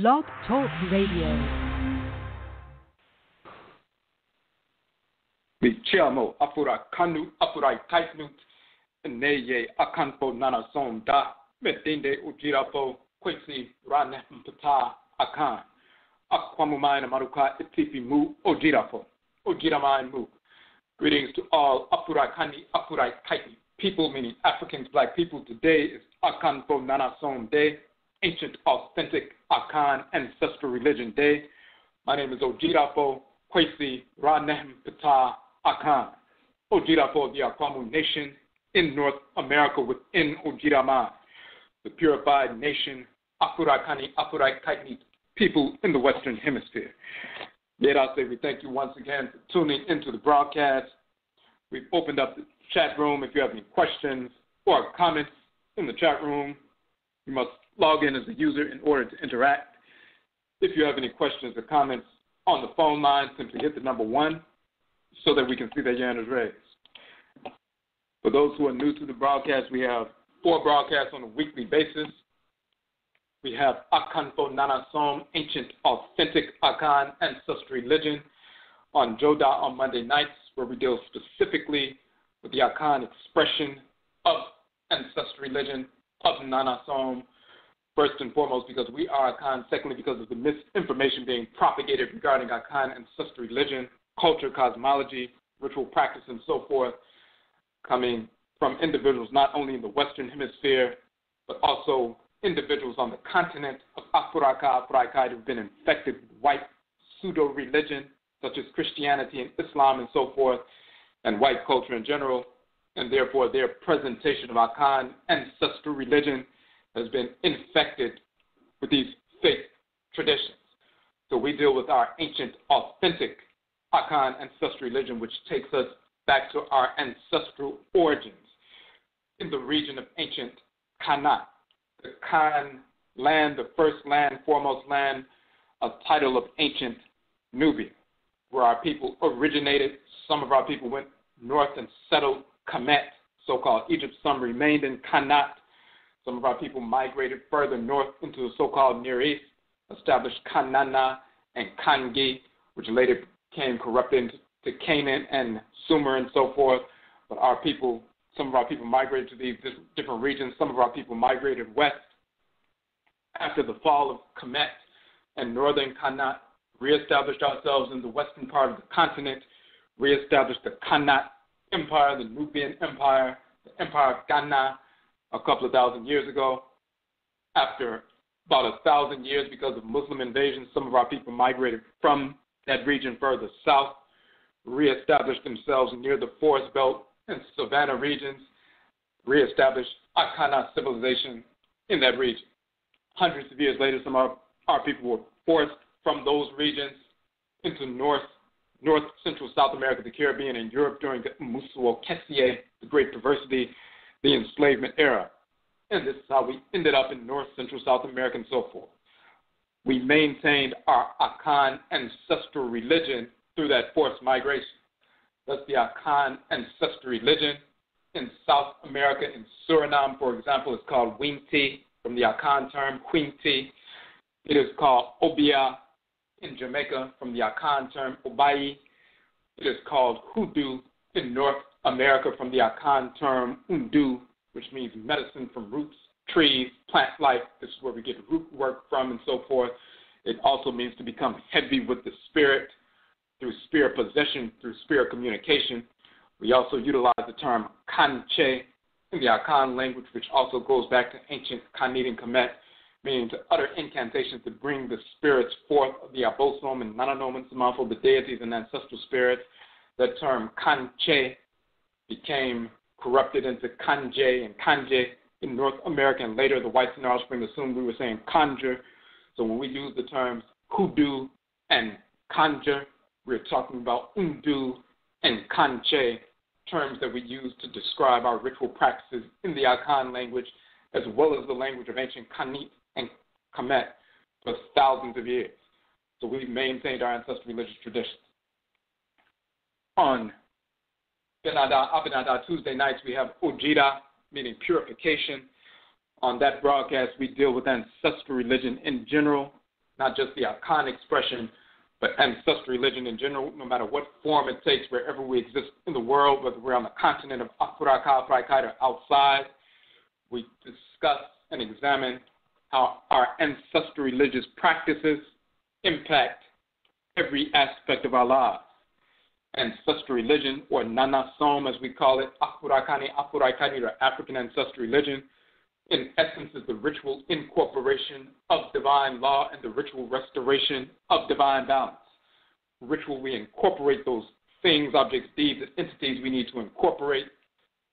Blog Talk Radio. Michiamo apura kanu apura kaitnut neye akanpo nana som da metinde ujirapo kwesi rane mpata akan akwamumai maruka itipi mu ojirapo ojiramai mu Greetings to all apurai kani apurai kaiti people, meaning Africans, black people. Today is Akanfo Nana Som Day, ancient, authentic Akan ancestral religion day. My name is Odwirafo Kwesi Ranem Pata Akan. Odwirafo, the Akwamu nation in North America within Ojirama, the purified nation, Apurakani, Afurakaitni people in the Western Hemisphere. Yet I say we thank you once again for tuning into the broadcast. We've opened up the chat room. If you have any questions or comments in the chat room, you must log in as a user in order to interact. If you have any questions or comments on the phone line, simply hit the number one so that we can see that your hand is raised. For those who are new to the broadcast, we have four broadcasts on a weekly basis. We have Akanfo Nana Som, ancient, authentic Akan ancestral religion, on Joda on Monday nights, where we deal specifically with the Akan expression of ancestral religion of Nana Som, first and foremost because we are Akan, secondly because of the misinformation being propagated regarding Akan ancestral religion, culture, cosmology, ritual practice, and so forth, coming from individuals not only in the Western Hemisphere, but also individuals on the continent of Afuraka, Afurakai who've been infected with white pseudo religion, such as Christianity and Islam and so forth, and white culture in general, and therefore their presentation of Akan ancestral religion has been infected with these fake traditions. So we deal with our ancient, authentic Akan ancestral religion, which takes us back to our ancestral origins in the region of ancient Kanat, the Khan land, the first land, foremost land, a title of ancient Nubia, where our people originated. Some of our people went north and settled Kemet, so called Egypt. Some remained in Kanat. Some of our people migrated further north into the so called Near East, established Kanana and Kangi, which later became corrupted into Canaan and Sumer and so forth. But our people some of our people migrated to these different regions. Some of our people migrated west after the fall of Kemet and northern Kanat, reestablished ourselves in the western part of the continent, reestablished the Kanat Empire, the Nubian Empire, the Empire of Ghana a couple of thousand years ago. After about a thousand years, because of Muslim invasion, some of our people migrated from that region further south, reestablished themselves near the forest belt and savannah regions, reestablished Akana civilization in that region. Hundreds of years later, some of our people were forced from those regions into North, North Central South America, the Caribbean, and Europe during the Musuo Kessie, the Great Perversity, the enslavement era. And this is how we ended up in North Central South America and so forth. We maintained our Akan ancestral religion through that forced migration. That's the Akan ancestral religion. In South America, in Suriname, for example, it's called Winti, from the Akan term, Quinti. It is called Obia in Jamaica, from the Akan term, Obai. It is called Hoodoo in North America, from the Akan term, Undu, which means medicine from roots, trees, plant life. This is where we get root work from and so forth. It also means to become heavy with the spirit through spirit possession, through spirit communication. We also utilize the term kanche in the Akan language, which also goes back to ancient Khanit and Kemet, meaning to utter incantations to bring the spirits forth the Abosom and Nananom and Samafo, the deities and ancestral spirits. That term kanche became corrupted into kanje and kanje in North America, and later the whites and their offspring assumed we were saying conjure. So when we use the terms hoodoo and conjure, we're talking about undu and kanche, terms that we use to describe our ritual practices in the Akan language, as well as the language of ancient Khanit and Kemet for thousands of years. So we've maintained our ancestral religious traditions. On Benada, Abinada Tuesday nights, we have Odwira, meaning purification. On that broadcast, we deal with ancestral religion in general, not just the Akan expression, but ancestral religion in general, no matter what form it takes, wherever we exist in the world, whether we're on the continent of Afrakai, or outside, we discuss and examine how our ancestral religious practices impact every aspect of our lives. Ancestral religion, or Nana Som as we call it, Afurakani, Afuraikani, or African ancestral religion, in essence is the ritual incorporation of divine law and the ritual restoration of divine balance. Ritual, we incorporate those things, objects, deeds, and entities we need to incorporate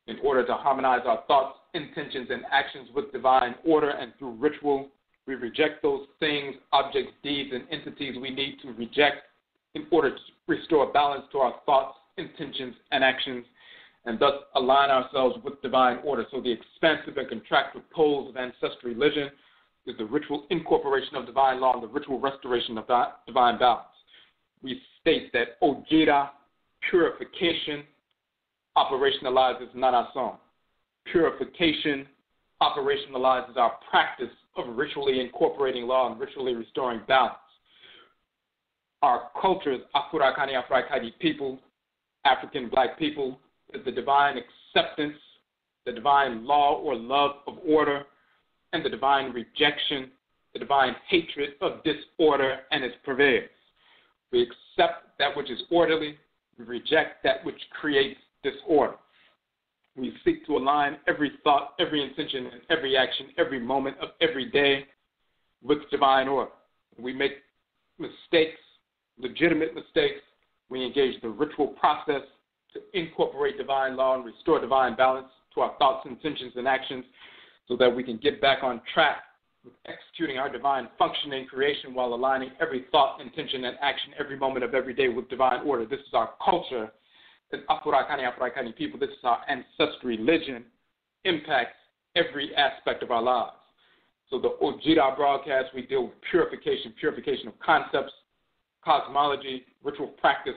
in order to harmonize our thoughts, intentions, and actions with divine order. And through ritual, we reject those things, objects, deeds, and entities we need to reject in order to restore balance to our thoughts, intentions, and actions and thus align ourselves with divine order. So the expansive and contractive poles of ancestral religion is the ritual incorporation of divine law and the ritual restoration of divine balance. We state that Odwira purification operationalizes Nanasom. Purification operationalizes our practice of ritually incorporating law and ritually restoring balance. Our culture is Afurakani people, African black people, is the divine acceptance, the divine law or love of order, and the divine rejection, the divine hatred of disorder and its purveyors. We accept that which is orderly, we reject that which creates disorder. We seek to align every thought, every intention, and every action, every moment of every day with divine order. We make mistakes, legitimate mistakes. We engage the ritual process to incorporate divine law and restore divine balance to our thoughts, intentions, and actions so that we can get back on track with executing our divine function in creation while aligning every thought, intention, and action every moment of every day with divine order. This is our culture as Afurakani Afurakani people. This is our ancestral religion impacts every aspect of our lives. So the Odwira broadcast, we deal with purification, purification of concepts, cosmology, ritual practice,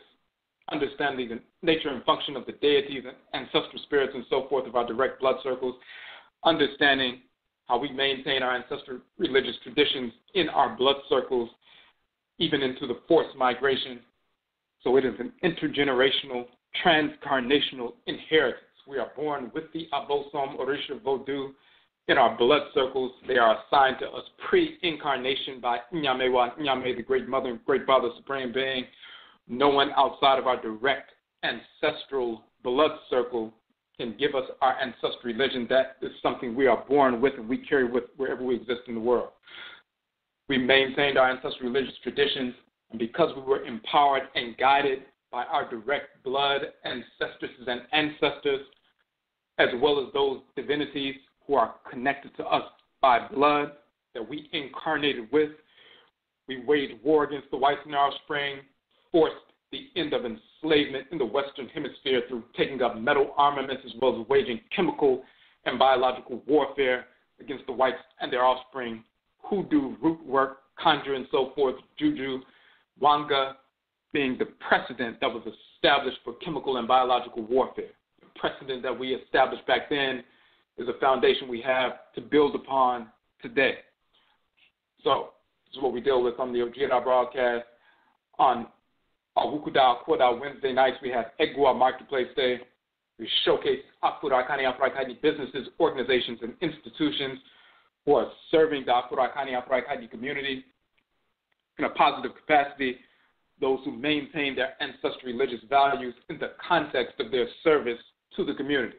understanding the nature and function of the deities and ancestral spirits and so forth of our direct blood circles, understanding how we maintain our ancestral religious traditions in our blood circles, even into the forced migration. So it is an intergenerational, transcarnational inheritance. We are born with the Abosom Orisha Vodou in our blood circles. They are assigned to us pre incarnation by Nyamewa Nyame, the Great Mother, and Great Father, Supreme Being no one outside of our direct ancestral blood circle can give us our ancestral religion. That is something we are born with and we carry with wherever we exist in the world. We maintained our ancestral religious traditions, and because we were empowered and guided by our direct blood ancestresses and ancestors, as well as those divinities who are connected to us by blood that we incarnated with, we waged war against the whites in our spring, forced the end of enslavement in the Western Hemisphere through taking up metal armaments as well as waging chemical and biological warfare against the whites and their offspring, hoodoo, root work, conjure, and so forth, juju, wanga, being the precedent that was established for chemical and biological warfare. The precedent that we established back then is a foundation we have to build upon today. So, this is what we deal with on the Odwira broadcast. On Awukuda Koda Wednesday nights, we have Egua Marketplace Day. We showcase Afurakani Afurakani businesses, organizations, and institutions who are serving the Afurakani Afurakani community in a positive capacity, those who maintain their ancestral religious values in the context of their service to the community.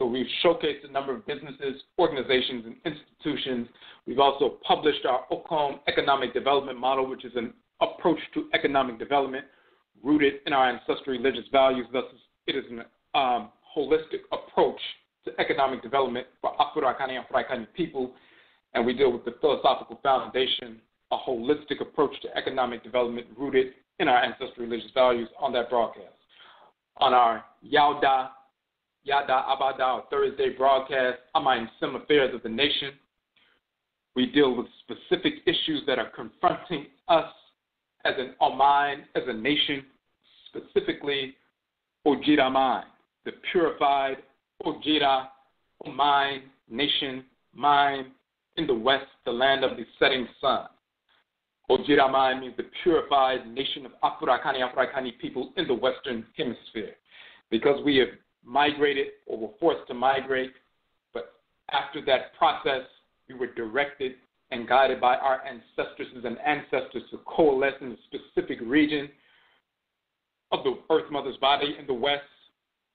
So we've showcased a number of businesses, organizations, and institutions. We've also published our OCOM economic development model, which is an approach to economic development rooted in our ancestral religious values. Thus, it is an um, holistic approach to economic development for Afurakani and Afurakani people, and we deal with the philosophical foundation, a holistic approach to economic development rooted in our ancestral religious values on that broadcast. On our Yauda, Yada Abada, Thursday broadcast, Amain some Affairs of the Nation, we deal with specific issues that are confronting us as an Oman, as a nation, specifically Ojira mind, the purified Ojira Oman nation, mind in the west, the land of the setting sun. Ojiramai means the purified nation of Afurakani, Afurakani people in the Western Hemisphere. Because we have migrated or were forced to migrate, but after that process, we were directed and guided by our ancestresses and ancestors to coalesce in a specific region of the Earth Mother's body in the West,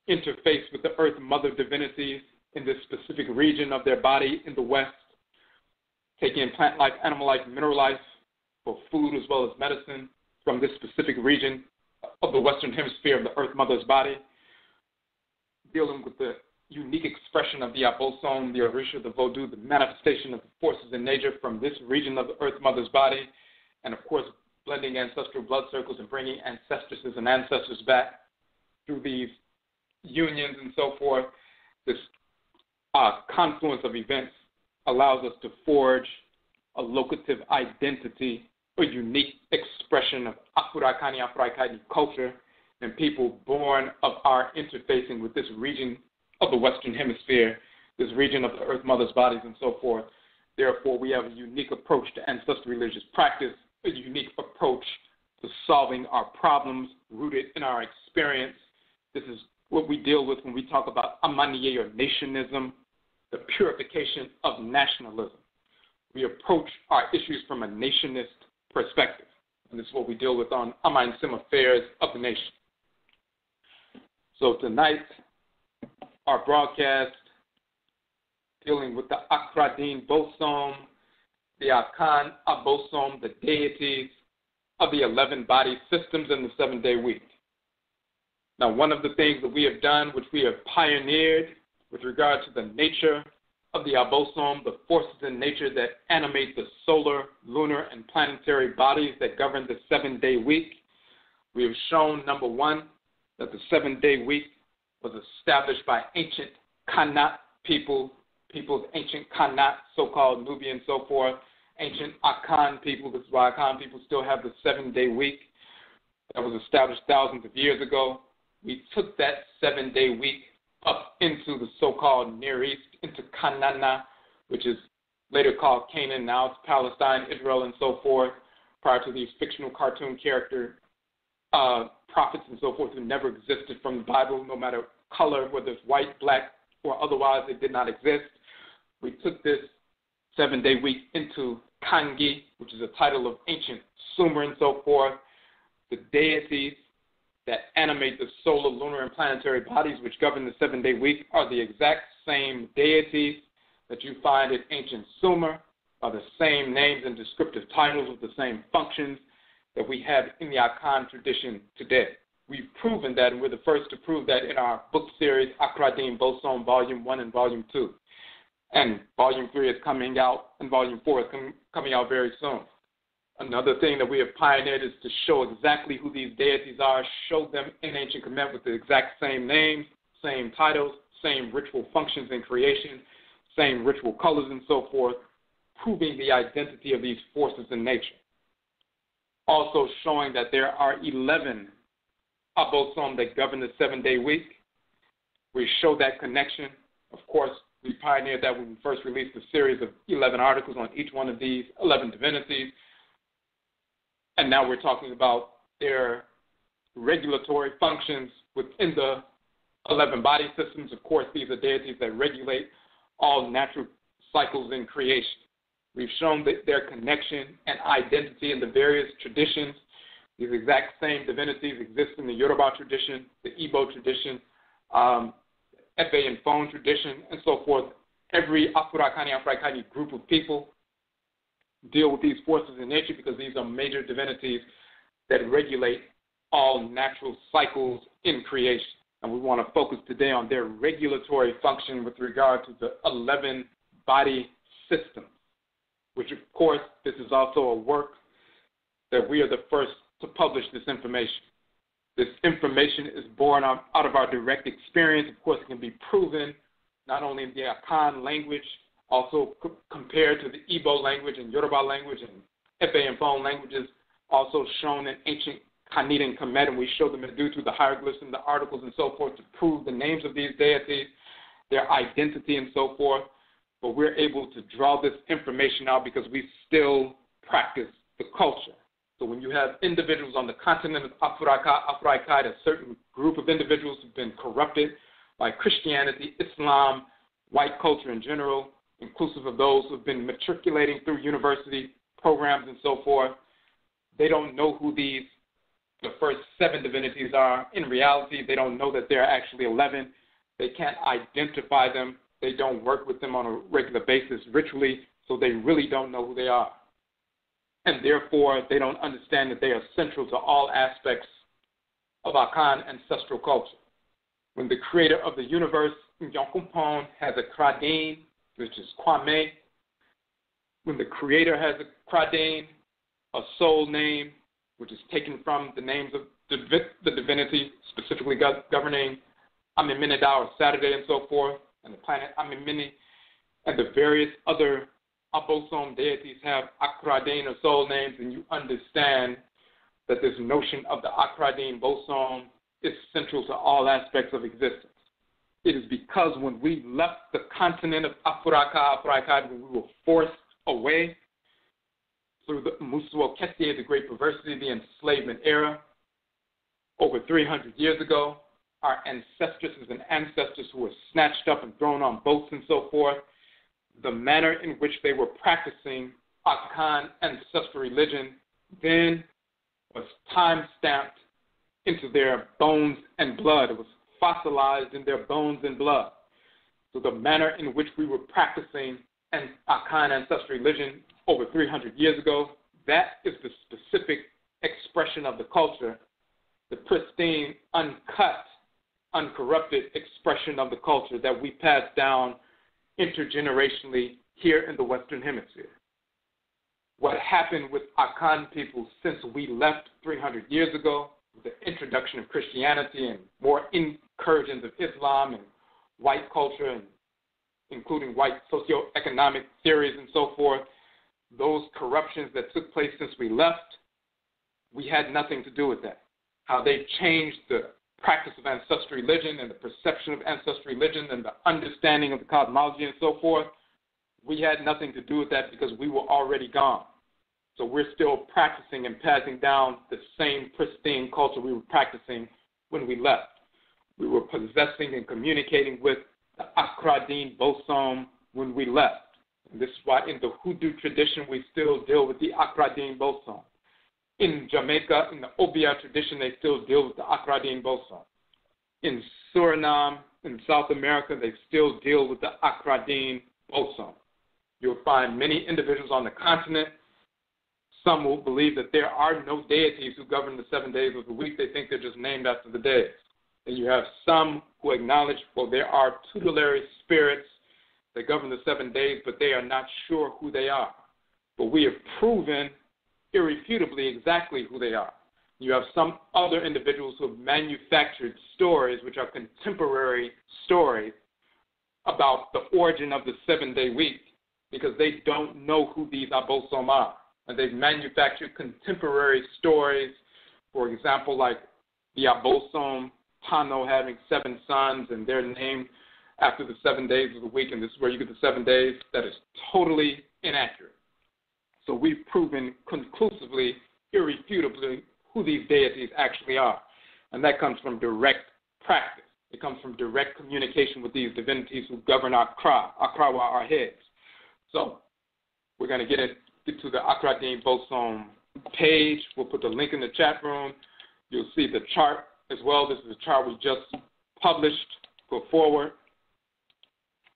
interface with the Earth Mother divinities in this specific region of their body in the West, taking in plant life, animal life, mineral life for food as well as medicine from this specific region of the Western Hemisphere of the Earth Mother's body, dealing with the unique expression of the Abosom, the Orisha, the Vodou, the manifestation of the forces in nature from this region of the Earth Mother's body, and of course, blending ancestral blood circles and bringing ancestresses and ancestors back through these unions and so forth. This uh, confluence of events allows us to forge a locative identity, a unique expression of Afurakani culture and people born of our interfacing with this region of the Western Hemisphere, this region of the Earth Mother's bodies, and so forth. Therefore, we have a unique approach to ancestral religious practice, a unique approach to solving our problems rooted in our experience. This is what we deal with when we talk about amaniye or nationism, the purification of nationalism. We approach our issues from a nationist perspective. And this is what we deal with on Amain Sim Affairs of the Nation. So tonight, our broadcast dealing with the Akradin Bosom, the Akan Abosom, the deities of the 11 body systems in the seven day week. Now, one of the things that we have done, which we have pioneered with regard to the nature of the Abosom, the forces in nature that animate the solar, lunar, and planetary bodies that govern the seven day week, we have shown, number one, that the seven day week was established by ancient Kanat people, people of ancient Kanat, so called Nubian, so forth, ancient Akan people. This is why Akan people still have the seven day week that was established thousands of years ago. We took that seven day week up into the so called Near East, into Kanana, which is later called Canaan, now it's Palestine, Israel, and so forth, prior to these fictional cartoon character uh, prophets and so forth who never existed from the Bible, no matter color, whether it's white, black, or otherwise, it did not exist. We took this seven day week into Kangi, which is a title of ancient Sumer and so forth. The deities that animate the solar, lunar, and planetary bodies which govern the seven day week are the exact same deities that you find in ancient Sumer, are the same names and descriptive titles with the same functions that we have in the Akan tradition today. We've proven that, and we're the first to prove that in our book series, Akradin Bosom, Volume 1 and Volume 2. And Volume 3 is coming out, and Volume 4 is com- coming out very soon. Another thing that we have pioneered is to show exactly who these deities are, show them in ancient Kemet with the exact same names, same titles, same ritual functions in creation, same ritual colors, and so forth, proving the identity of these forces in nature also showing that there are 11 abosom that govern the seven day week. We show that connection. Of course, we pioneered that when we first released a series of 11 articles on each one of these 11 divinities. And now we're talking about their regulatory functions within the 11 body systems. Of course, these are deities that regulate all natural cycles in creation. We've shown that their connection and identity in the various traditions. These exact same divinities exist in the Yoruba tradition, the Igbo tradition, um, Ewe and Fon tradition, and so forth. Every Afurakani Afurakani group of people deal with these forces in nature because these are major divinities that regulate all natural cycles in creation. And we want to focus today on their regulatory function with regard to the 11 body systems which of course this is also a work that we are the first to publish this information. This information is born out of our direct experience. Of course, it can be proven not only in the Akan language, also c- compared to the Igbo language and Yoruba language and Ewe and Fon languages, also shown in ancient Khanit and Kemet, and we show them due to the hieroglyphs and the articles and so forth to prove the names of these deities, their identity and so forth but we're able to draw this information out because we still practice the culture. So when you have individuals on the continent of Africa, Africa, a certain group of individuals have been corrupted by Christianity, Islam, white culture in general, inclusive of those who have been matriculating through university programs and so forth. They don't know who these the first seven divinities are. In reality, they don't know that there are actually 11. They can't identify them. They don't work with them on a regular basis ritually, so they really don't know who they are. And therefore, they don't understand that they are central to all aspects of our Akan ancestral culture. When the creator of the universe, Nyankumpon, has a Kradin, which is Kwame, when the creator has a Kradin, a soul name, which is taken from the names of the divinity, specifically governing Amenemida or Saturday and so forth, and the planet Amenemine, and the various other Abosom deities have Akradin or soul names, and you understand that this notion of the Akradin Bosom is central to all aspects of existence. It is because when we left the continent of Afrika, Afrika, when we were forced away through the Musuo the great perversity, the enslavement era, over 300 years ago, our ancestresses and ancestors who were snatched up and thrown on boats and so forth, the manner in which they were practicing Akan ancestral religion then was time stamped into their bones and blood. It was fossilized in their bones and blood. So the manner in which we were practicing an Akan ancestral religion over 300 years ago, that is the specific expression of the culture, the pristine, uncut, uncorrupted expression of the culture that we pass down intergenerationally here in the Western Hemisphere. What happened with Akan people since we left 300 years ago, the introduction of Christianity and more incursions of Islam and white culture, and including white socioeconomic theories and so forth, those corruptions that took place since we left, we had nothing to do with that. How they changed the practice of ancestral religion and the perception of ancestral religion and the understanding of the cosmology and so forth, we had nothing to do with that because we were already gone. So we're still practicing and passing down the same pristine culture we were practicing when we left. We were possessing and communicating with the Akradin Bosom when we left. And this is why in the Hoodoo tradition we still deal with the Akradin Bosom. In Jamaica, in the Obeah tradition, they still deal with the Akradin Bosom. In Suriname, in South America, they still deal with the Akradin Bosom. You'll find many individuals on the continent. Some will believe that there are no deities who govern the seven days of the week. They think they're just named after the days. And you have some who acknowledge, well, there are tutelary spirits that govern the seven days, but they are not sure who they are. But we have proven irrefutably exactly who they are. You have some other individuals who have manufactured stories, which are contemporary stories, about the origin of the seven day week because they don't know who these abosom are. And they've manufactured contemporary stories, for example, like the abosom Pano having seven sons and they're named after the seven days of the week, and this is where you get the seven days. That is totally inaccurate. So we've proven conclusively, irrefutably, who these deities actually are. And that comes from direct practice. It comes from direct communication with these divinities who govern Accra. Accra are our heads. So we're going to get, it, to the Akradin Bosom page. We'll put the link in the chat room. You'll see the chart as well. This is a chart we just published, put forward.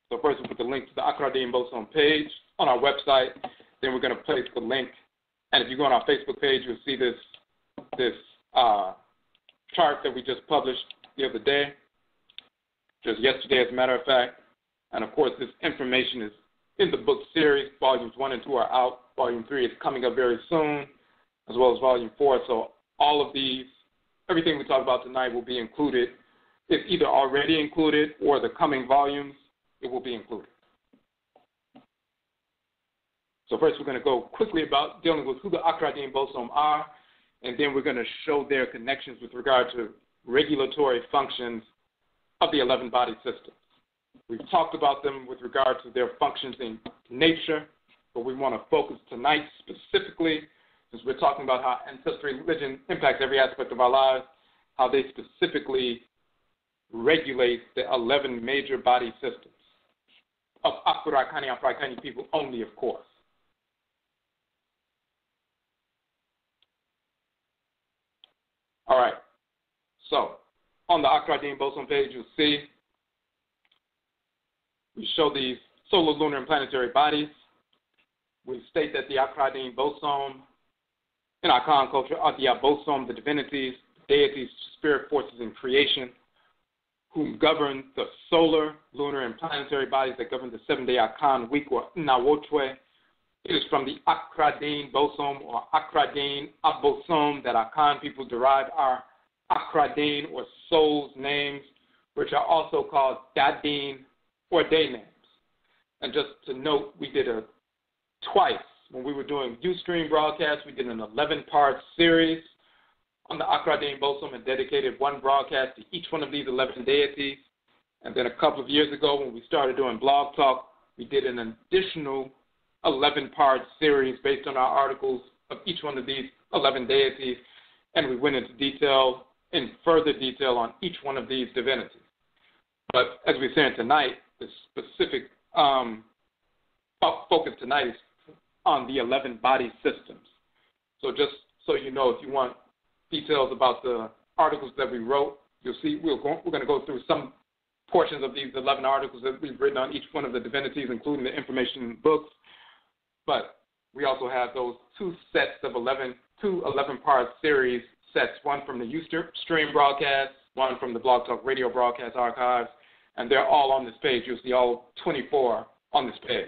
So first we'll put the link to the Akradin Bosom page on our website. Then we're going to place the link. And if you go on our Facebook page, you'll see this this uh, chart that we just published the other day, just yesterday, as a matter of fact. And of course, this information is in the book series. Volumes one and two are out. Volume three is coming up very soon, as well as volume four. So all of these, everything we talk about tonight will be included. It's either already included or the coming volumes, it will be included. So first, we're going to go quickly about dealing with who the Akradin Bosom are, and then we're going to show their connections with regard to regulatory functions of the 11 body system. We've talked about them with regard to their functions in nature, but we want to focus tonight specifically Since we're talking about how ancestral religion impacts every aspect of our lives, how they specifically regulate the 11 major body systems of Afurakani Afrakani people only, of course. All right. So on the Akradin bosom page, you'll see we show these solar, lunar, and planetary bodies. We state that the Akradin bosom in our Khan culture are the abosom, the divinities, deities, spirit forces in creation, who govern the solar, lunar, and planetary bodies that govern the seven day Akan week or Nawotwe. It is from the Akradin bosom or Akradin abosom that Akan people derive our Akradin or soul's names, which are also called Dadin or day names. And just to note, we did a twice when we were doing Ustream broadcasts. We did an 11 part series on the Akradin Bosom and dedicated one broadcast to each one of these 11 deities. And then a couple of years ago, when we started doing Blog Talk, we did an additional 11 part series based on our articles of each one of these 11 deities. And we went into detail, in further detail, on each one of these divinities. But as we're saying tonight, the specific um, focus tonight is on the 11 body systems. So just so you know, if you want details about the articles that we wrote, you'll see we're going, we're going to go through some portions of these 11 articles that we've written on each one of the divinities, including the information books. But we also have those two sets of 11, two 11 part series sets, one from the Ustream broadcast, one from the Blog Talk Radio broadcast archives, and they're all on this page. You'll see all 24 on this page.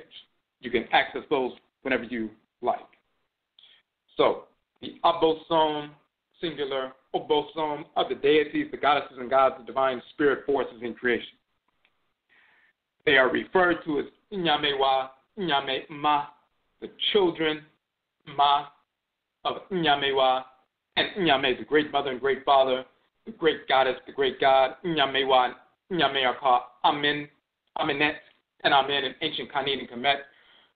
You can access those whenever you like. So, the Abosom, singular, Obosom, of the deities, the goddesses and gods, the divine spirit forces in creation. They are referred to as Inyamewa, Inyame Ma, the children Ma of Inyamewa, and Inyame, the great mother and great father, the great goddess, the great god, are called Amen, Amenet, and Amen in ancient Khanit and Kemet.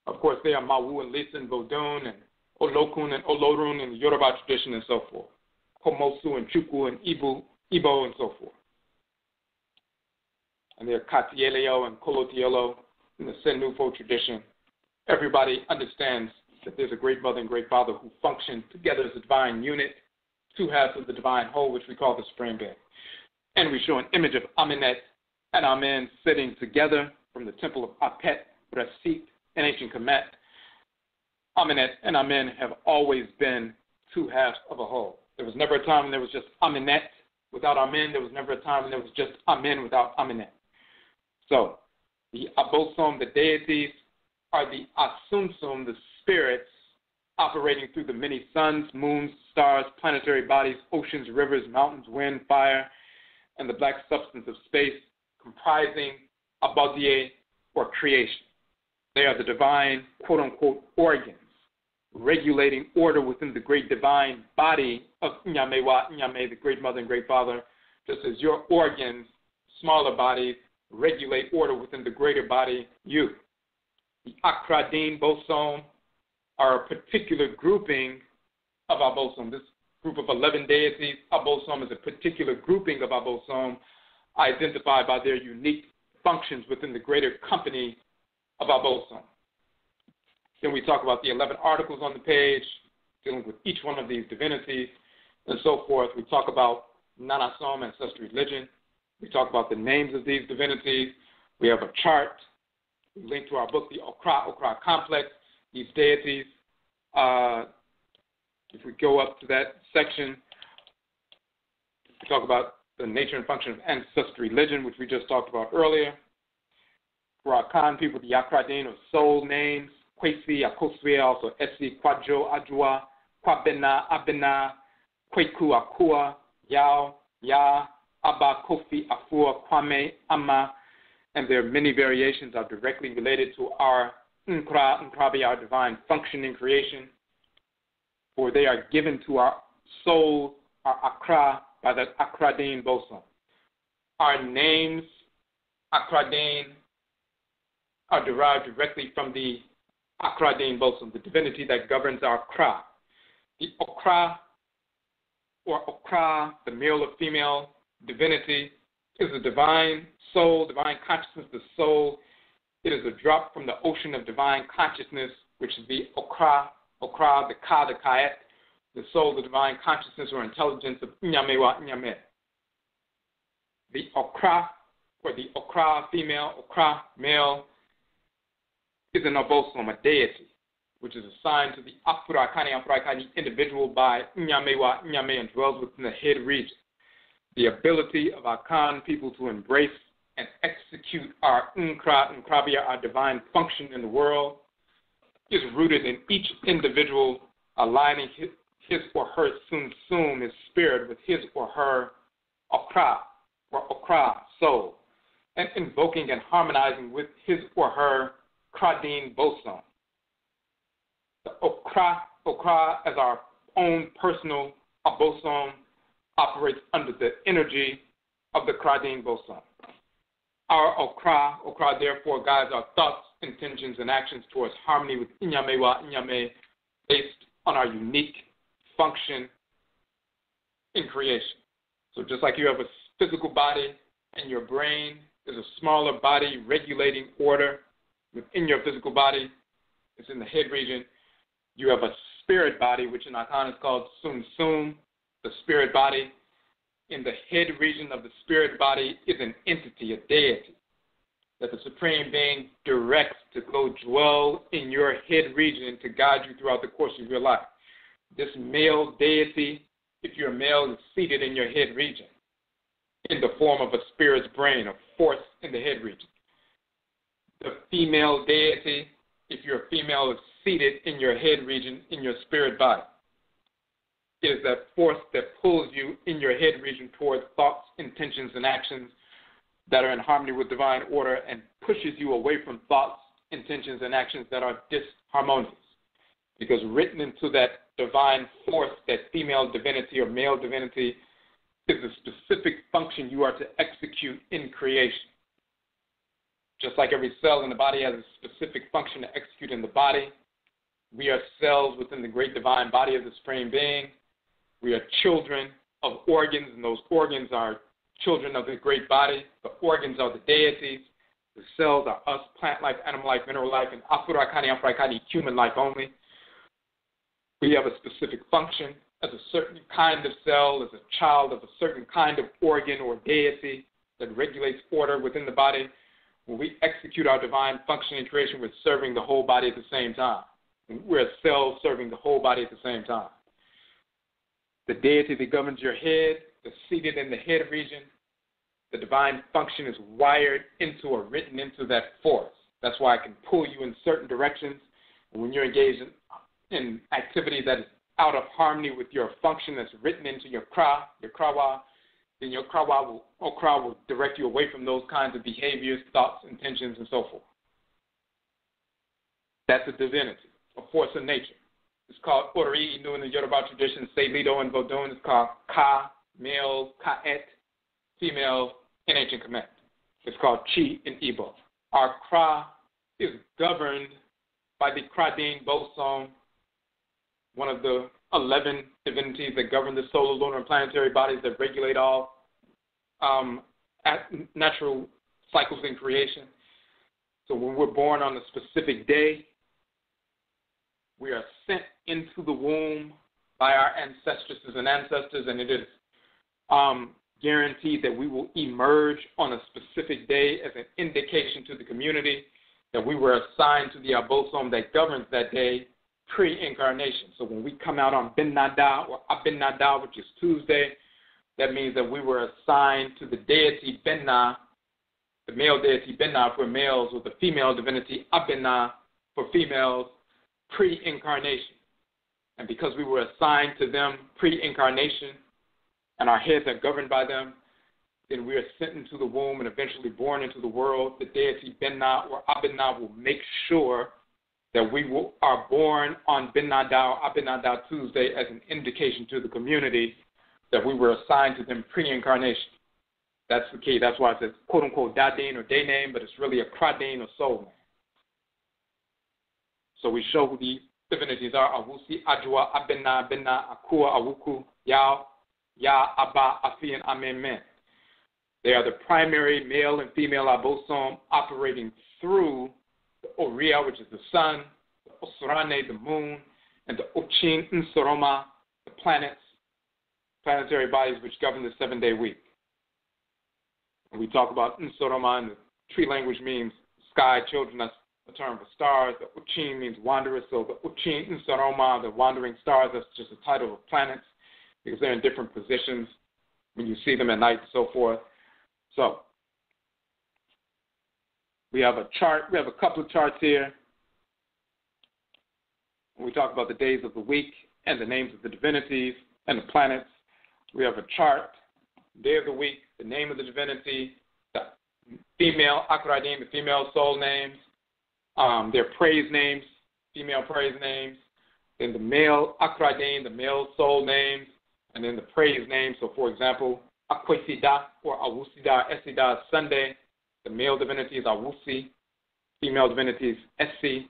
Of course, they are Mawu and Lisa and Vodun and Olokun and Olorun in the Yoruba tradition and so forth. Komosu and Chuku and Ibu, Ibo and so forth. And they're Katieleo and Kolotielo in the Senufo tradition. Everybody understands that there's a great mother and great father who function together as a divine unit, two halves of the divine whole, which we call the supreme being. And we show an image of Amenet and Amen sitting together from the temple of Apet, Rasit, in ancient Kemet. Amenet and Amen have always been two halves of a whole. There was never a time when there was just Amenet without Amen. There was never a time when there was just Amen without Amenet. So, the Abosom, the deities, are the Asumsum, the spirits operating through the many suns, moons, stars, planetary bodies, oceans, rivers, mountains, wind, fire, and the black substance of space, comprising Abadie or creation. They are the divine, quote unquote, organs regulating order within the great divine body of Nyamewa, Nyame, the great mother and great father, just as your organs, smaller bodies, regulate order within the greater body, you. The Akradin Bosom are a particular grouping of Abosom. This group of 11 deities, Abosom is a particular grouping of Abosom identified by their unique functions within the greater company of Abosom. Then we talk about the 11 articles on the page, dealing with each one of these divinities, and so forth. We talk about Nanasom, ancestral religion. We talk about the names of these divinities. We have a chart. We link to our book, the Okra Okra Complex, these deities. Uh, if we go up to that section, we talk about the nature and function of ancestral religion, which we just talked about earlier. Khan people, the Yakradin or soul names, Kwesi, Akoswe, also Esi, Kwajo, Ajua, Kwabena, Abena, Kweku, Akua, Yao, Ya, Abba, Kofi, Afua, Kwame, Ama, and their many variations are directly related to our Nkra, Nkrabi, our divine function in creation, for they are given to our soul, our Akra, by the Akradin bosom. Our names, Akradin, are derived directly from the Akradin bosom, the divinity that governs our Kra. The Okra or Okra, the male or female divinity, is a divine soul, divine consciousness, the soul. It is a drop from the ocean of divine consciousness, which is the Okra, Okra, the Ka, the Kaet, the soul, the divine consciousness or intelligence of Nyamewa Nyame. The Okra, or the Okra female, Okra male, is an abosom, a deity which is assigned to the Afurakani Afurakani individual by Nyamewa Nyame and dwells within the head region. The ability of Akan people to embrace and execute our Nkra Nkrabia, our divine function in the world, is rooted in each individual aligning his, or her sum sum, his spirit, with his or her Okra or Okra soul, and invoking and harmonizing with his or her Kradin bosom the Okra, Okra as our own personal boson operates under the energy of the Kradin bosom. Our Okra, Okra therefore guides our thoughts, intentions, and actions towards harmony with Inyamewa Inyame based on our unique function in creation. So just like you have a physical body and your brain is a smaller body regulating order within your physical body, it's in the head region. You have a spirit body, which in Akan is called Sum Sum, the spirit body. In the head region of the spirit body is an entity, a deity, that the Supreme Being directs to go dwell in your head region to guide you throughout the course of your life. This male deity, if you're a male, is seated in your head region in the form of a spirit's brain, a force in the head region. The female deity, if you're a female, is seated in your head region, in your spirit body. Is that force that pulls you in your head region towards thoughts, intentions, and actions that are in harmony with divine order and pushes you away from thoughts, intentions, and actions that are disharmonious. Because written into that divine force, that female divinity or male divinity, is a specific function you are to execute in creation. Just like every cell in the body has a specific function to execute in the body, we are cells within the great divine body of the Supreme Being. We are children of organs, and those organs are children of the great body. The organs are the deities. The cells are us, plant life, animal life, mineral life, and afurakani, afurakani, human life only. We have a specific function as a certain kind of cell, as a child of a certain kind of organ or deity that regulates order within the body. When we execute our divine function in creation, we're serving the whole body at the same time. We're cells serving the whole body at the same time. The deity that governs your head is seated in the head region. The divine function is wired into or written into that force. That's why I can pull you in certain directions. And When you're engaged in, in activity that is out of harmony with your function that's written into your kra, your krawa, then your krawa will, okra will direct you away from those kinds of behaviors, thoughts, intentions, and so forth. That's a divinity a force of nature. It's called Ori in the Yoruba tradition, say Lido and Vodun. It's called Ka, male, Kaet, female in ancient Kemet. It's called Chi in Igbo. Our Kra is governed by the Kradin bosom, one of the 11 divinities that govern the solar, lunar, and planetary bodies that regulate all um, natural cycles in creation. So when we're born on a specific day, we are sent into the womb by our ancestresses and ancestors, and it is um, guaranteed that we will emerge on a specific day as an indication to the community that we were assigned to the abosom that governs that day pre-incarnation. So when we come out on Ben Nada or Abin Nada, which is Tuesday, that means that we were assigned to the deity Benna, the male deity Benna for males, or the female divinity Abina for females, pre incarnation. And because we were assigned to them pre incarnation and our heads are governed by them, then we are sent into the womb and eventually born into the world. The deity Benna or Abinna will make sure that we will, are born on Benna Abinna Tuesday as an indication to the community that we were assigned to them pre incarnation. That's the key. That's why it says quote unquote Dadin or day name, but it's really a Kradin or soul name. So we show who the divinities are Awusi, Ajua, Abena, Bena, Akua, Awuku, Yao, Ya, Abba, Afi, and Amen. They are the primary male and female abosom operating through the which is the sun, the the moon, and the Ochin Nsoroma, the planets, planetary bodies which govern the seven day week. And we talk about Nsoroma, and the tree language means sky, children, that's a term for stars. The Ochin means wanderers, so the Ochin Nsoroma, the wandering stars, that's just a title of planets because they're in different positions when you see them at night and so forth. So we have a chart. We have a couple of charts here. We talk about the days of the week and the names of the divinities and the planets, we have a chart, day of the week, the name of the divinity, the female Akradin, the female soul names, um, their praise names, female praise names, then the male Akradin, the male soul names, and then the praise names. So, for example, Akwesida or Awusida, Esida Sunday. The male divinity is Awusi, female divinity is Esi.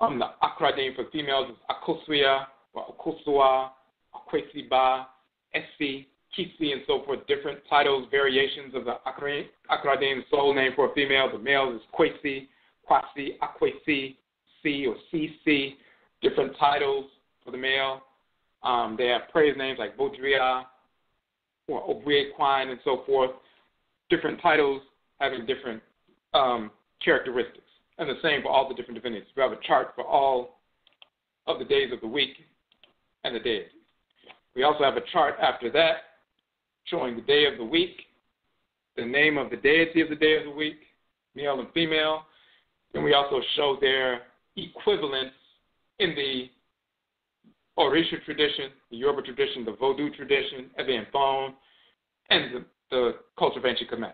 Um, the Akra name for females is Akosua or Akosua, Akwesiba, Esi, Kisi, and so forth. Different titles, variations of the Akra name soul name for a female. The male is Kwesi, Kwasi, Akwesi, C or CC. Different titles for the male. Um, they have praise names like Bodria, or Obwe and so forth, different titles having different um, characteristics. And the same for all the different divinities. We have a chart for all of the days of the week and the days. We also have a chart after that showing the day of the week, the name of the deity of the day of the week, male and female. And we also show their equivalents in the Orisha tradition, the Yoruba tradition, the Vodou tradition, Ewe and Fon, and the, the culture of ancient Kemet.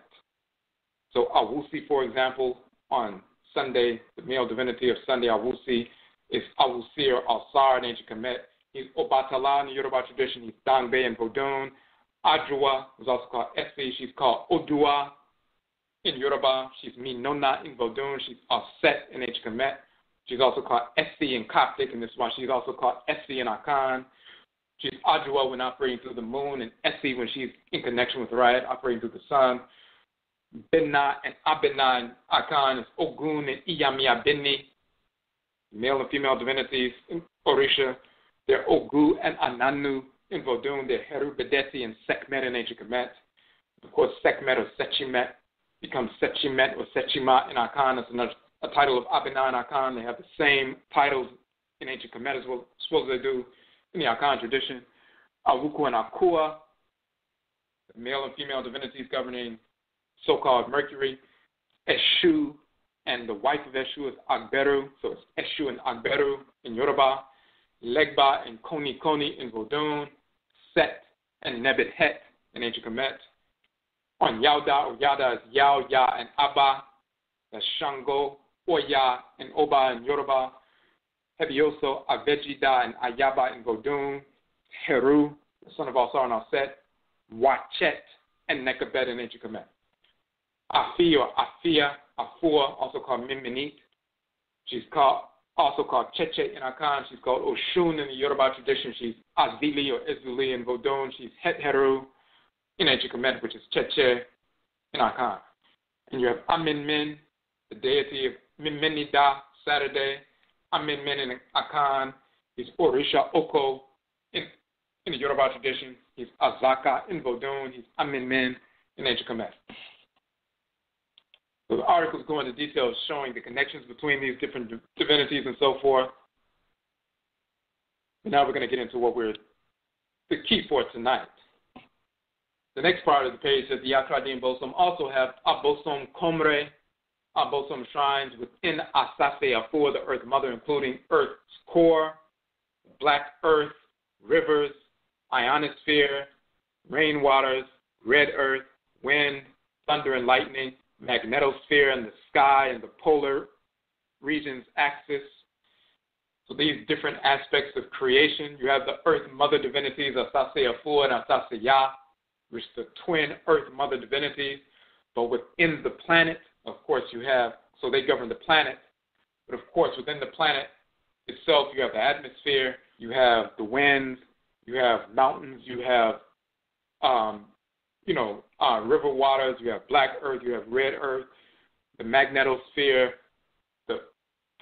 So Awusi, for example, on Sunday, the male divinity of Sunday, Awusi, is Awusi or Alsar in ancient Kemet. He's Obatala in the Yoruba tradition. He's Dangbe in Vodun. Adjua is also called Efi. She's called Odua in Yoruba. Uh, she's Minona in Vodun. She's Aset in Kemet. She's also called Essie in Coptic, and this one she's also called Essie in Akan. She's Adjua when operating through the moon, and Essie when she's in connection with Ra'et, operating through the sun. Benna and Abena in Akan is Ogun and Iyamia Beni, male and female divinities in Orisha. They're Ogu and Ananu in Vodun. They're Heru Bedesi and Sekhmet in Kemet. Of course, Sekhmet or Sechimet becomes Sechimet or Sechima in Akan. It's another a title of Abinan Akan. They have the same titles in ancient Kemet as well, as they do in the Akan tradition. Awuku and Akua, the male and female divinities governing so called Mercury. Eshu and the wife of Eshu is Agberu, so it's Eshu and Agberu in Yoruba. Legba and Koni Koni in Vodun. Set and Nebet Het in ancient Kemet. On Yauda or Yada is Yao, Ya, and Abba. That's Shango Oya and Oba in Yoruba, Hebioso, Avejida and Ayaba in Vodun, Heru, the son of Alsar and Alset, Wachet, and Nekabet in ancient Kemet. Afi or Afia, Afua, also called Miminit. She's called also called Cheche in Akan. She's called Oshun in the Yoruba tradition. She's Azili or Ezuli in Vodun. She's Het Heru in ancient Kemet, which is Cheche in Akan. And you have ah Amin Min, the deity of Mimenida Saturday. Ah Amin Men in Akan. is Orisha Oko in, in the Yoruba tradition. He's Azaka in Vodun. He's Amin Men in ancient Kemet. So the articles go into details showing the connections between these different divinities and so forth. And now we're going to get into what we're the key for tonight. The next part of the page says the Akradin Bosom also have Abosom Komre Abosom shrines within Asase Afua, the Earth Mother, including Earth's core, black earth, rivers, ionosphere, rainwaters, red earth, wind, thunder and lightning, magnetosphere and the sky and the polar regions axis. So these different aspects of creation. You have the earth mother divinities, Asase Afua and Asase Ya, which are the twin earth mother divinities. But within the planet, of course, you have, so they govern the planet, but of course, within the planet, itself, you have the atmosphere, you have the winds, you have mountains, you have, um, you know, uh, river waters, you have black earth, you have red earth, the magnetosphere, the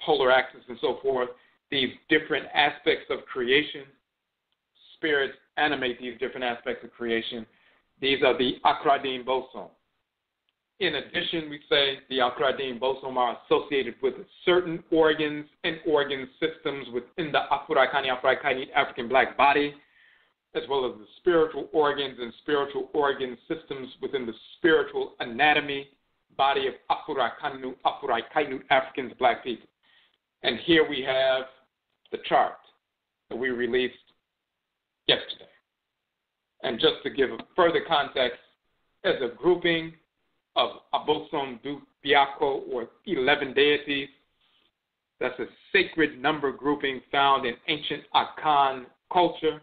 polar axis, and so forth. These different aspects of creation, spirits animate these different aspects of creation. These are the Akradin bosom. In addition, we say the Akradin bosom are associated with certain organs and organ systems within the Afurakani Afrakani African black body, as well as the spiritual organs and spiritual organ systems within the spiritual anatomy body of Afurakanu Afurakainu Africans black people. And here we have the chart that we released yesterday. And just to give further context, as a grouping of Abosom du Biako, or 11 deities, that's a sacred number grouping found in ancient Akan culture,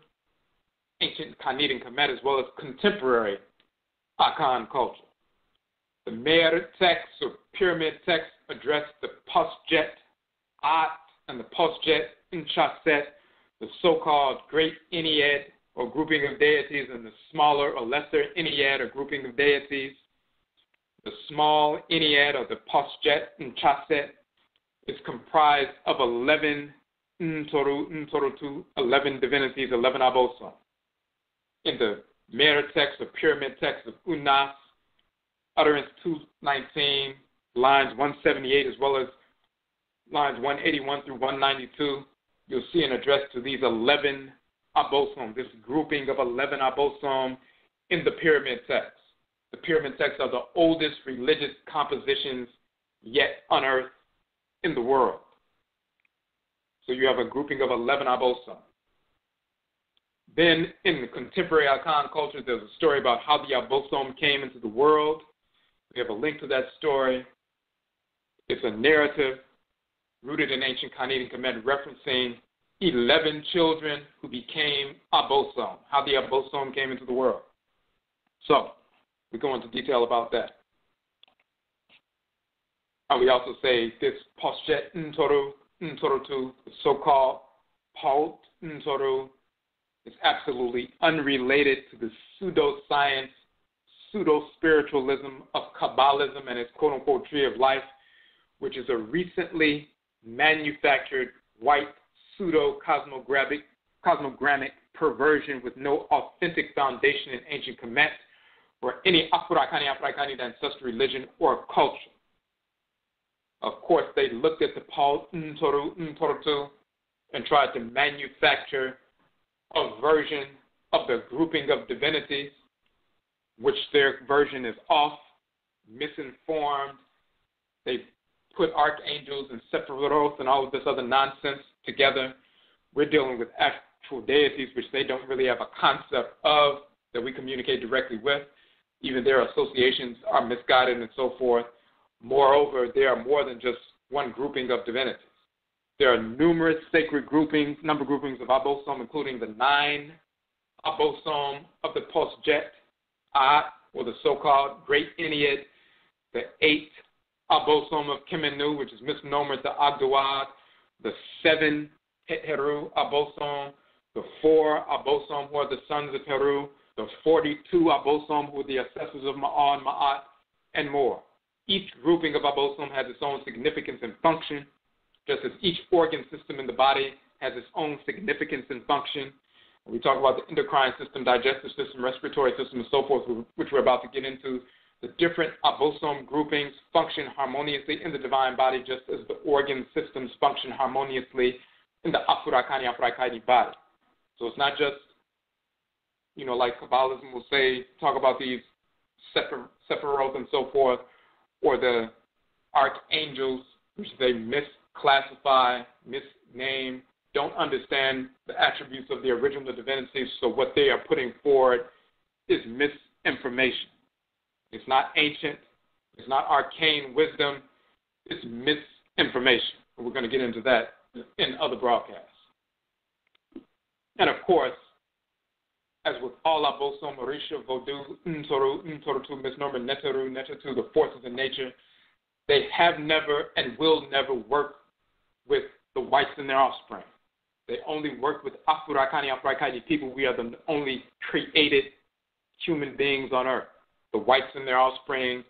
ancient Khanit and Kemet, as well as contemporary Akan culture. The Mer text or pyramid text address the Posjet At and the Posjet Inchaset, the so called Great Ennead or grouping of deities, and the smaller or lesser Ennead or grouping of deities. The small Ennead or the Posjet Inchaset is comprised of 11 Ntoru, Ntoru 11 divinities, 11 Abosa. In the Mer text or pyramid text of Unas, utterance 219, lines 178, as well as lines 181 through 192, you'll see an address to these 11 abosom, this grouping of 11 abosom in the pyramid texts. The pyramid texts are the oldest religious compositions yet unearthed in the world. So you have a grouping of 11 abosom. Then in the contemporary Akan culture, there's a story about how the abosom came into the world. We have a link to that story. It's a narrative rooted in ancient Khanit and Kemet referencing 11 children who became Abosom, how the Abosom came into the world. So, we go into detail about that. And we also say this Posjet Ntoru, Ntoru, the so called Paut Ntoru, is absolutely unrelated to the pseudoscience pseudo spiritualism of Kabbalism and its quote unquote tree of life, which is a recently manufactured white pseudo cosmographic perversion with no authentic foundation in ancient Kemet or any Afurakani Afurakani ancestral religion or culture. Of course, they looked at the Paut Ntoru Ntorutu and tried to manufacture a version of the grouping of divinities which their version is off, misinformed. They put archangels and Sephiroth and all of this other nonsense together. We're dealing with actual deities which they don't really have a concept of that we communicate directly with. Even their associations are misguided and so forth. Moreover, there are more than just one grouping of divinities. There are numerous sacred groupings, number groupings of Abosom, including the nine Abosom of the Posjet, At, or the so-called Great Ennead, the eight Abosom of Kemenu, which is misnomer to Ogdoad, the seven Heru Abosom, the four Abosom who are the sons of Heru, the 42 Abosom who are the assessors of Ma'an, Ma'at, and more. Each grouping of Abosom has its own significance and function, just as each organ system in the body has its own significance and function. We talk about the endocrine system, digestive system, respiratory system, and so forth, which we're about to get into. The different abosom groupings function harmoniously in the divine body, just as the organ systems function harmoniously in the afurakani afurakani body. So it's not just, you know, like Kabbalism will say, talk about these sephiroth and so forth, or the archangels, which they misclassify, misname, don't understand the attributes of the original divinity, so what they are putting forward is misinformation. It's not ancient, it's not arcane wisdom, it's misinformation. We're going to get into that in other broadcasts. And of course, as with all Aboso, Marisha, Vodou, Ntoru, Ntorutu, Misnomer, Neteru, Netetu, the forces of nature, they have never and will never work with the whites and their offspring. They only work with Afurakani Afrakani people. We are the only created human beings on earth. The whites and their offspring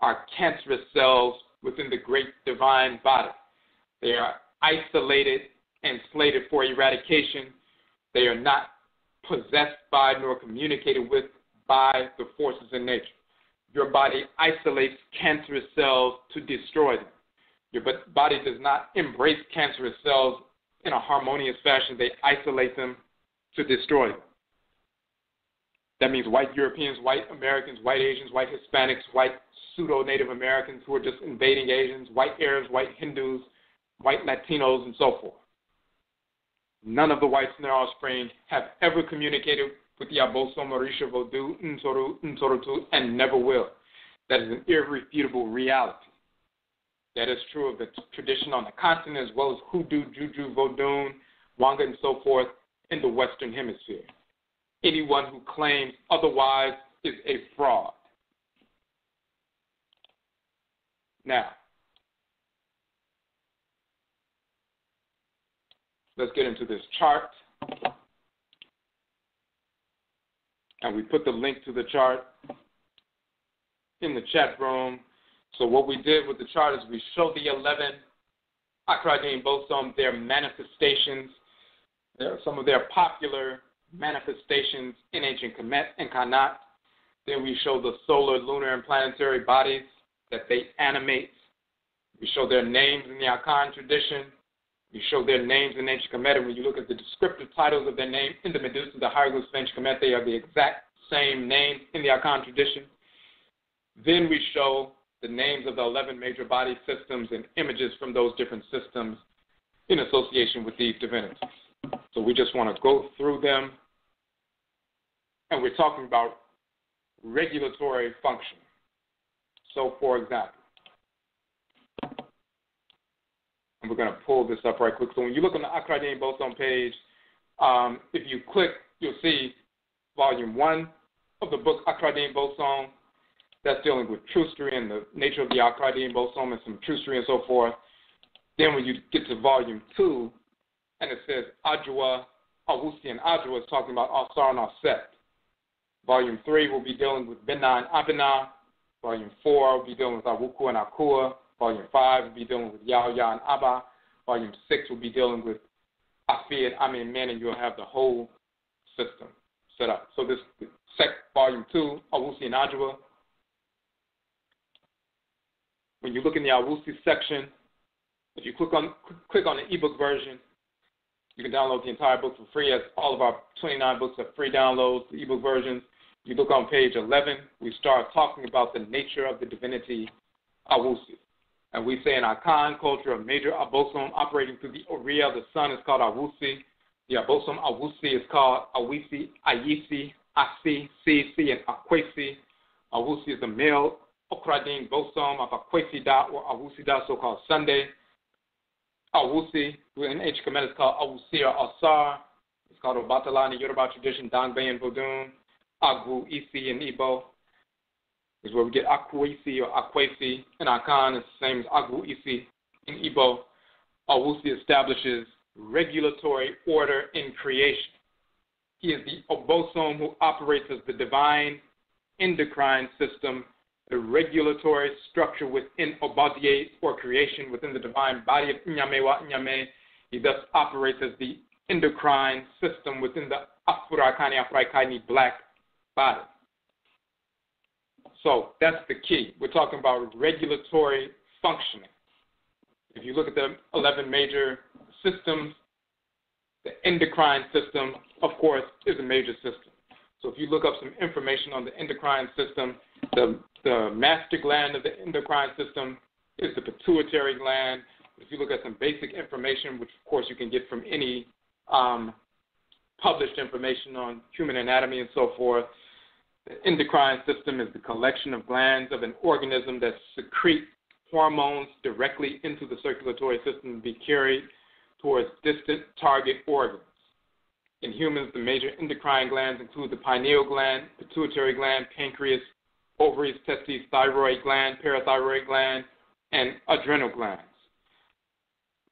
are cancerous cells within the great divine body. They are isolated and slated for eradication. They are not possessed by nor communicated with by the forces in nature. Your body isolates cancerous cells to destroy them. Your body does not embrace cancerous cells in a harmonious fashion, they isolate them to destroy them. That means white Europeans, white Americans, white Asians, white Hispanics, white pseudo Native Americans who are just invading Asians, white Arabs, white Hindus, white Latinos, and so forth. None of the whites in their offspring have ever communicated with the Aboso Marisha Vodu, Nsoru, Nsorutu, and never will. That is an irrefutable reality. That is true of the t- tradition on the continent as well as hoodoo, juju, vodun, wanga, and so forth in the Western Hemisphere. Anyone who claims otherwise is a fraud. Now, let's get into this chart. And we put the link to the chart in the chat room. So what we did with the chart is we showed the 11 Akradin bosom, their manifestations, some of their popular manifestations in ancient Kemet and Khanit. Then we show the solar, lunar, and planetary bodies that they animate. We show their names in the Akan tradition. We show their names in ancient Kemet. And when you look at the descriptive titles of their name in the Medusa, the hieroglyphs of ancient Kemet, they are the exact same names in the Akan tradition. Then we show the names of the 11 major body systems and images from those different systems in association with these divinities. So we just want to go through them. And we're talking about regulatory function. So, for example, and we're going to pull this up right quick. So when you look on the Akradin Bosom page, um, if you click, you'll see volume one of the book Akradin Bosom that's dealing with trustery and the nature of the Akradin bosom and some trustery and so forth. Then when you get to volume two, and it says Adwa, Awusi and Adwa is talking about Asar and Aset. Volume three will be dealing with Bina and Abina. Volume four will be dealing with Awuku and Akua. Volume five will be dealing with Yahya and Abba. Volume six will be dealing with Afi and Amin and you'll have the whole system set up. So this sec, volume two, Awusi and Adwa, when you look in the Awusi section, if you click on click on the ebook version, you can download the entire book for free. As all of our 29 books are free downloads, the ebook versions. You look on page 11, we start talking about the nature of the divinity Awusi. And we say in our Khan culture, a major abosom operating through the Oriya, the sun, is called Awusi. The abosom Awusi is called Awisi, Ayisi, Asi, Sisi, and Akwesi. Awusi is the male Okradin Bosom of Akwesida or Awusida, so called Sunday. Awusi, in H. Kemet, is called Awusi or Asar. It's called Obatala in the Yoruba tradition, Dangbe and Vodun. Agwu Isi in Igbo is where we get Akwesi or Akwesi. In Akan, it's the same as Agwu Isi in Igbo. Awusi establishes regulatory order in creation. He is the Obosom who operates as the divine endocrine system the regulatory structure within Obadiah or creation within the divine body of Nyame wa Nyame. He thus operates as the endocrine system within the Afurakani Afraikani black body. So that's the key. We're talking about regulatory functioning. If you look at the 11 major systems, the endocrine system, of course, is a major system. So if you look up some information on the endocrine system, the, the master gland of the endocrine system is the pituitary gland. If you look at some basic information, which of course you can get from any um, published information on human anatomy and so forth, the endocrine system is the collection of glands of an organism that secrete hormones directly into the circulatory system to be carried towards distant target organs. In humans, the major endocrine glands include the pineal gland, pituitary gland, pancreas, ovaries, testes, thyroid gland, parathyroid gland, and adrenal glands.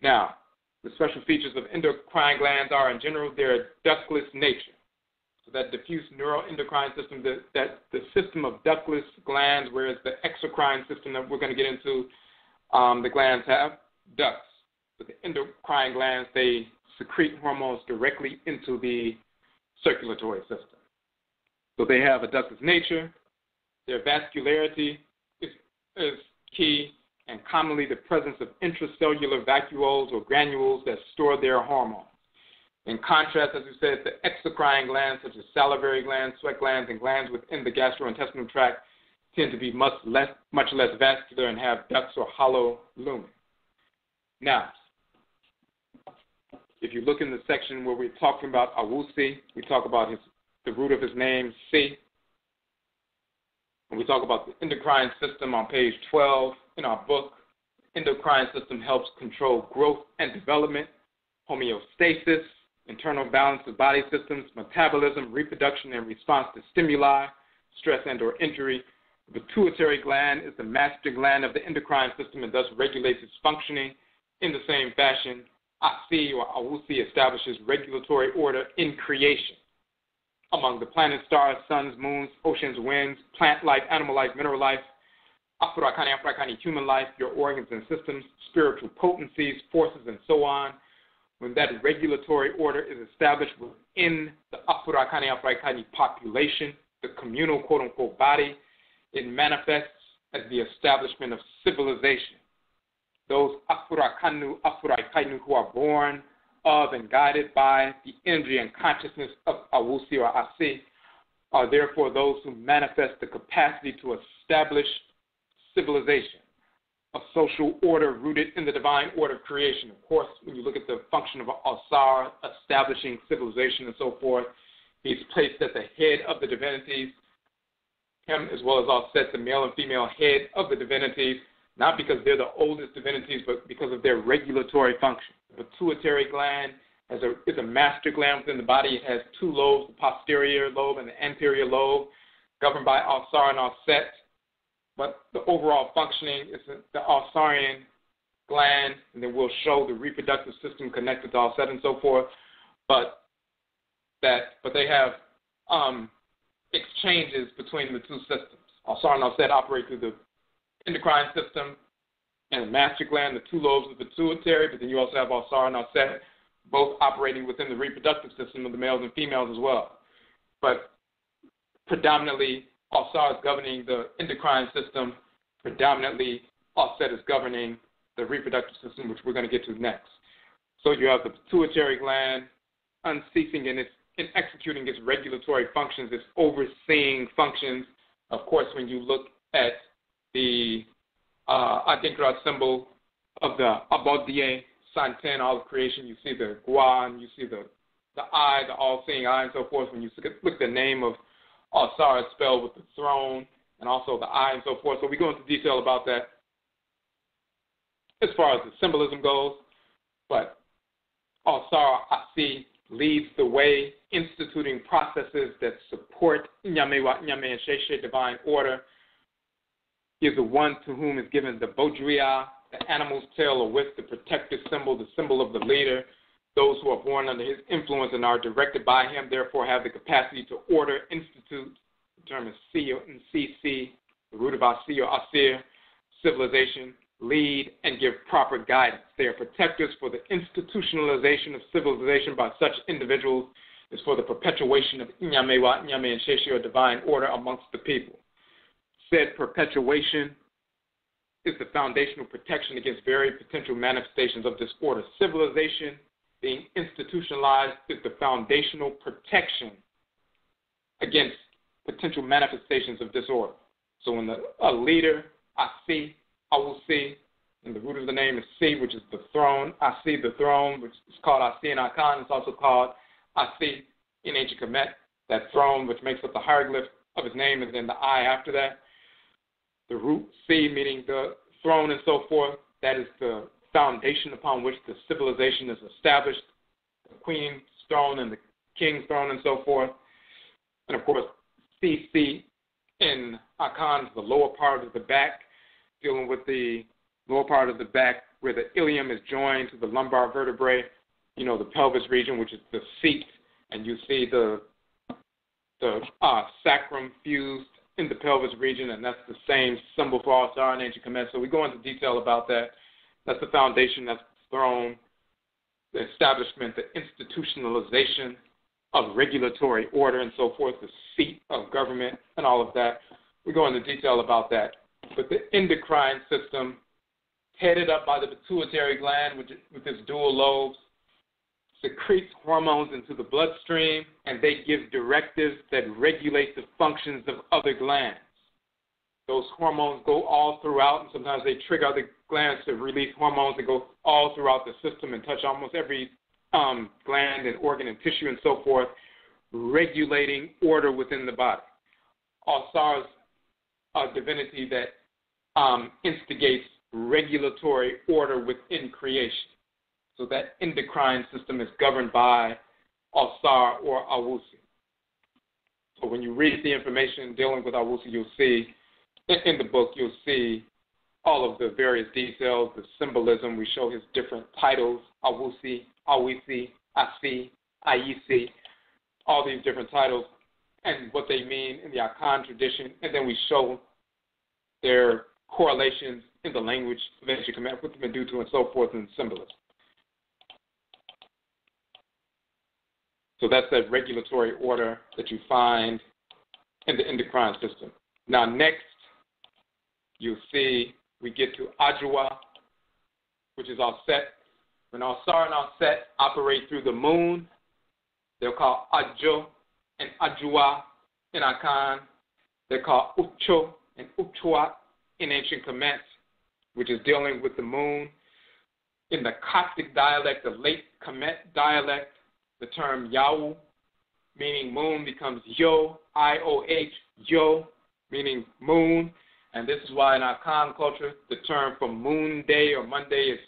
Now, The special features of endocrine glands are, in general, their ductless nature. That diffuse neuroendocrine system, that, that the system of ductless glands, whereas the exocrine system that we're going to get into, um, the glands have ducts. But the endocrine glands, they secrete hormones directly into the circulatory system. So they have a ductless nature. Their vascularity is, is key and commonly the presence of intracellular vacuoles or granules that store their hormones. In contrast, as we said, the exocrine glands, such as salivary glands, sweat glands, and glands within the gastrointestinal tract, tend to be much less, much less vascular and have ducts or hollow lumen. Now, if you look in the section where we're talking about Awusi, we talk about his, the root of his name, Si. And we talk about the endocrine system on page 12 in our book. Endocrine system helps control growth and development, homeostasis, internal balance of body systems, metabolism, reproduction, and response to stimuli, stress and or injury. The pituitary gland is the master gland of the endocrine system and thus regulates its functioning in the same fashion. Asi or Awusi establishes regulatory order in creation among the planets, stars, suns, moons, oceans, winds, plant life, animal life, mineral life, Afurakani, Afurakani, human life, your organs and systems, spiritual potencies, forces, and so on. When that regulatory order is established within the Afurakani, Afurakani population, the communal quote unquote body, it manifests as the establishment of civilization. Those Afurakanu, Afurakainu who are born of and guided by the energy and consciousness of Awusi or Asi are therefore those who manifest the capacity to establish civilization, a social order rooted in the divine order of creation. Of course, when you look at the function of Asar, establishing civilization and so forth, he's placed at the head of the divinities, him as well as Aset, the male and female head of the divinities, not because they're the oldest divinities, but because of their regulatory function. The pituitary gland has a, is a master gland within the body. It has two lobes, the posterior lobe and the anterior lobe, governed by Alsar and Aset but the overall functioning is the Alsarian gland, and then we'll show the reproductive system connected to Alset and so forth. But that, but they have um, exchanges between the two systems. And Alset operate through the endocrine system and the master gland, the two lobes of the pituitary, but then you also have and Alset both operating within the reproductive system of the males and females as well. But predominantly Alsar is governing the endocrine system, predominantly Aset is governing the reproductive system, which we're going to get to next. So you have the pituitary gland unceasing in its in executing its regulatory functions, its overseeing functions. Of course, when you look at the uh, Adinkra symbol of the Abodie Santen, all of creation, you see the Guan, you see the the eye, the all-seeing eye, and so forth. When you look at the name of Asar is spelled with the throne and also the eye and so forth. So we go into detail about that as far as the symbolism goes. But Asar Asi leads the way, instituting processes that support Nyamewa Nyame and Sheshe divine order. He is the one to whom is given the Bodria, the animal's tail or with the protective symbol, the symbol of the leader. Those who are born under his influence and are directed by him, therefore, have the capacity to order, institute, the term is and CC, the root of Asir Asir, civilization, lead, and give proper guidance. They are protectors for the institutionalization of civilization by such individuals is for the perpetuation of Inyamewa, Inyame, and Sheshi, or divine order amongst the people. Said perpetuation is the foundational protection against very potential manifestations of disorder. Civilization being institutionalized is the foundational protection against potential manifestations of disorder. So when the, a leader, I see, I will see, and the root of the name is Si, which is the throne. I see the throne, which is called I see in Akan. It's also called I see in ancient Kemet, that throne which makes up the hieroglyph of his name, and then the I after that. The root Si, meaning the throne and so forth, that is the foundation upon which the civilization is established, the queen's throne and the king's throne and so forth. And of course, CC in Akan is the lower part of the back, dealing with the lower part of the back where the ilium is joined to the lumbar vertebrae, you know, the pelvis region, which is the seat, and you see the the uh, sacrum fused in the pelvis region, and that's the same symbol for all star and ancient Kemet. So we go into detail about that. That's the foundation that's thrown, the establishment, the institutionalization of regulatory order and so forth, the seat of government, and all of that. We go into detail about that. But the endocrine system, headed up by the pituitary gland with, with its dual lobes, secretes hormones into the bloodstream, and they give directives that regulate the functions of other glands. Those hormones go all throughout, and sometimes they trigger other glands to release hormones that go all throughout the system and touch almost every um, gland and organ and tissue and so forth, regulating order within the body. All-Stars a divinity that um, instigates regulatory order within creation. So that endocrine system is governed by All-Star or Awusi. So when you read the information dealing with Awusi, you'll see in the book, you'll see all of the various details, the symbolism. We show his different titles, Awusi, Awisi, Asi, Aisi, all these different titles and what they mean in the Akan tradition, and then we show their correlations in the language of ancient Kemet with the Medutu and so forth and symbolism. So that's that regulatory order that you find in the endocrine system. Now, next, you'll see we get to Ajua, which is our set. When our star and our set operate through the moon, they're called Ajo and Ajua in Akan. They're called Ucho and Uchua in ancient Kemet, which is dealing with the moon. In the Coptic dialect, the late Kemet dialect, the term Yau, meaning moon, becomes Yo, I O H, Yo, meaning moon. And this is why in our Khan culture, the term for moon day or Monday is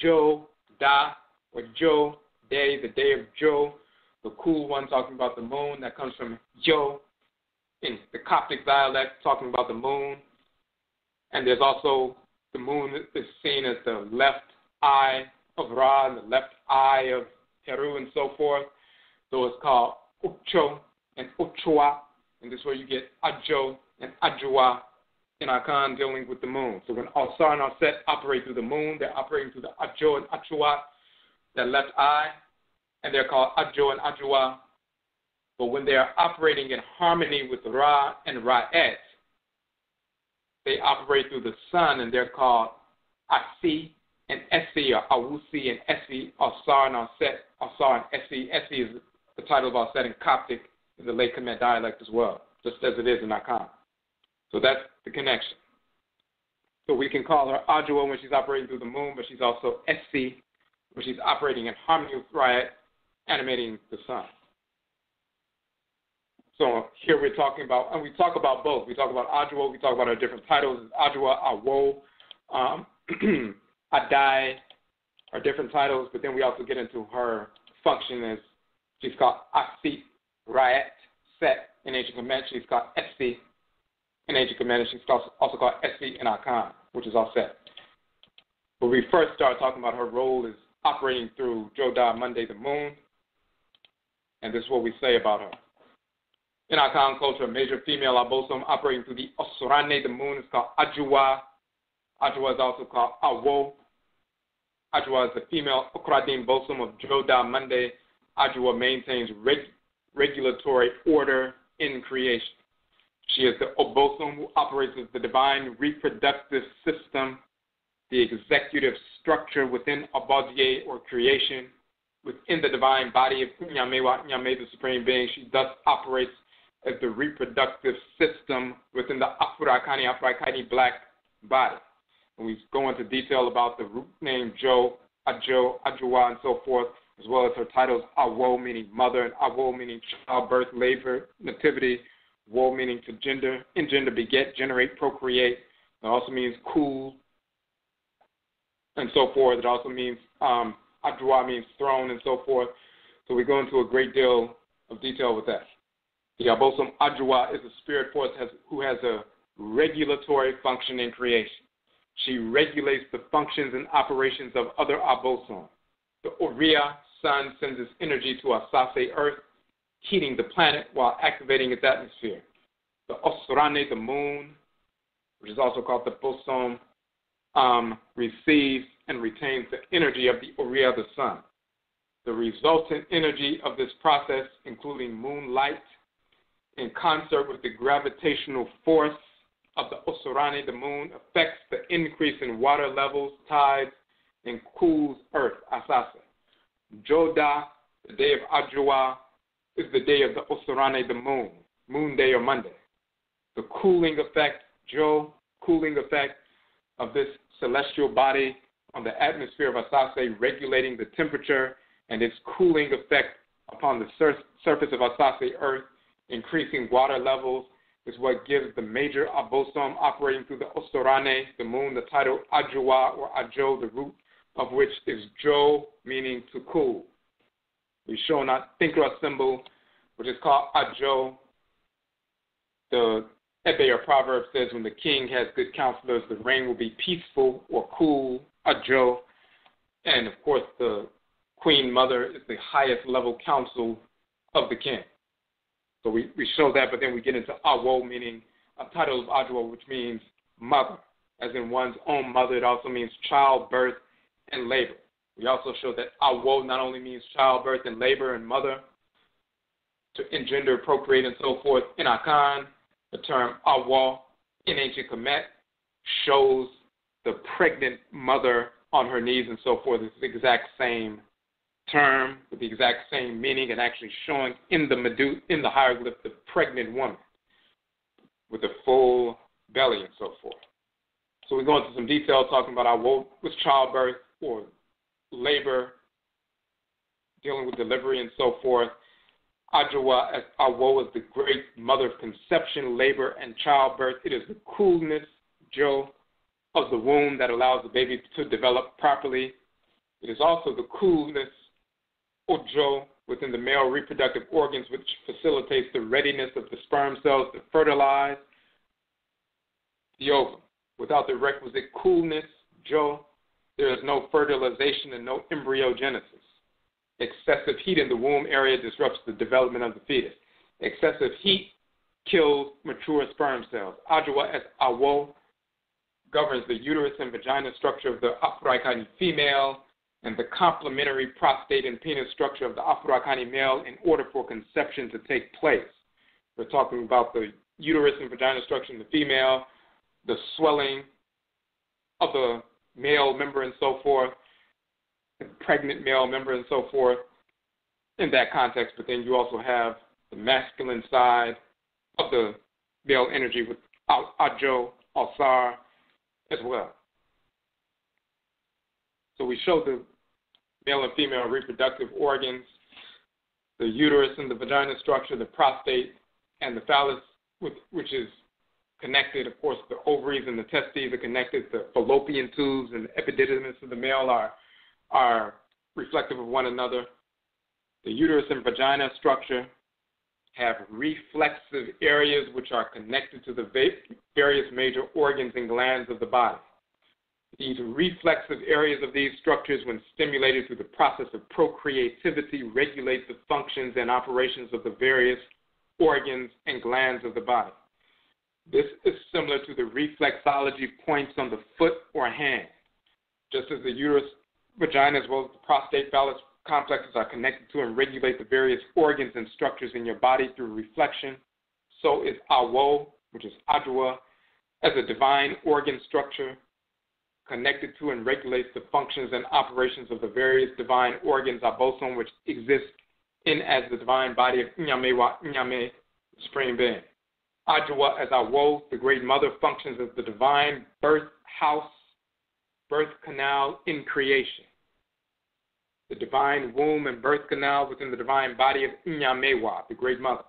Jo, Da, or Jo, day, the day of Jo. The cool one talking about the moon, that comes from Yo. In the Coptic dialect, talking about the moon. And there's also the moon is seen as the left eye of Ra and the left eye of Heru and so forth. So it's called Ucho and Uchua. And this is where you get Ajo and Ajua in Akan dealing with the moon. So when Osar and Alset operate through the moon, they're operating through the Ajo and Achua, that left eye, and they're called Ajo and Ajua. But when they are operating in harmony with Ra and Ra'et, they operate through the sun, and they're called Asi and Esi, or Awusi and Esi, Osar and Aset, Asar and Esi. Esi is the title of Aset in Coptic, in the late Kemet dialect as well, just as it is in Akan. So that's the connection. So we can call her Ajua when she's operating through the moon, but she's also Esi when she's operating in harmony with Ra'et, animating the sun. So here we're talking about, and we talk about both. We talk about Ajua, we talk about her different titles. Ajua, Awo, um, Adai are different titles, but then we also get into her function as she's called Aksit, Riot, Set in ancient Kemet. She's called Esi in ancient Kemet. She's also called Esi in Akan, which is all set. But we first start talking about her role as operating through Jodah Monday the moon, and this is what we say about her. In Khan culture, a major female abosom operating through the Osurane, the moon, is called Ajua. Ajua is also called Awo. Ajua is the female Okradim bosom of Joda Monday. Ajua maintains reg- regulatory order in creation. She is the oh, Obosom who operates as the divine reproductive system, the executive structure within Abadier or creation, within the divine body of Nyamewa, Nyame, the supreme being. She thus operates as the reproductive system within the Afurakani, Afurakani black body. And we go into detail about the root name Jo, Ajo, Ajua, and so forth, as well as her titles Awo, meaning mother, and Awo, meaning childbirth, labor, nativity, Wo, meaning to gender, engender, beget, generate, procreate. It also means cool, and so forth. It also means um, Ajua means throne, and so forth. So we go into a great deal of detail with that. The Abosom Ajwa is a spirit force has, who has a regulatory function in creation. She regulates the functions and operations of other abosom. The Oriya sun sends its energy to Asase earth, heating the planet while activating its atmosphere. The Osorane, the moon, which is also called the bosom, um, receives and retains the energy of the Oriya, the sun. The resultant energy of this process, including moonlight, in concert with the gravitational force of the Osorane, the moon, affects the increase in water levels, tides, and cools earth, Asase. Joda, the day of Ajua, is the day of the Osorane, the moon, moon day or Monday. The cooling effect, Jo, cooling effect of this celestial body on the atmosphere of Asase, regulating the temperature and its cooling effect upon the sur- surface of Asase Earth, increasing water levels, is what gives the major abosom operating through the Osorane, the moon, the title Ajua or Ajo, the root of which is Jo, meaning to cool. We show not Thinkra symbol, which is called Ajo. The Ebe or proverb says, when the king has good counselors, the reign will be peaceful or cool, Ajo. And of course, the queen mother is the highest level counsel of the king. So we, we show that, but then we get into Awo, meaning a title of Ajwa, which means mother, as in one's own mother. It also means childbirth and labor. We also show that Awo not only means childbirth and labor and mother, to engender, procreate, and so forth. In Akan, the term Awo in ancient Kemet shows the pregnant mother on her knees and so forth. It's the exact same term with the exact same meaning and actually showing in the medu- in the hieroglyph the pregnant woman with a full belly and so forth. So we go into some detail talking about woe with childbirth or labor, dealing with delivery and so forth. Ajawa Awo is the great mother of conception, labor, and childbirth. It is the coolness, Jo, of the womb that allows the baby to develop properly. It is also the coolness Ojo within the male reproductive organs, which facilitates the readiness of the sperm cells to fertilize the ovum. Without the requisite coolness, Jo, there is no fertilization and no embryogenesis. Excessive heat in the womb area disrupts the development of the fetus. Excessive heat kills mature sperm cells. Ajawa as Awo governs the uterus and vagina structure of the Afurakani female and the complementary prostate and penis structure of the Afurakani male in order for conception to take place. We're talking about the uterus and vagina structure in the female, the swelling of the male member and so forth, pregnant male member and so forth in that context. But then you also have the masculine side of the male energy with Ajo, Alsar as well. So we show the male and female reproductive organs, the uterus and the vagina structure, the prostate, and the phallus, which is connected. Of course, the ovaries and the testes are connected. The fallopian tubes and the epididymis of the male are, are reflective of one another. The uterus and vagina structure have reflexive areas which are connected to the various major organs and glands of the body. These reflexive areas of these structures, when stimulated through the process of procreativity, regulate the functions and operations of the various organs and glands of the body. This is similar to the reflexology points on the foot or hand. Just as the uterus, vagina, as well as the prostate phallus complexes are connected to and regulate the various organs and structures in your body through reflection, so is Awo, which is Adwa, as a divine organ structure connected to and regulates the functions and operations of the various divine organs abosom which exist in as the divine body of Nyamewa Nyame, Supreme Being. Ajawa as Awo, the Great Mother, functions as the divine birth house, birth canal in creation. The divine womb and birth canal within the divine body of Nyamewa, the Great Mother.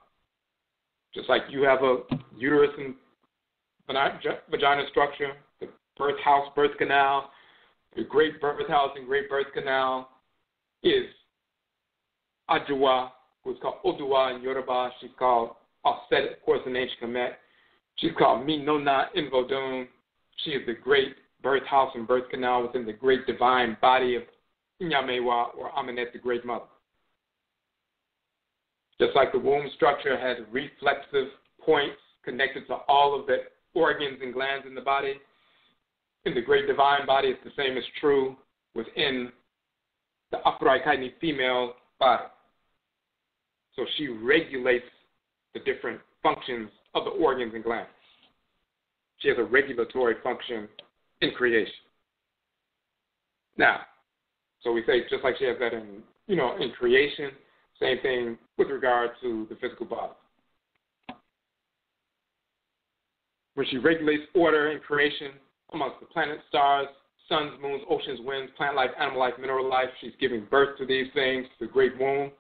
Just like you have a uterus and vagina structure, the birth house, birth canal. The great birth house and great birth canal is Ajawa, who's called Odua in Yoruba. She's called Aset, of course, in ancient Kemet. She's called Minona in Vodun. She is the great birth house and birth canal within the great divine body of Nyamewa or Amenet, the Great Mother. Just like the womb structure has reflexive points connected to all of the organs and glands in the body, in the great divine body, it's the same is true within the upright Kaini female body. So she regulates the different functions of the organs and glands. She has a regulatory function in creation. Now, so we say just like she has that in you know in creation, same thing with regard to the physical body. When she regulates order in creation amongst the planets, stars, suns, moons, oceans, winds, plant life, animal life, mineral life, she's giving birth to these things, the great womb.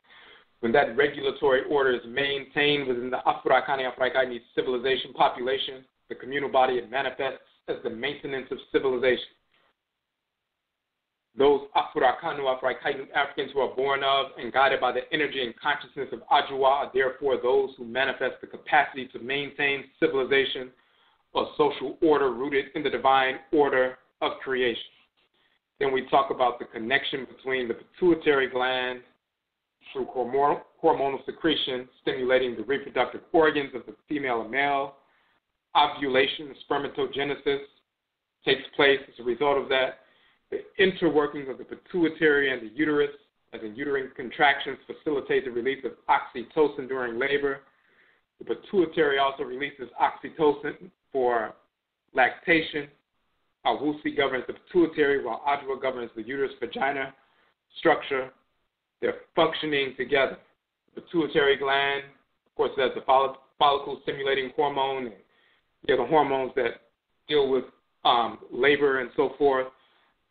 When that regulatory order is maintained within the Afurakani Afrakani civilization population, the communal body, it manifests as the maintenance of civilization. Those Afrakanu Africans who are born of and guided by the energy and consciousness of Ajua are therefore those who manifest the capacity to maintain civilization or social order rooted in the divine order of creation. Then we talk about the connection between the pituitary gland through hormonal secretion, stimulating the reproductive organs of the female and male. Ovulation, spermatogenesis takes place as a result of that. The interworkings of the pituitary and the uterus, as in uterine contractions, facilitate the release of oxytocin during labor. The pituitary also releases oxytocin for lactation. Awusi governs the pituitary, while Adwa governs the uterus vagina structure. They're functioning together. The pituitary gland, of course, has the follicle stimulating hormone, and you have the hormones that deal with um, labor and so forth.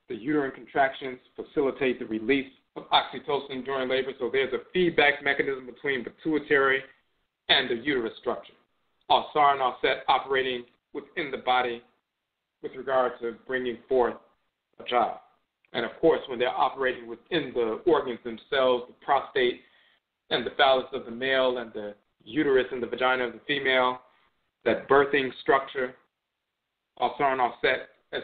The uterine contractions facilitate the release of oxytocin during labor, so there's a feedback mechanism between pituitary and the uterus structure. Alsar and Alset operating within the body with regard to bringing forth a child. And of course, when they're operating within the organs themselves, the prostate and the phallus of the male and the uterus and the vagina of the female, that birthing structure, Alsar and Alset as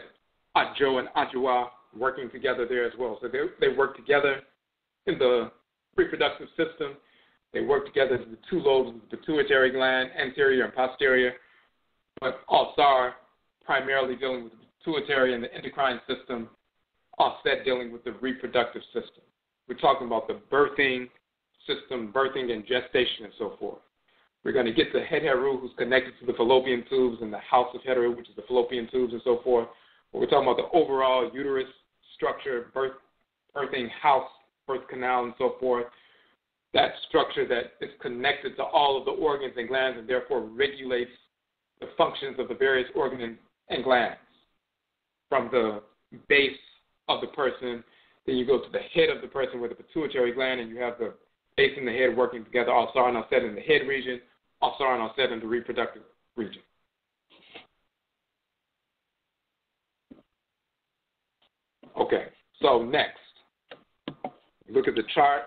Ajo and Ajua working together there as well. So they, they work together in the reproductive system. They work together as the two lobes of the pituitary gland, anterior and posterior, but Alsar primarily dealing with the pituitary and the endocrine system, Alset dealing with the reproductive system. We're talking about the birthing system, birthing and gestation and so forth. We're going to get to Het Heru, who's connected to the fallopian tubes, and the house of Heru, which is the fallopian tubes and so forth. But we're talking about the overall uterus structure, birth, birthing house, birth canal, and so forth. That structure that is connected to all of the organs and glands and therefore regulates the functions of the various organs and glands from the base of the person. Then you go to the head of the person with the pituitary gland, and you have the base and the head working together, all starting on set in the head region, all starting on set in the reproductive region. Okay, so next, look at the chart.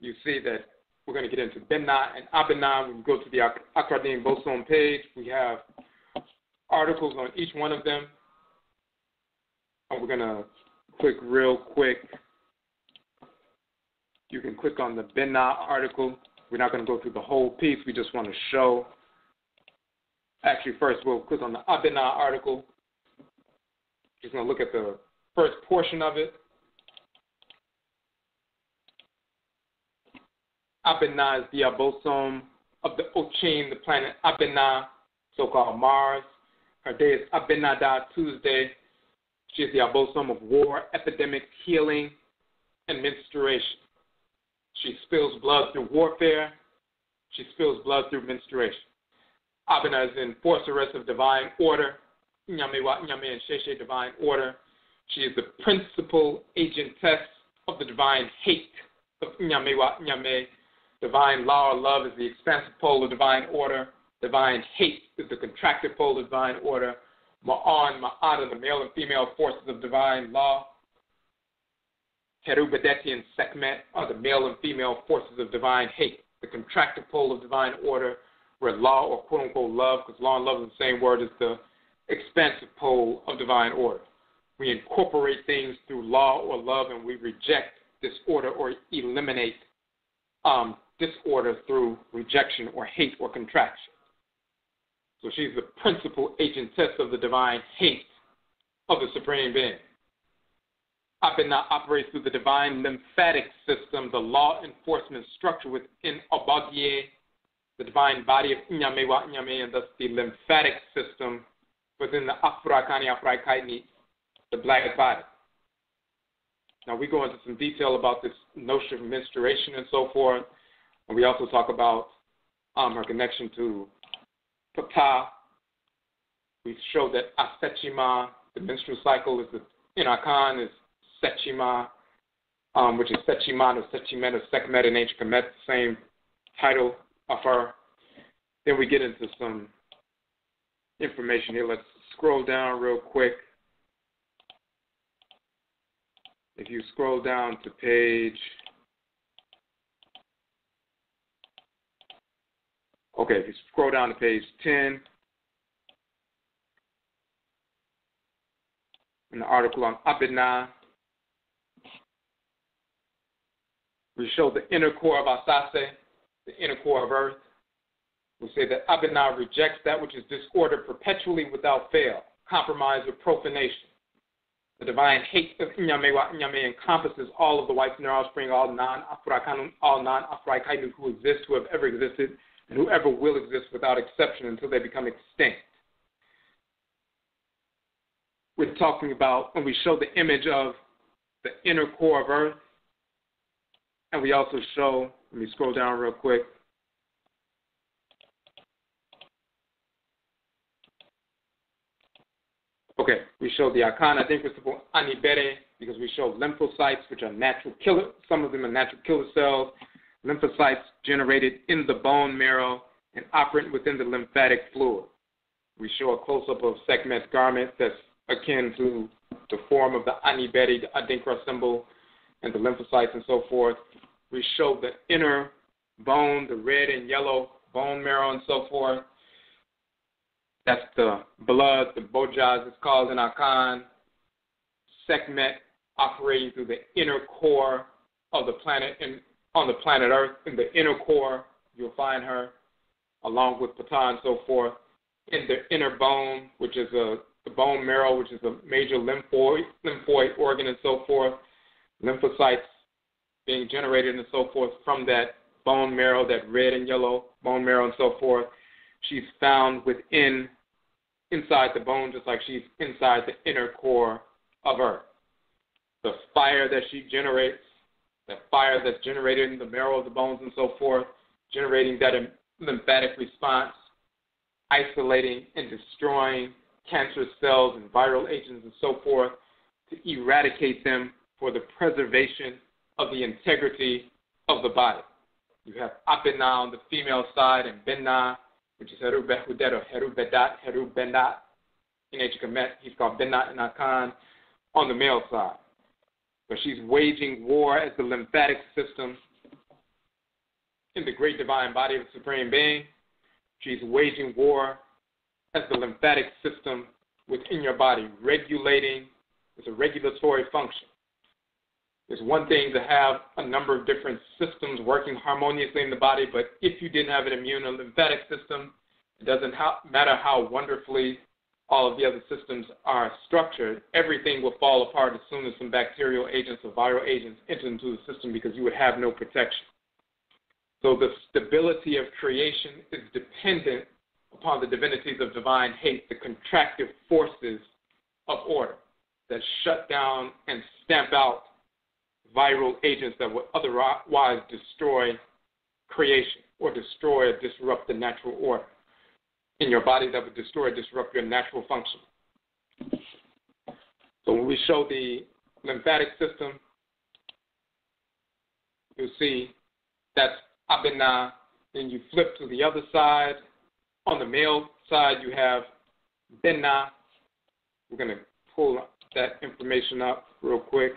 You see that we're going to get into Benna and Abena. When we go to the Akradin Bosom page, we have articles on each one of them. We're going to click real quick. You can click on the Benna article. We're not going to go through the whole piece. We just want to show. Actually, first we'll click on the ah Abena article. Just going to look at the first portion of it. Ah Abena is the abosom of the Ochin, the planet ah Abena, so-called Mars. Her day is Abenada Tuesday. She is the abosom of war, epidemic, healing, and menstruation. She spills blood through warfare. She spills blood through menstruation. Abena is in Forceress of divine order. Nyame wa Nyame and Sheshe divine order. She is the principal agentess of the divine hate of Nyame wa Nyame Divine law or love is the expansive pole of divine order. Divine hate is the contracted pole of divine order. Ma'an, Ma'ada, the male and female forces of divine law. Heru Bedeti and Sekhmet are the male and female forces of divine hate, the contracted pole of divine order, where law or quote unquote love, because law and love is the same word as the expansive pole of divine order. We incorporate things through law or love, and we reject disorder or eliminate um, disorder through rejection or hate or contraction. So she's the principal agentess of the divine hate of the Supreme Being. Abena operates through the divine lymphatic system, the law enforcement structure within Obadie, the divine body of Inyamewa Inyame, and thus the lymphatic system within the Afrakani Afrakaini, the black body. Now we go into some detail about this notion of menstruation and so forth, and we also talk about um, her connection to Ptah. We show that Asechima, the menstrual cycle, is the in Akan is Sechima, um, which is Sechiman or Sechimet or Sekhmet in ancient Kemet, the same title of her. Then we get into some information here. Let's scroll down real quick. If you scroll down to page Okay, if you scroll down to page 10, in the article on Abinah, we show the inner core of Asase, the inner core of Earth. We say that Abinah rejects that which is disordered perpetually without fail, compromise or profanation. The divine hate of Inyamewa Inyame encompasses all of the whites and their offspring, all non-Afrakanum, all non-Afraikainu who exist, who have ever existed, and whoever will exist without exception until they become extinct. We're talking about when we show the image of the inner core of Earth, and we also show, let me scroll down real quick. Okay, we show the Akana principle Anibere because we show lymphocytes, which are natural killer. Some of them are natural killer cells, lymphocytes generated in the bone marrow and operant within the lymphatic fluid. We show a close up of Sekhmet's garment that's akin to the form of the Aniberi, the Adinkra symbol, and the lymphocytes and so forth. We show the inner bone, the red and yellow bone marrow and so forth. That's the blood, the bojas is called in Akan. Sekhmet operating through the inner core of the planet and on the planet Earth. In the inner core, you'll find her, along with Ptah and so forth. In the inner bone, which is a the bone marrow, which is a major lymphoid lymphoid organ and so forth. Lymphocytes being generated and so forth from that bone marrow, that red and yellow bone marrow and so forth. She's found within inside the bone, just like she's inside the inner core of Earth. The fire that she generates that fire that's generated in the marrow of the bones and so forth, generating that lymphatic response, isolating and destroying cancerous cells and viral agents and so forth to eradicate them for the preservation of the integrity of the body. You have Apina on the female side and Benna, which is Heru Behudet or Heru Bedat, Heru Bendat. In H. Kemet, he's called Benna and Akan on the male side but she's waging war as the lymphatic system in the great divine body of the Supreme Being. She's waging war as the lymphatic system within your body, regulating, it's a regulatory function. It's one thing to have a number of different systems working harmoniously in the body, but if you didn't have an immune or lymphatic system, it doesn't matter how wonderfully all of the other systems are structured, everything will fall apart as soon as some bacterial agents or viral agents enter into the system because you would have no protection. So the stability of creation is dependent upon the divinities of divine hate, the contractive forces of order that shut down and stamp out viral agents that would otherwise destroy creation or destroy or disrupt the natural order in your body that would destroy, disrupt your natural function. So when we show the lymphatic system, you'll see that's Abina. Then you flip to the other side. On the male side, you have Benna. We're going to pull that information up real quick.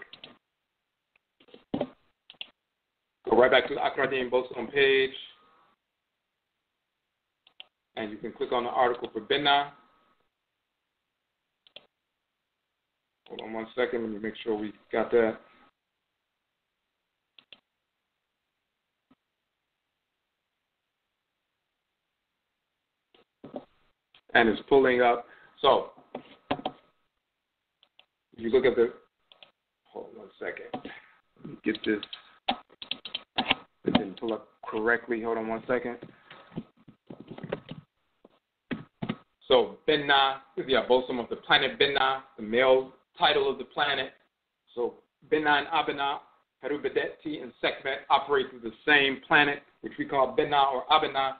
Go right back to the Akradin Bosom page and you can click on the article for Benna. Hold on one second. Let me make sure we got that. And it's pulling up. So, if you look at the, hold on one second. Let me get this. It didn't pull up correctly. Hold on one second. So Benna is the abosom of the planet Benna, the male title of the planet. So Benna and Abena, Heru-Bedeti, and Sekhmet operate through the same planet, which we call Benna or Abena.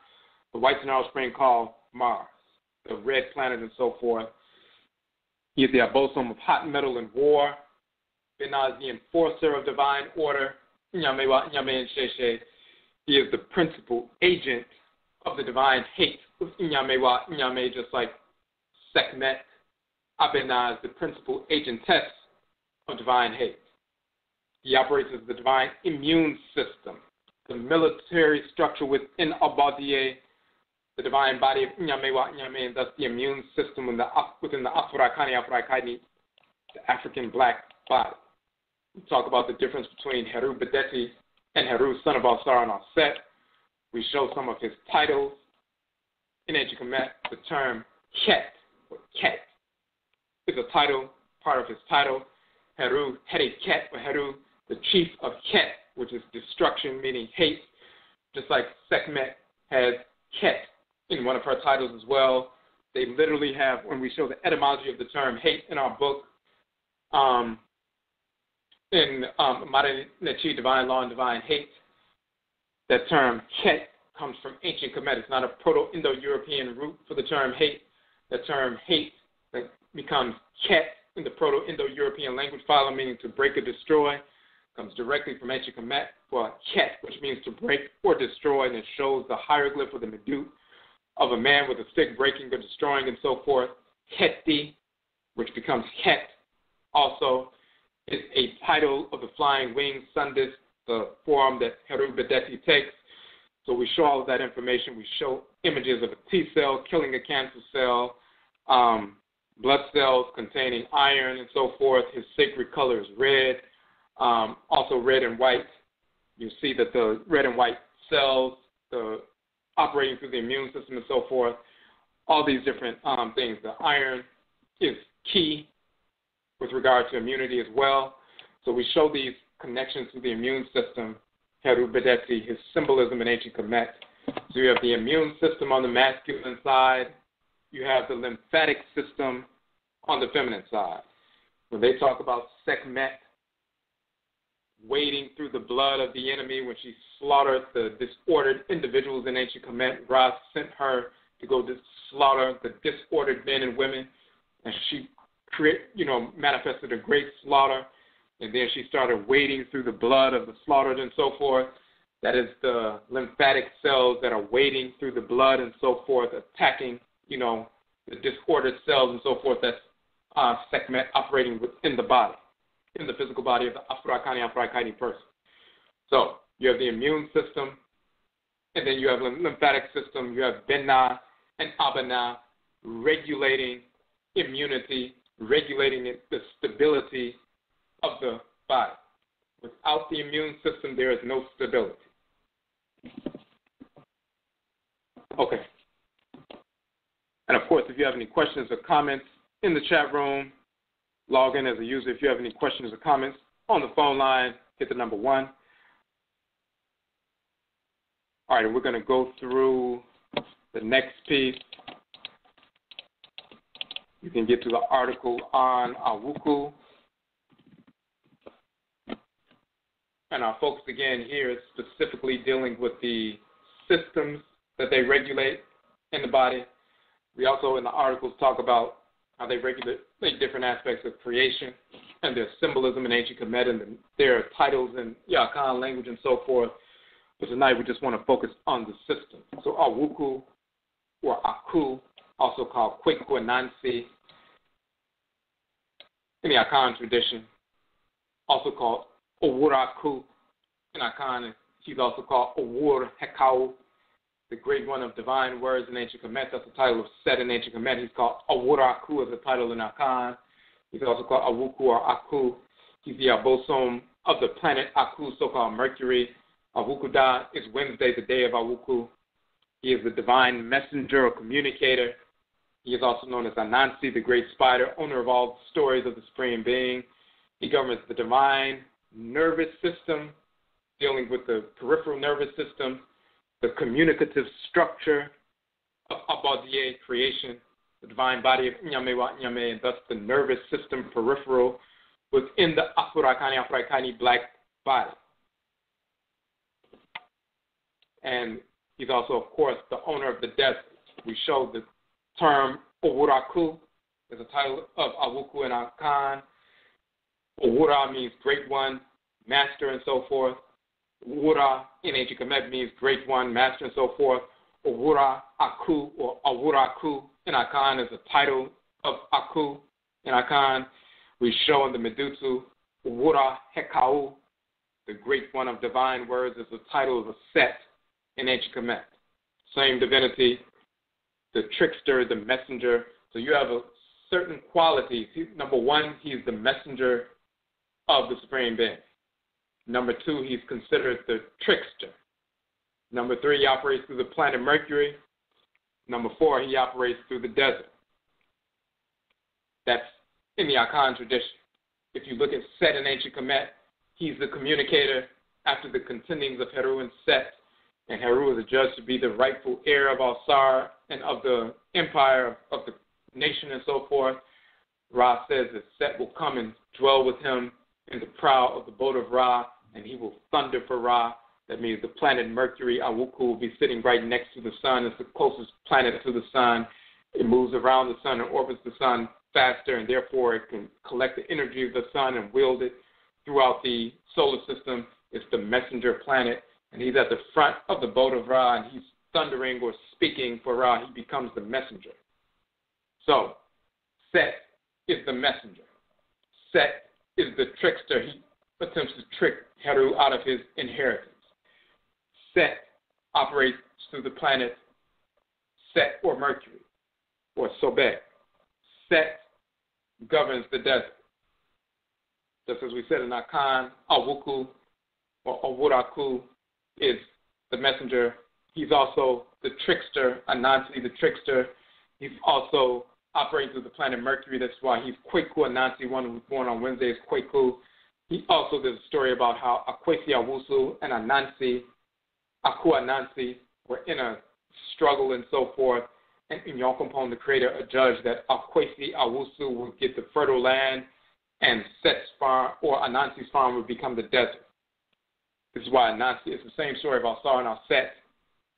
The whites and spring call Mars, the red planet, and so forth. He is the abosom of hot metal and war. Benna is the enforcer of divine order. He is the principal agent of the divine hate of Inyamewa, Inyame, just like Sekhmet, Abenaz, the principal agentess of divine hate. He operates as the divine immune system, the military structure within Abadiye, the divine body of Inyamewa, Inyame, and thus the immune system within the, within the Afurakani, Afurakaini, the African black body. We talk about the difference between Heru Bedeti and Heru, son of Alsar and Alset. We show some of his titles. Ancient Kemet, the term Ket, or Ket, is a title, part of his title. Heru, Heri Ket, or Heru, the chief of Ket, which is destruction, meaning hate. Just like Sekhmet has Ket in one of her titles as well. They literally have, when we show the etymology of the term hate in our book, um, in um, Modern Divine Law and Divine Hate, that term Ket comes from ancient Kemet. It's not a Proto Indo European root for the term hate. The term hate that becomes Ket in the Proto Indo European language file, meaning to break or destroy, comes directly from ancient Kemet for Ket, which means to break or destroy, and it shows the hieroglyph or the medut of a man with a stick breaking or destroying and so forth. Keti, which becomes Ket, also is a title of the flying wings, Sundis, the form that Heru takes. So we show all of that information. We show images of a T cell killing a cancer cell, um, blood cells containing iron and so forth. His sacred color is red, um, also red and white. You see that the red and white cells, the operating through the immune system and so forth, all these different um, things. The iron is key with regard to immunity as well. So we show these connections to the immune system, Heru Bedeti, his symbolism in ancient Kemet. So you have the immune system on the masculine side, you have the lymphatic system on the feminine side. When they talk about Sekhmet wading through the blood of the enemy when she slaughtered the disordered individuals in ancient Kemet, Ra sent her to go to slaughter the disordered men and women, and she you know, manifested a great slaughter, and then she started wading through the blood of the slaughtered and so forth. That is the lymphatic cells that are wading through the blood and so forth, attacking, you know, the disordered cells and so forth. That's uh, Sekhmet operating within the body, in the physical body of the Afurakani Afurakani person. So you have the immune system, and then you have the lymphatic system. You have Benna and Abana regulating immunity regulating the stability of the body. Without the immune system, there is no stability. Okay. And of course, if you have any questions or comments in the chat room, log in as a user. If you have any questions or comments on the phone line, hit the number one. All right, we're going to go through the next piece you can get to the article on Awuku. And our focus again here is specifically dealing with the systems that they regulate in the body. We also in the articles talk about how they regulate different aspects of creation and their symbolism in ancient Kemet and their titles in Yakan language and so forth. But tonight we just want to focus on the system. So Awuku or Aku also called Kwekwenansi in the Akan tradition, also called Owuraku. In Akan, he's also called Owur Hekau, the great one of divine words in ancient Kemet. That's the title of Set in ancient Kemet. He's called Owuraku as the title in Akan. He's also called Awuku or Aku. He's the abosom of the planet Aku, so-called Mercury. Awukuda is Wednesday, the day of Awuku. He is the divine messenger or communicator. He is also known as Anansi, the great spider, owner of all stories of the Supreme Being. He governs the divine nervous system, dealing with the peripheral nervous system, the communicative structure of Abadier creation, the divine body of Nyame wa Nyame, and thus the nervous system peripheral within the Afurakani Afurakani black body. And he's also, of course, the owner of the desert. We showed the term Owuraku is a title of Awuku and Akan. Owura means great one, master, and so forth. Wura in ancient Kemet means great one, master, and so forth. Owura Aku or Awuraku in Akan is a title of Aku in Akan. We show in the Medutu Wura Hekau, the great one of divine words, is the title of a set in ancient Kemet. Same divinity, the trickster, the messenger. So you have a certain qualities. Number one, he's the messenger of the Supreme Being. Number two, he's considered the trickster. Number three, he operates through the planet Mercury. Number four, he operates through the desert. That's in the Akan tradition. If you look at Set in ancient Kemet, he's the communicator after the contendings of Heru and Set. And Heru is adjudged to be the rightful heir of Alsar and of the empire of the nation and so forth. Ra says that Set will come and dwell with him in the prow of the boat of Ra, and he will thunder for Ra. That means the planet Mercury, Awuku, will be sitting right next to the sun. It's the closest planet to the sun. It moves around the sun and orbits the sun faster, and therefore it can collect the energy of the sun and wield it throughout the solar system. It's the messenger planet, and he's at the front of the boat of Ra, and he's thundering or speaking for Ra. He becomes the messenger. So, Set is the messenger. Set is the trickster. He attempts to trick Heru out of his inheritance. Set operates through the planet Set or Mercury or Sobek. Set governs the desert. Just as we said in Akan, Awuku or Awuraku is the messenger. He's also the trickster, Anansi the trickster. He's also operating through the planet Mercury. That's why he's Kwaku Anansi, one who was born on Wednesday is Kwaku. He also there's a story about how Akwesi Awusu and Anansi, Aku Anansi, were in a struggle and so forth. And Inyokompon, the creator, adjudged that Akwesi Awusu would get the fertile land and Set's farm or Anansi's farm would become the desert. This is why Anansi it's the same story of Alsar and Alset,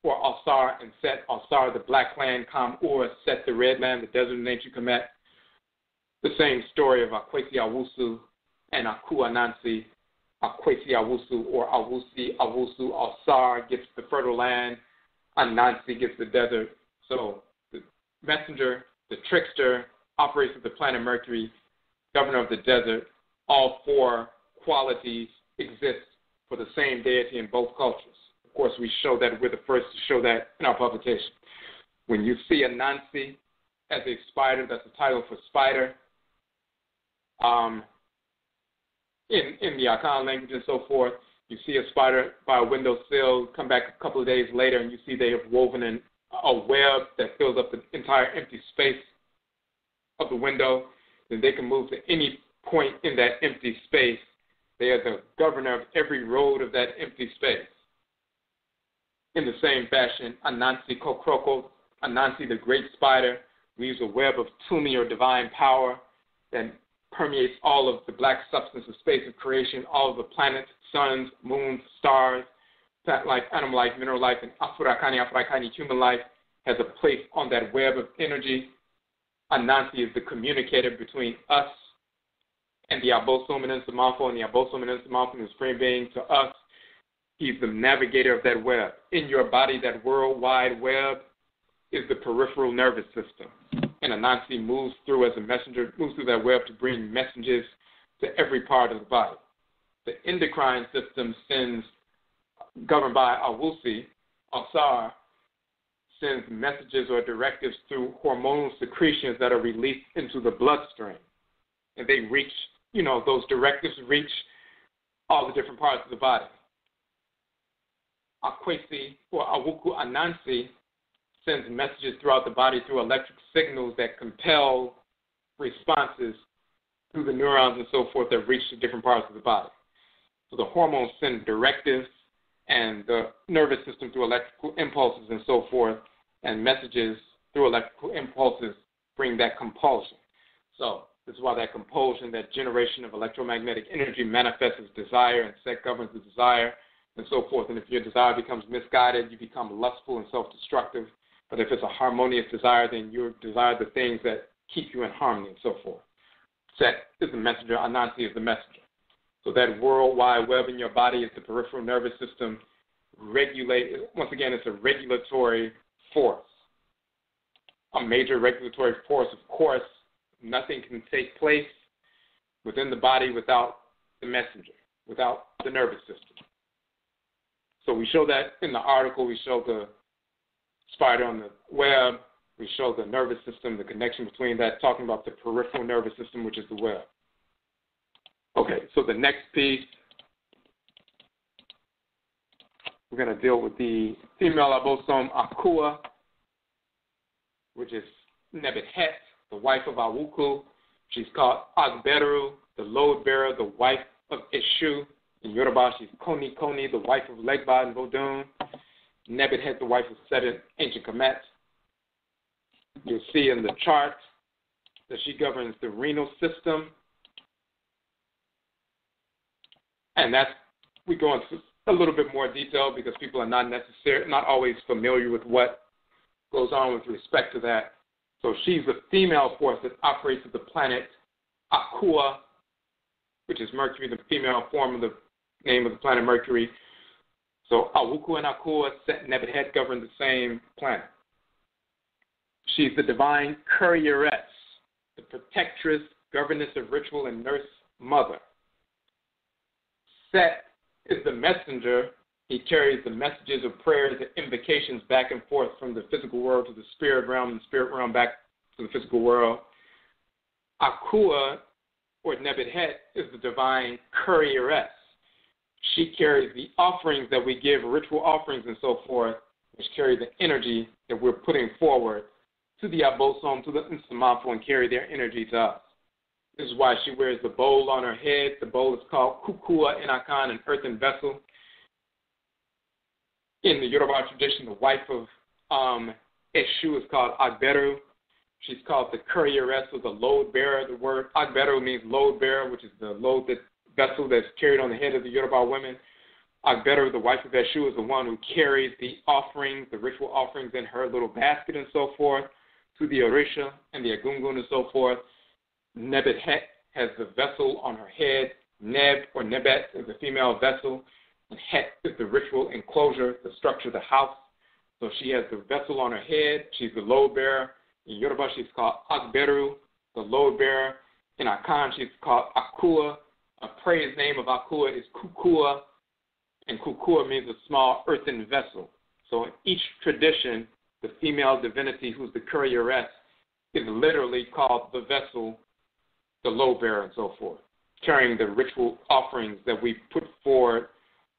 or Alsar and Set. Alsar, the black land, Kam Ur, Set, the red land, the desert in ancient Kemet. The same story of Akwesi Awusu and Aku Anansi. Akwesi Awusu or Awusi Awusu. Alsar gets the fertile land, Anansi gets the desert. So the messenger, the trickster, operates with the planet Mercury, governor of the desert. All four qualities exist for the same deity in both cultures. Of course, we show that we're the first to show that in our publication. When you see Anansi as a spider, that's a title for spider. Um, in, in the Akan language and so forth, you see a spider by a windowsill, come back a couple of days later, and you see they have woven in a web that fills up the entire empty space of the window. Then they can move to any point in that empty space. They are the governor of every road of that empty space. In the same fashion, Anansi Kokroko, Anansi the great spider, weaves a web of tumi or divine power that permeates all of the black substance of space of creation, all of the planets, suns, moons, stars, plant life, animal life, mineral life, and Afurakani, Afurakani, human life has a place on that web of energy. Anansi is the communicator between us and the Abosom and Insamanfo, and the Abosom and Insamanfo, the Supreme Being, to us. He's the navigator of that web. In your body, that worldwide web is the peripheral nervous system. And Anansi moves through as a messenger, moves through that web to bring messages to every part of the body. The endocrine system sends, governed by Awusi, Asar, sends messages or directives through hormonal secretions that are released into the bloodstream. and they reach, you know, those directives reach all the different parts of the body. Akwesi or Awuku Anansi sends messages throughout the body through electric signals that compel responses through the neurons and so forth that reach the different parts of the body. So the hormones send directives and the nervous system through electrical impulses and so forth, and messages through electrical impulses bring that compulsion. So this is why that compulsion, that generation of electromagnetic energy manifests as desire, and sex governs the desire, and so forth. And if your desire becomes misguided, you become lustful and self-destructive. But if it's a harmonious desire, then you desire the things that keep you in harmony and so forth. Set is the messenger, Anansi is the messenger. So that worldwide web in your body is the peripheral nervous system. Regulate once again, it's a regulatory force, a major regulatory force. Of course, nothing can take place within the body without the messenger, without the nervous system. So we show that in the article. We show the spider on the web. We show the nervous system, the connection between that, talking about the peripheral nervous system, which is the web. Okay, so the next piece, we're going to deal with the female abosom Akua, which is Nebet-Het, the wife of Awuku. She's called Agberu, the load bearer, the wife of Eshu. In Yoruba, she's Koni Koni, the wife of Legba and Vodun. Nebet-Het, the wife of Set in ancient Kemet. You'll see in the chart that she governs the renal system, and that's we go into a little bit more detail because people are not necessarily not always familiar with what goes on with respect to that. So she's the female force that operates at the planet Akua, which is Mercury, the female form of the name of the planet Mercury. So Awuku and Akua, Set and Nebet-Het govern the same planet. She's the divine courieress, the protectress, governess of ritual, and nurse mother. Set is the messenger. He carries the messages of prayers and invocations back and forth from the physical world to the spirit realm and the spirit realm back to the physical world. Akua, or Nebet-Het, is the divine courieress. She carries the offerings that we give, ritual offerings and so forth, which carry the energy that we're putting forward to the Abosom, to the Nsamafo, and carry their energy to us. This is why she wears the bowl on her head. The bowl is called Kukua in Akan, an earthen vessel. In the Yoruba tradition, the wife of um, Eshu is called Agberu. She's called the courieress or the load bearer. The word Agberu means load bearer, which is the load that vessel that's carried on the head of the Yoruba women. Agberu, the wife of Eshu, is the one who carries the offerings, the ritual offerings in her little basket and so forth to the Orisha and the Egungun and so forth. Nebet-Het has the vessel on her head. Neb or Nebet is the female vessel. And Het is the ritual enclosure, the structure, the house. So she has the vessel on her head. She's the load bearer. In Yoruba, she's called Agberu, the load bearer. In Akan, she's called Akua. A praise name of Akua is Kukua, and Kukua means a small earthen vessel. So in each tradition, the female divinity who's the courieress is literally called the vessel the low bearer and so forth, carrying the ritual offerings that we put forward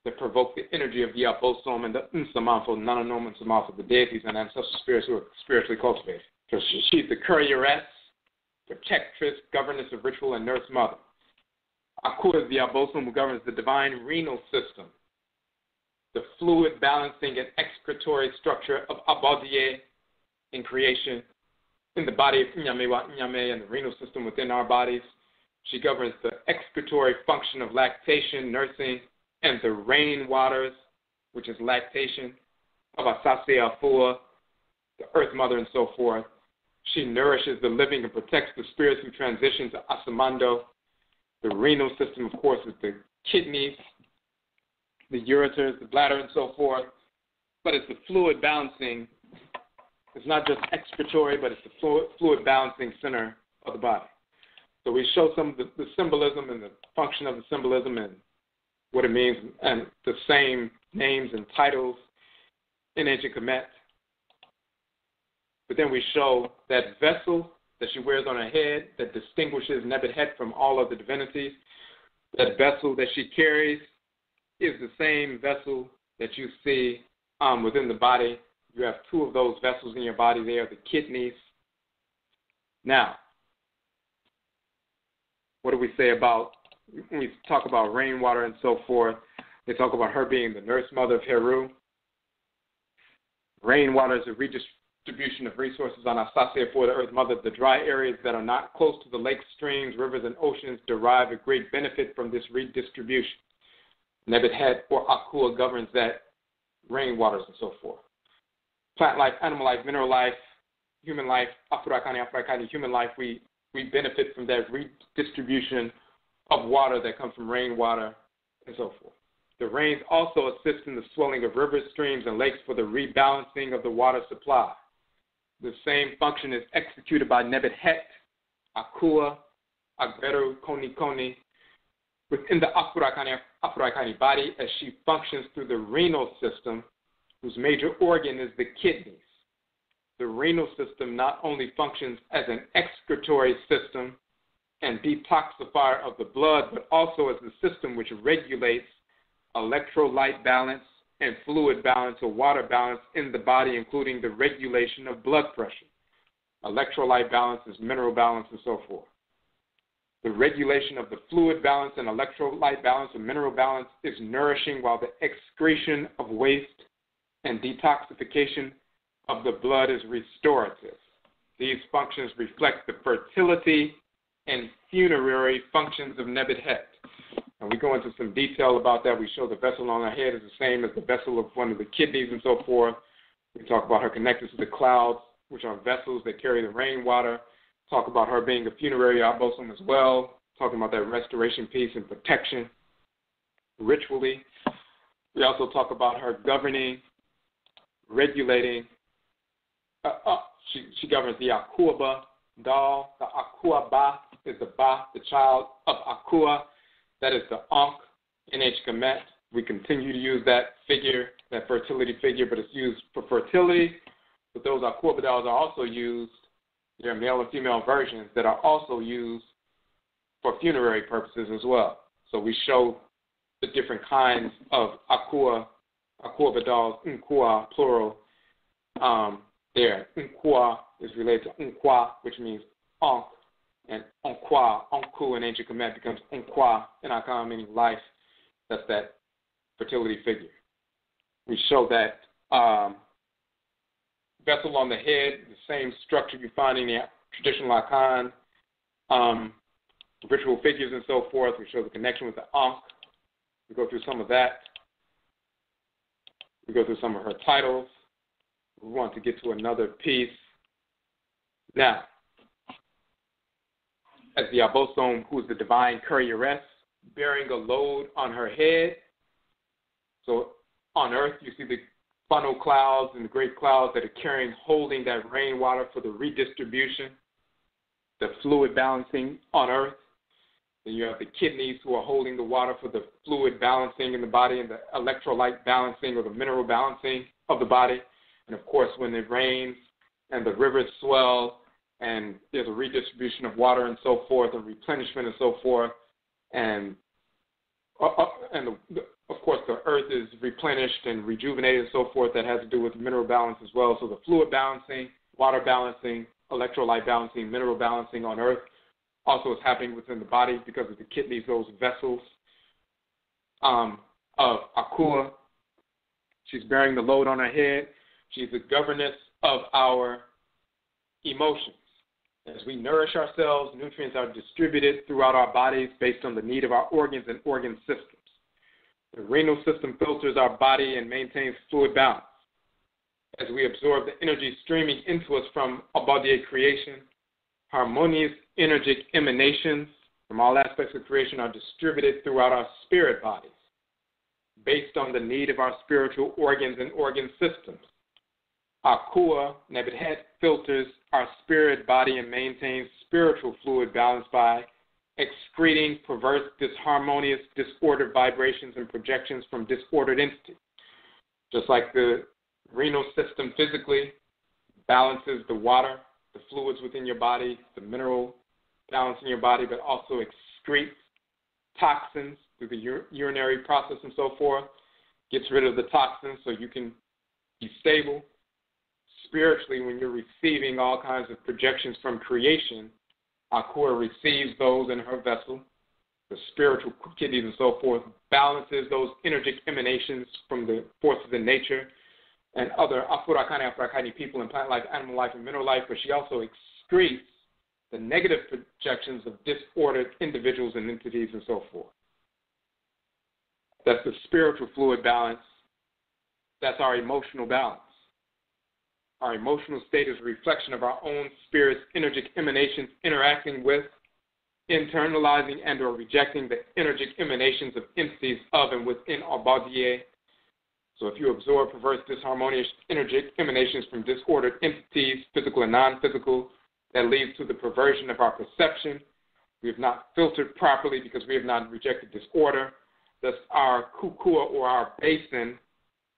that provoke the energy of the Abosom and the Nsamafo, Nananom and Samafo, the deities and ancestral spirits who are spiritually cultivated. So she's the courieress, protectress, governess of ritual, and nurse mother. Akua the Abosom who governs the divine renal system, the fluid balancing and excretory structure of Abodie in creation, in the body of Nyamewa Nyame and the renal system within our bodies. She governs the excretory function of lactation, nursing, and the rain waters, which is lactation, of Asase Afua, the earth mother, and so forth. She nourishes the living and protects the spirits who transition to Asamando. The renal system, of course, is the kidneys, the ureters, the bladder, and so forth. But it's the fluid balancing it's not just excretory, but it's the fluid, fluid balancing center of the body. So we show some of the, the symbolism and the function of the symbolism and what it means, and the same names and titles in ancient Kemet. But then we show that vessel, that she wears on her head that distinguishes Nebet from all other divinities. That vessel that she carries is the same vessel that you see um, within the body. You have two of those vessels in your body. They are the kidneys. Now, what do we say about when we talk about rainwater and so forth? They talk about her being the nurse mother of Heru. Rainwater is a redistribution of resources on Asase Afua the Earth Mother. The dry areas that are not close to the lakes, streams, rivers, and oceans derive a great benefit from this redistribution. Nebet or Akua governs that rainwaters and so forth. Plant life, animal life, mineral life, human life, Afurakani, Afurakani, human life, we, we benefit from that redistribution of water that comes from rainwater and so forth. The rains also assist in the swelling of rivers, streams, and lakes for the rebalancing of the water supply. The same function is executed by Nebet Het, Akua, Agberu, Koni Koni, within the Afurakani body as she functions through the renal system, whose major organ is the kidneys. The renal system not only functions as an excretory system and detoxifier of the blood, but also as the system which regulates electrolyte balance and fluid balance or water balance in the body, including the regulation of blood pressure. Electrolyte balance is mineral balance and so forth. The regulation of the fluid balance and electrolyte balance and mineral balance is nourishing, while the excretion of waste and detoxification of the blood is restorative. These functions reflect the fertility and funerary functions of Nebet. And we go into some detail about that. We show the vessel on her head is the same as the vessel of one of the kidneys and so forth. We talk about her connected to the clouds, which are vessels that carry the rainwater. Talk about her being a funerary abosom as well. Talking about that restoration piece and protection ritually. We also talk about her governing, regulating. Uh, uh, she, she governs the Akuaba doll. The Akuaba is the Ba, the child of Akua that is the Ankh NH Kemet. We continue to use that figure, that fertility figure, but it's used for fertility. But those Akuaba dolls are also used, there are male and female versions that are also used for funerary purposes as well. So we show the different kinds of Aqua, Akuaba dolls, Nkwa, plural, um, there. Nkwa is related to Nkwa, which means Ankh, and Onkwa, Onku in ancient Kemet becomes Onkwa in Akan, meaning life. That's that fertility figure. We show that um, vessel on the head, the same structure you find in the traditional Akan um, ritual figures and so forth. We show the connection with the Ankh. We go through some of that. We go through some of her titles. We want to get to another piece. Now, as the abosom, who is the divine courieress, bearing a load on her head. So on earth, you see the funnel clouds and the great clouds that are carrying, holding that rainwater for the redistribution, the fluid balancing on earth. Then you have the kidneys who are holding the water for the fluid balancing in the body and the electrolyte balancing or the mineral balancing of the body. And of course, when it rains and the rivers swell and there's a redistribution of water and so forth, and replenishment and so forth, and uh, uh, and the, of course the earth is replenished and rejuvenated and so forth. That has to do with mineral balance as well. So the fluid balancing, water balancing, electrolyte balancing, mineral balancing on earth also is happening within the body because of the kidneys, those vessels um, of Akua. She's bearing the load on her head. She's the governess of our emotions. As we nourish ourselves, nutrients are distributed throughout our bodies based on the need of our organs and organ systems. The renal system filters our body and maintains fluid balance. As we absorb the energy streaming into us from Abadiah creation, harmonious energetic emanations from all aspects of creation are distributed throughout our spirit bodies based on the need of our spiritual organs and organ systems. Akua, Nebet Het, filters our spirit body and maintains spiritual fluid balance by excreting perverse, disharmonious, disordered vibrations and projections from disordered entities. Just like the renal system physically balances the water the fluids within your body, the mineral balance in your body, but also excretes toxins through the ur- urinary process and so forth. Gets rid of the toxins so you can be stable. Spiritually, when you're receiving all kinds of projections from creation, Akua receives those in her vessel, the spiritual kidneys and so forth, balances those energetic emanations from the forces in nature and other Afurakani, Afurakani people in plant life, animal life, and mineral life, but she also excretes the negative projections of disordered individuals and entities and so forth. That's the spiritual fluid balance. That's our emotional balance. Our emotional state is a reflection of our own spirit's energetic emanations interacting with, internalizing, and or rejecting the energetic emanations of entities of and within our body. So if you absorb perverse, disharmonious energetic emanations from disordered entities, physical and non-physical, that leads to the perversion of our perception. We have not filtered properly because we have not rejected disorder. Thus, our kukua or our basin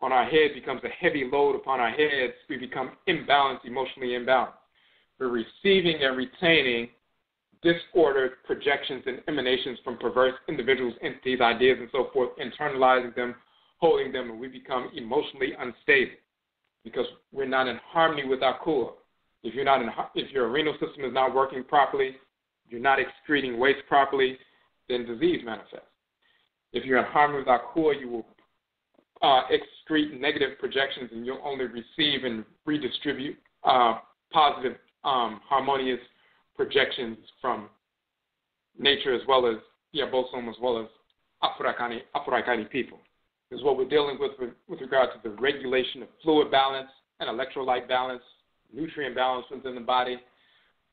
on our head becomes a heavy load upon our heads. We become imbalanced, emotionally imbalanced. We're receiving and retaining disordered projections and emanations from perverse individuals, entities, ideas, and so forth, internalizing them, holding them, and we become emotionally unstable because we're not in harmony with our core. If you're not in, if your renal system is not working properly, you're not excreting waste properly, then disease manifests. If you're in harmony with our core, you will uh, excrete negative projections, and you'll only receive and redistribute uh, positive, um, harmonious projections from nature as well as Yabosom as well as Afurakani, Afurakani people. This is what we're dealing with, with with regard to the regulation of fluid balance and electrolyte balance nutrient balance within the body,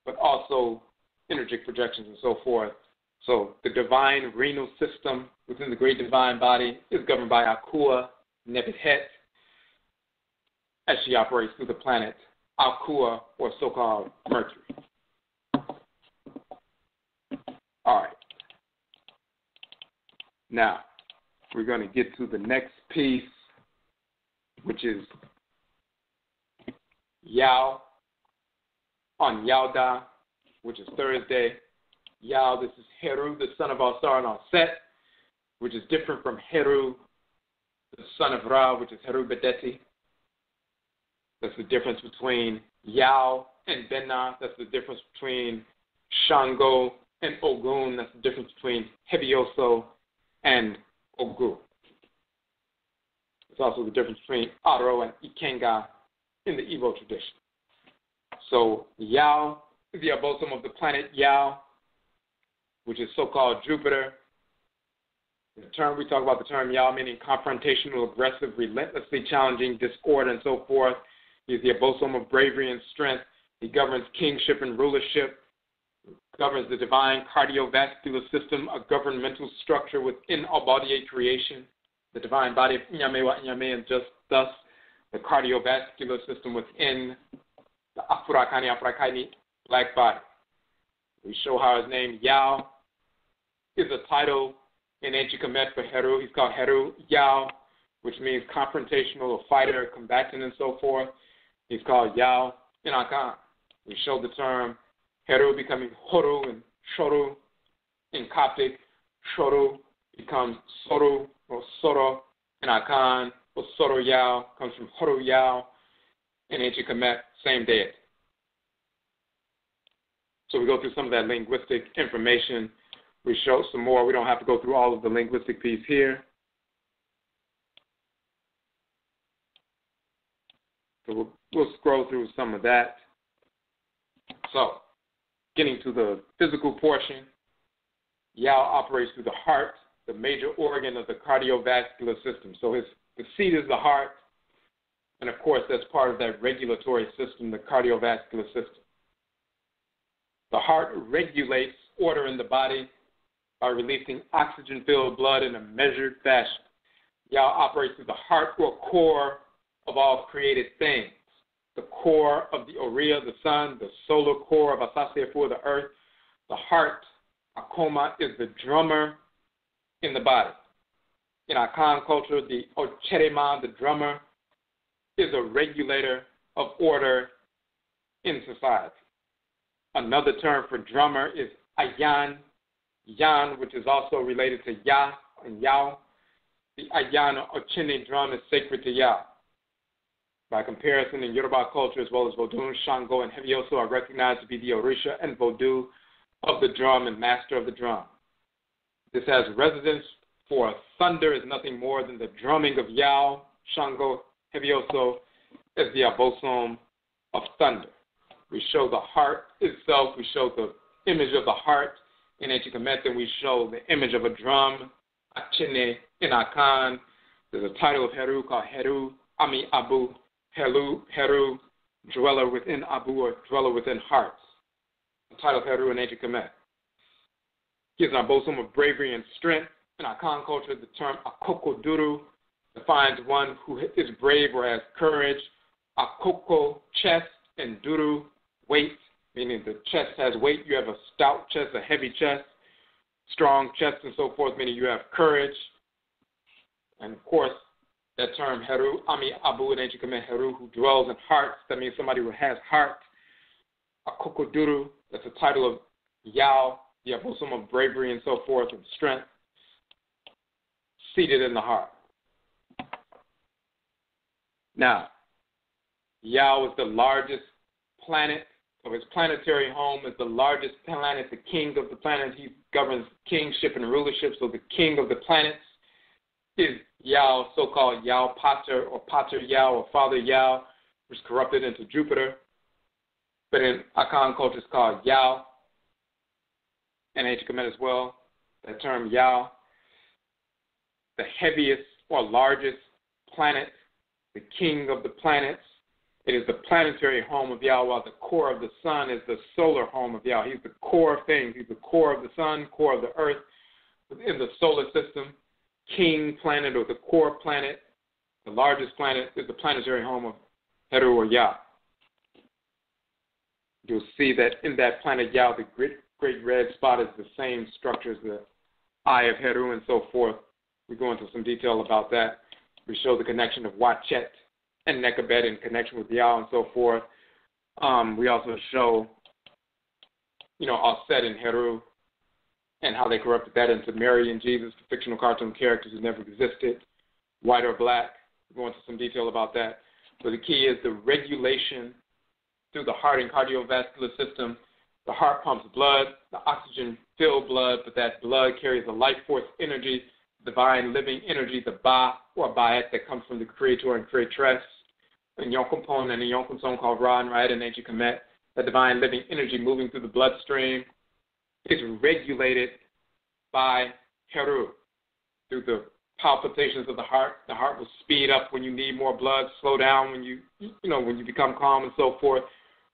but also energetic projections and so forth. So the divine renal system within the great divine body is governed by Akua Nebuhet as she operates through the planet Akua or so-called Mercury. All right. Now, we're going to get to the next piece, which is Yao on Yauda, which is Thursday. Yao, this is Heru, the son of Asar and Aset, which is different from Heru, the son of Ra, which is Heru Bedeti. That's the difference between Yao and Benna. That's the difference between Shango and Ogun. That's the difference between Hevioso and Ogu. It's also the difference between Aro and Ikenga in the Igbo tradition. So Yao is the abosom of the planet Yao, which is so-called Jupiter. The term we talk about the term Yao meaning confrontational, aggressive, relentlessly challenging, discord, and so forth. He's the abosom of bravery and strength. He governs kingship and rulership, governs the divine cardiovascular system, a governmental structure within body creation. The divine body of Inyame wa Inyame, and just thus the cardiovascular system within the Afurakani Afurakani black body. We show how his name Yao is a title in ancient Kemet for Heru. He's called Heru Yao, which means confrontational, a fighter, combatant, and so forth. He's called Yao in Akan. We show the term Heru becoming Horu and Shoru in Coptic. Shoru becomes Soru or Soro in Akan or Soro Yao comes from Horu Yao in ancient Kemet, same deity. So we go through some of that linguistic information. We show some more. We don't have to go through all of the linguistic piece here. So we'll, we'll scroll through some of that. So, getting to the physical portion, Yao operates through the heart, the major organ of the cardiovascular system. So his the seat is the heart, and of course, that's part of that regulatory system, the cardiovascular system. The heart regulates order in the body by releasing oxygen filled blood in a measured fashion. Yah operates through the heart or core of all created things. The core of the Oriya, the sun, the solar core of Asase Afua, the earth. The heart, Akoma, is the drummer in the body. In Akan culture, the Okyerema, the drummer, is a regulator of order in society. Another term for drummer is ayan, yan, which is also related to ya and yao. The Ayana or chine drum is sacred to ya. By comparison, in Yoruba culture as well as Vodun, Shango, and Hevioso are recognized to be the Orisha and Vodou of the drum and master of the drum. This has residence for thunder is nothing more than the drumming of Yao, Shango, Hevioso as the abosom of thunder. We show the heart itself, we show the image of the heart in ancient we show the image of a drum, Achine, in Akan. There's a title of Heru called Heru, Ami Abu, Heru, Heru, dweller within Abu, or dweller within hearts. The title of Heru in Kemet. Gives an abosom of bravery and strength. In Akan culture, the term Akoko Duru defines one who is brave or has courage. Akoko, chest, and Duru, weight, meaning the chest has weight. You have a stout chest, a heavy chest, strong chest, and so forth, meaning you have courage. And of course, that term Heru, Ami Abu in ancient Kemet, Heru, who dwells in hearts, that means somebody who has heart. Akoko Duru, that's a title of Yao, the abosom of bravery and so forth, and strength, seated in the heart. Now, Yao is the largest planet, or his planetary home is the largest planet, the king of the planets. He governs kingship and rulership, so the king of the planets is Yao, so called Yao Pater, or Pater Yao, or Father Yao, which corrupted into Jupiter. But in Akan culture, it's called Yao and ancient Kemet as well. that term Yao, the heaviest or largest planet, the king of the planets. It is the planetary home of Yah, while the core of the sun is the solar home of Yah. He's the core of things. He's the core of the sun, core of the earth in the solar system. King planet or the core planet, the largest planet, is the planetary home of Heru or Yah. You'll see that in that planet Yah, the great great red spot is the same structure as the eye of Heru and so forth. We go into some detail about that. We show the connection of Wachet and Nekabet in connection with Yao and so forth. Um, we also show, you know, Aset and Heru and how they corrupted that into Mary and Jesus, the fictional cartoon characters who never existed, white or black. We go into some detail about that. But the key is the regulation through the heart and cardiovascular system the heart pumps blood, the oxygen filled blood, but that blood carries the life force energy, divine living energy, the Ba or Ba'et that comes from the Creator and Creatress. And Yonkumpon and the Yonkum called Ra and Ra'et and Ancient Kemet, the divine living energy moving through the bloodstream is regulated by Heru through the palpitations of the heart. The heart will speed up when you need more blood, slow down when you you know when you become calm and so forth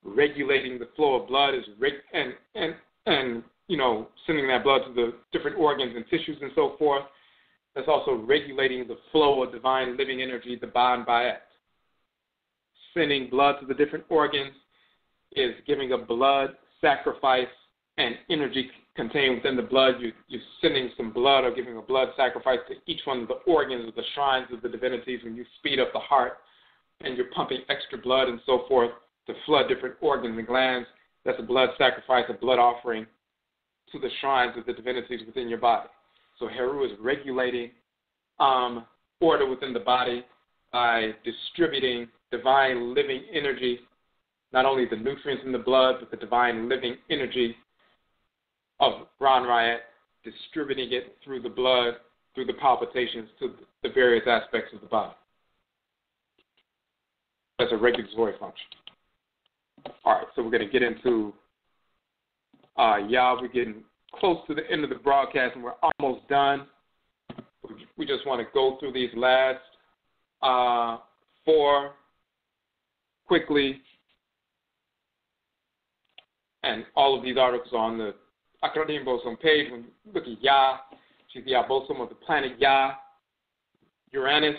regulating the flow of blood is reg- and and and you know sending that blood to the different organs and tissues and so forth. That's also regulating the flow of divine living energy, the Ba by it. Sending blood to the different organs is giving a blood sacrifice and energy contained within the blood. You, you're sending some blood or giving a blood sacrifice to each one of the organs of the shrines of the divinities when you speed up the heart and you're pumping extra blood and so forth to flood different organs and glands. That's a blood sacrifice, a blood offering to the shrines of the divinities within your body. So Heru is regulating um, order within the body by distributing divine living energy, not only the nutrients in the blood, but the divine living energy of Ran Riot, distributing it through the blood, through the palpitations to the various aspects of the body. That's a regulatory function. All right, so we're going to get into uh, y'all. We're getting close to the end of the broadcast, and we're almost done. We just want to go through these last uh, four quickly, and all of these articles are on the Akradin Bosom page. When you look at Yah, she's the abosom of the planet Yah, Uranus,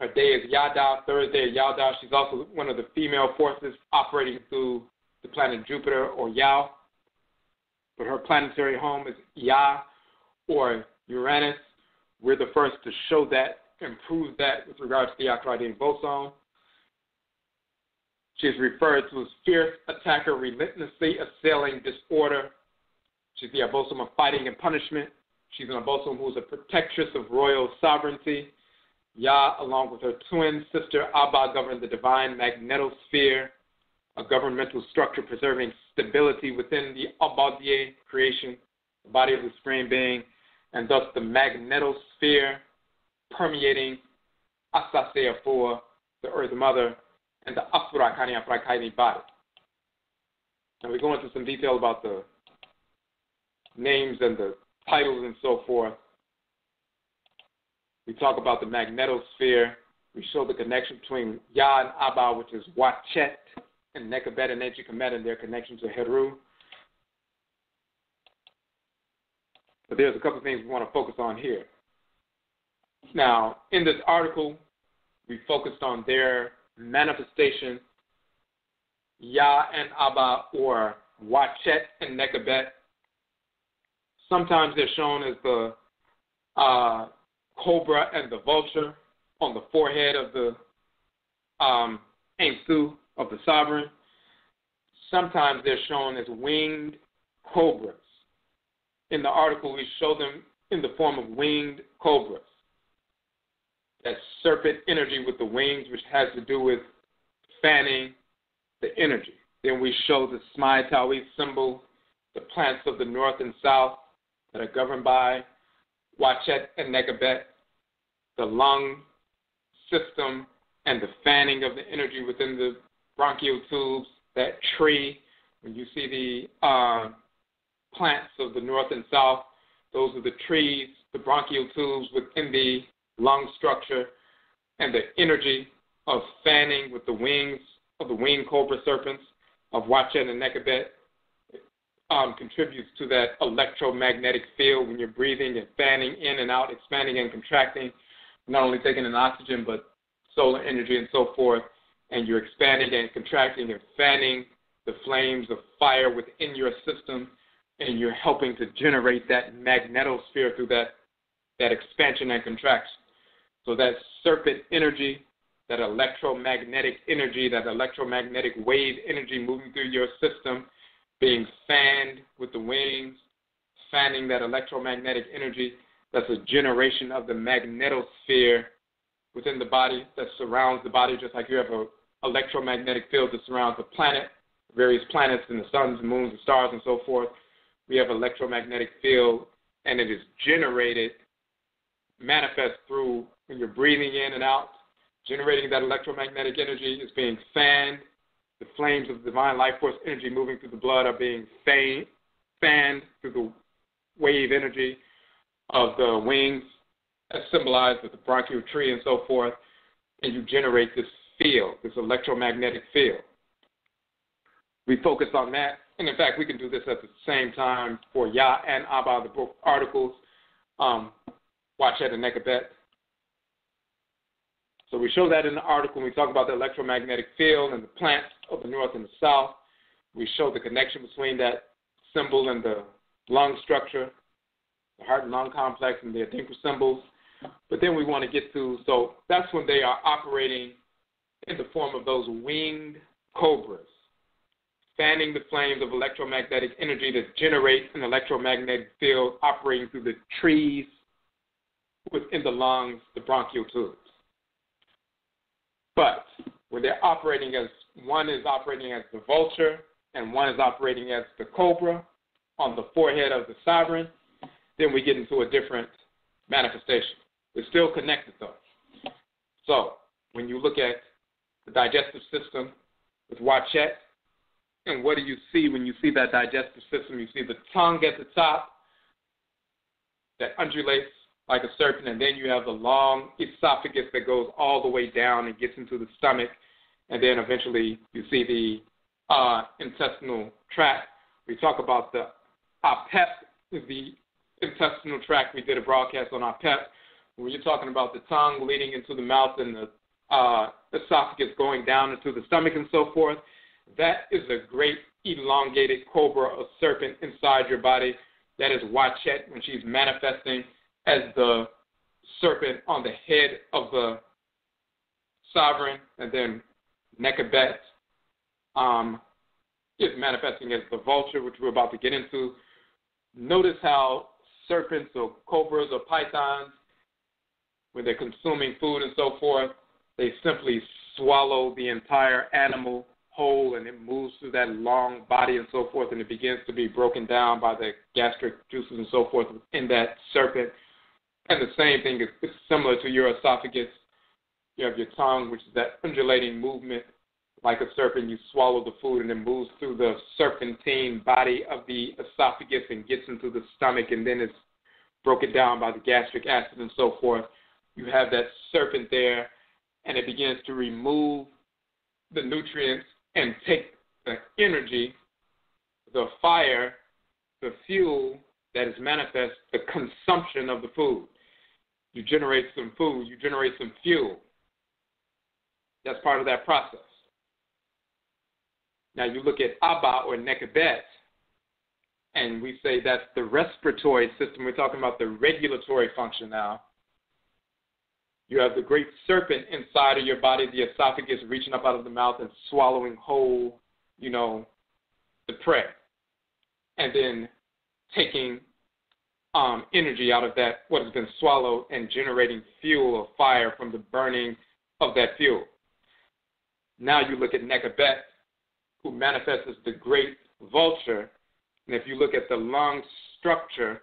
her day is Yada, Thursday Yada. She's also one of the female forces operating through the planet Jupiter or Yao. But her planetary home is Ya or Uranus. We're the first to show that and prove that with regards to the Akradin Bosom. She's referred to as fierce attacker, relentlessly assailing disorder. She's the abosom of fighting and punishment. She's an abosom who is a protectress of royal sovereignty. Yah, along with her twin sister Abba, govern the divine magnetosphere, a governmental structure preserving stability within the Abadieh creation, the body of the supreme being, and thus the magnetosphere permeating Asase Afua the earth mother and the Afurakani Afrakaini body. And we go into some detail about the names and the titles and so forth. We talk about the magnetosphere. We show the connection between Yah and Abba, which is Wachet, and Nekabet and Nejikamet and their connection to Heru. But there's a couple of things we want to focus on here. Now, in this article, we focused on their manifestation, Yah and Abba, or Wachet and Nekabet. Sometimes they're shown as the uh, cobra and the vulture on the forehead of the um, of the sovereign. Sometimes they're shown as winged cobras. In the article, we show them in the form of winged cobras that serpent energy with the wings, which has to do with fanning the energy. Then we show the Smai symbol, the plants of the north and south that are governed by Wachet and Nekabet, the lung system, and the fanning of the energy within the bronchial tubes, that tree. When you see the uh, plants of the north and south, those are the trees, the bronchial tubes within the lung structure, and the energy of fanning with the wings of the winged cobra serpents of Wachet and Nekabet um, contributes to that electromagnetic field when you're breathing and fanning in and out, expanding and contracting, not only taking in oxygen but solar energy and so forth, and you're expanding and contracting and fanning the flames of fire within your system, and you're helping to generate that magnetosphere through that that expansion and contraction. So that serpent energy, that electromagnetic energy, that electromagnetic wave energy moving through your system, being fanned with the wings, fanning that electromagnetic energy. That's a generation of the magnetosphere within the body that surrounds the body, just like you have an electromagnetic field that surrounds the planet, various planets and the suns, and moons, and stars, and so forth. We have electromagnetic field, and it is generated, manifest through when you're breathing in and out, generating that electromagnetic energy is being fanned. The flames of divine life force energy moving through the blood are being fanned, fanned through the wave energy of the wings, as symbolized with the bronchial tree and so forth, and you generate this field, this electromagnetic field. We focus on that, and in fact, we can do this at the same time for Yah and Abba, the book articles. Um, Wachet the Nekabet so we show that in the article we talk about the electromagnetic field and the plants of the north and the south. We show the connection between that symbol and the lung structure, the heart and lung complex, and the Adinkra symbols. But then we want to get to, so that's when they are operating in the form of those winged cobras, fanning the flames of electromagnetic energy that generate an electromagnetic field operating through the trees within the lungs, the bronchial tubes. But when they're operating as one is operating as the vulture and one is operating as the cobra on the forehead of the sovereign, then we get into a different manifestation. They're still connected though. So when you look at the digestive system with Wachet, and what do you see when you see that digestive system? You see the tongue at the top that undulates like a serpent, and then you have the long esophagus that goes all the way down and gets into the stomach, and then eventually you see the uh, intestinal tract. We talk about the APEP, the intestinal tract. We did a broadcast on APEP. When you're talking about the tongue leading into the mouth and the uh, esophagus going down into the stomach and so forth, that is a great elongated cobra or serpent inside your body. That is Wachet when she's manifesting as the serpent on the head of the sovereign, and then Nekabet um, is manifesting as the vulture, which we're about to get into. Notice how serpents or cobras or pythons, when they're consuming food and so forth, they simply swallow the entire animal whole and it moves through that long body and so forth, and it begins to be broken down by the gastric juices and so forth in that serpent. And the same thing is similar to your esophagus. You have your tongue, which is that undulating movement like a serpent. You swallow the food and it moves through the serpentine body of the esophagus and gets into the stomach, and then it's broken down by the gastric acid and so forth. You have that serpent there, and it begins to remove the nutrients and take the energy, the fire, the fuel that is manifest, the consumption of the food. You generate some food, you generate some fuel. That's part of that process. Now you look at Abba or Nekabet, and we say that's the respiratory system. We're talking about the regulatory function now. You have the great serpent inside of your body, the esophagus reaching up out of the mouth and swallowing whole, you know, the prey. And then taking um, energy out of that, what has been swallowed, and generating fuel or fire from the burning of that fuel. Now you look at Nekabet, who manifests as the great vulture. And if you look at the lung structure,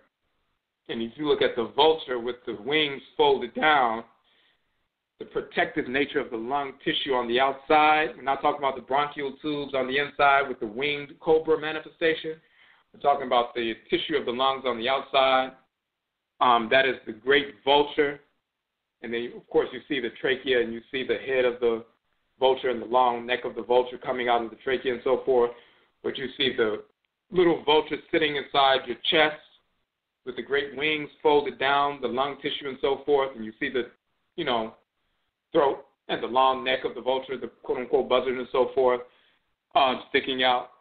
and if you look at the vulture with the wings folded down, the protective nature of the lung tissue on the outside. We're not talking about the bronchial tubes on the inside with the winged cobra manifestation. We're talking about the tissue of the lungs on the outside. Um, that is the great vulture. And then, of course, you see the trachea and you see the head of the vulture and the long neck of the vulture coming out of the trachea and so forth. But you see the little vulture sitting inside your chest with the great wings folded down, the lung tissue and so forth. And you see the, you know, throat and the long neck of the vulture, the quote unquote buzzard and so forth, uh, sticking out.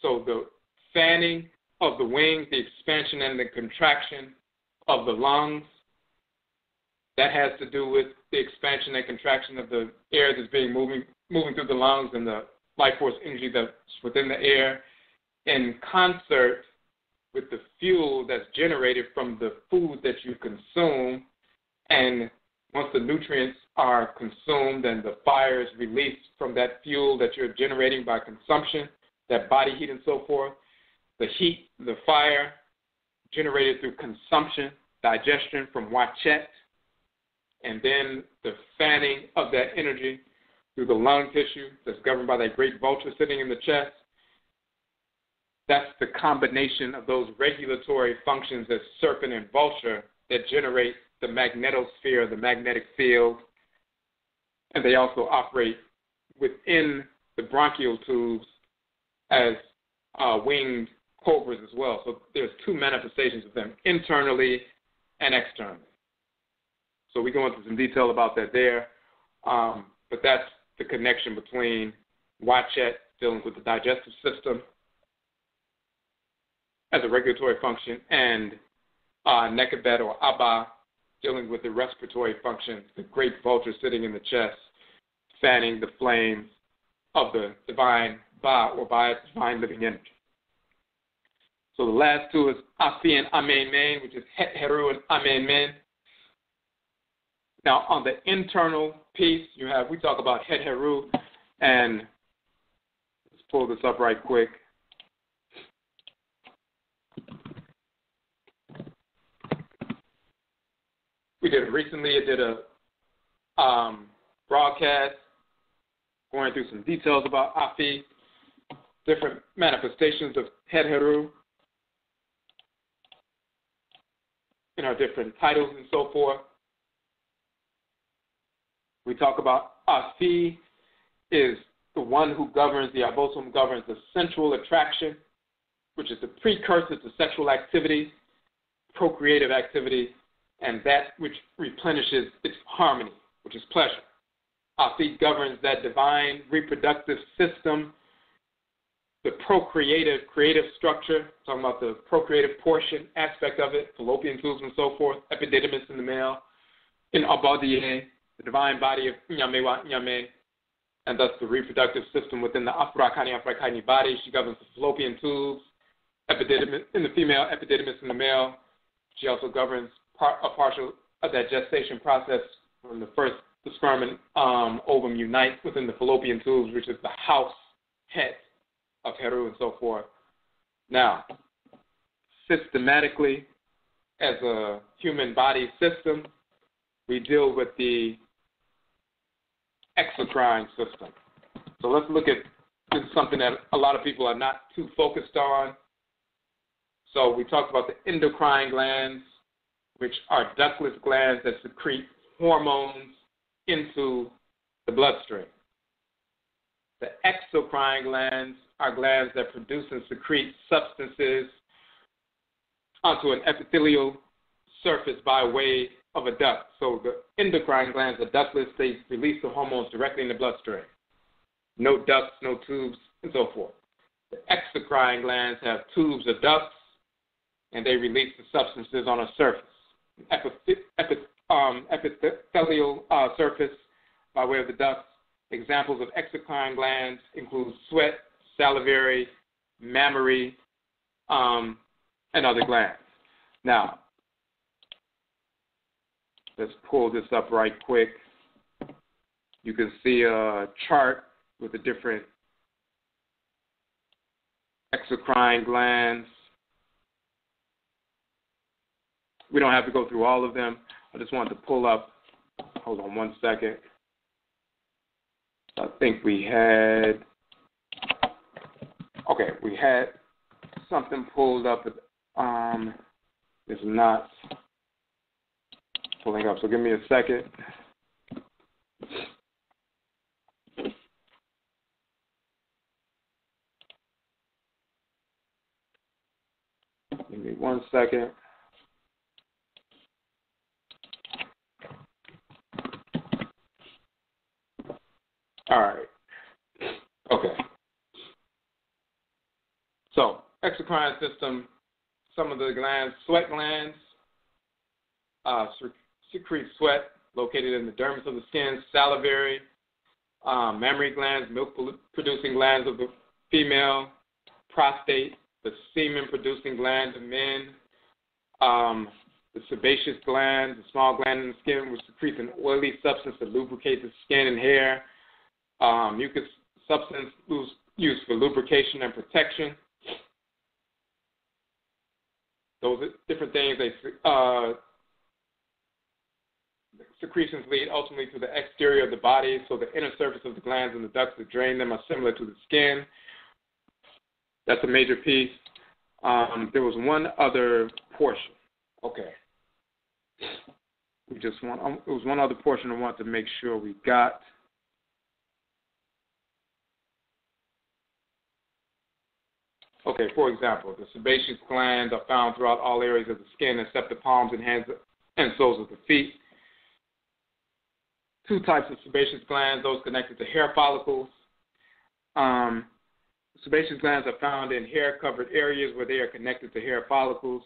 So the fanning of the wings, the expansion and the contraction of the lungs, that has to do with the expansion and contraction of the air that's being moving moving through the lungs and the life force energy that's within the air in concert with the fuel that's generated from the food that you consume and once the nutrients are consumed and the fire is released from that fuel that you're generating by consumption, that body heat and so forth, the heat, the fire generated through consumption, digestion from wachet, and then the fanning of that energy through the lung tissue that's governed by that great vulture sitting in the chest. That's the combination of those regulatory functions as serpent and vulture that generate the magnetosphere, the magnetic field, and they also operate within the bronchial tubes as uh, winged cobras as well. So there's two manifestations of them, internally and externally. So we go into some detail about that there, um, but that's the connection between Wachet dealing with the digestive system as a regulatory function and uh, Nekabet or Abba dealing with the respiratory function, the great vulture sitting in the chest, fanning the flames of the divine Ba or by divine living energy. So the last two is Afi and Amen Men, which is Het Heru and Amen Men. Now on the internal piece, you have we talk about Het Heru, and let's pull this up right quick. We did it recently. I did a um, broadcast going through some details about Afi, different manifestations of Het Heru, in our different titles and so forth. We talk about Afi is the one who governs, the Abosom governs the sensual attraction, which is the precursor to sexual activity, procreative activity, and that which replenishes its harmony, which is pleasure. Afi governs that divine reproductive system, the procreative, creative structure, talking about the procreative portion aspect of it, fallopian tubes and so forth, epididymis in the male, in Abadiye, the divine body of Nyamewa Nyame, and thus the reproductive system within the Afurakani Afurakani body. She governs the fallopian tubes, epididymis in the female, epididymis in the male. She also governs part, a partial of that gestation process when the first the sperm and um, ovum unite within the fallopian tubes, which is the house head of Heru and so forth. Now, systematically, as a human body system, we deal with the exocrine system. So let's look at this is something that a lot of people are not too focused on. So we talked about the endocrine glands, which are ductless glands that secrete hormones into the bloodstream. The exocrine glands are glands that produce and secrete substances onto an epithelial surface by way of a duct. So the endocrine glands are ductless, they release the hormones directly in the bloodstream. No ducts, no tubes, and so forth. The exocrine glands have tubes or ducts, and they release the substances on a surface. Um, epithelial uh, surface by way of the ducts. Examples of exocrine glands include sweat, salivary, mammary, um, and other glands. Now, let's pull this up right quick. You can see a chart with the different exocrine glands. We don't have to go through all of them. I just wanted to pull up, hold on one second. I think we had, okay, we had something pulled up. Um, it's not pulling up, so give me a second. Give me one second. All right. Okay. So, exocrine system, some of the glands, sweat glands, uh, secrete sweat located in the dermis of the skin, salivary, um, mammary glands, milk producing glands of the female, prostate, the semen producing glands of men, um, the sebaceous gland, the small gland in the skin, which secretes an oily substance to lubricate the skin and hair, um, mucus substance used for lubrication and protection. Those are different things. They uh, secretions lead ultimately to the exterior of the body, so the inner surface of the glands and the ducts that drain them are similar to the skin. That's a major piece. Um, there was one other portion. Okay. We just want. Um, it was one other portion I wanted to make sure we got. Okay, for example, the sebaceous glands are found throughout all areas of the skin except the palms and hands and soles of the feet. Two types of sebaceous glands, those connected to hair follicles. Um, sebaceous glands are found in hair covered areas where they are connected to hair follicles.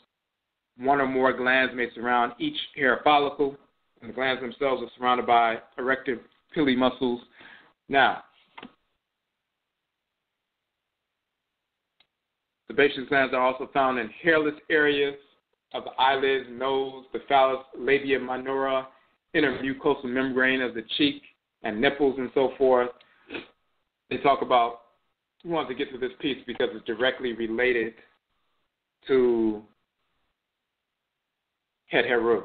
One or more glands may surround each hair follicle, and the glands themselves are surrounded by arrector pili muscles. Now, Sebaceous glands are also found in hairless areas of the eyelids, nose, the phallus, labia minora, inner mucosal membrane of the cheek and nipples and so forth. They talk about, we want to get to this piece because it's directly related to Het Heru.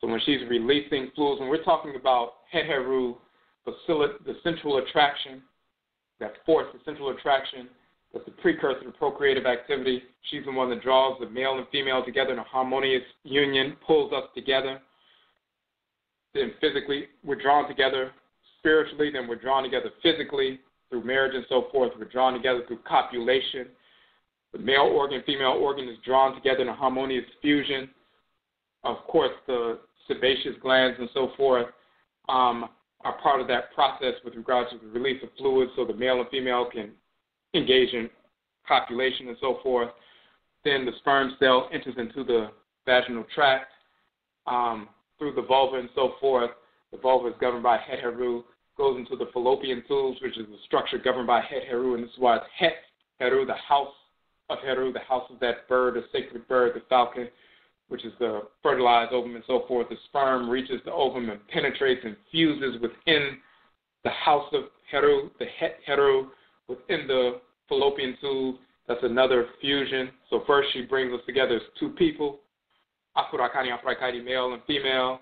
So when she's releasing fluids, when we're talking about Het Heru, the central attraction, that force, the central attraction, that's the precursor to procreative activity. She's the one that draws the male and female together in a harmonious union, pulls us together. Then physically, we're drawn together spiritually, then we're drawn together physically through marriage and so forth. We're drawn together through copulation. The male organ, female organ is drawn together in a harmonious fusion. Of course, the sebaceous glands and so forth um, are part of that process with regards to the release of fluids so the male and female can engage in copulation and so forth. Then the sperm cell enters into the vaginal tract um, through the vulva and so forth. The vulva is governed by Het Heru, goes into the fallopian tubes, which is the structure governed by Het Heru, and this is why it's Het Heru, the house of Heru, the house of that bird, the sacred bird, the falcon, which is the fertilized ovum and so forth. The sperm reaches the ovum and penetrates and fuses within the house of Heru, the Het Heru, within the fallopian tube. That's another fusion. So first she brings us together as two people, Afurakani, Afurakani, male and female.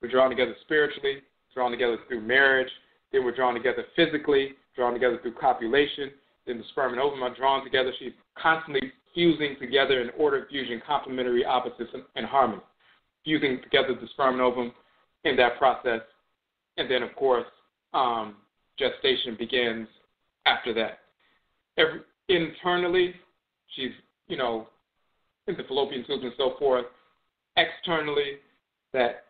We're drawn together spiritually, drawn together through marriage. Then we're drawn together physically, drawn together through copulation. Then the sperm and ovum are drawn together. She's constantly fusing together in order of fusion, complementary opposites and harmony. Fusing together the sperm and ovum in that process. And then, of course, um, gestation begins after that. Every, internally, she's, you know, in the fallopian tubes and so forth. Externally, that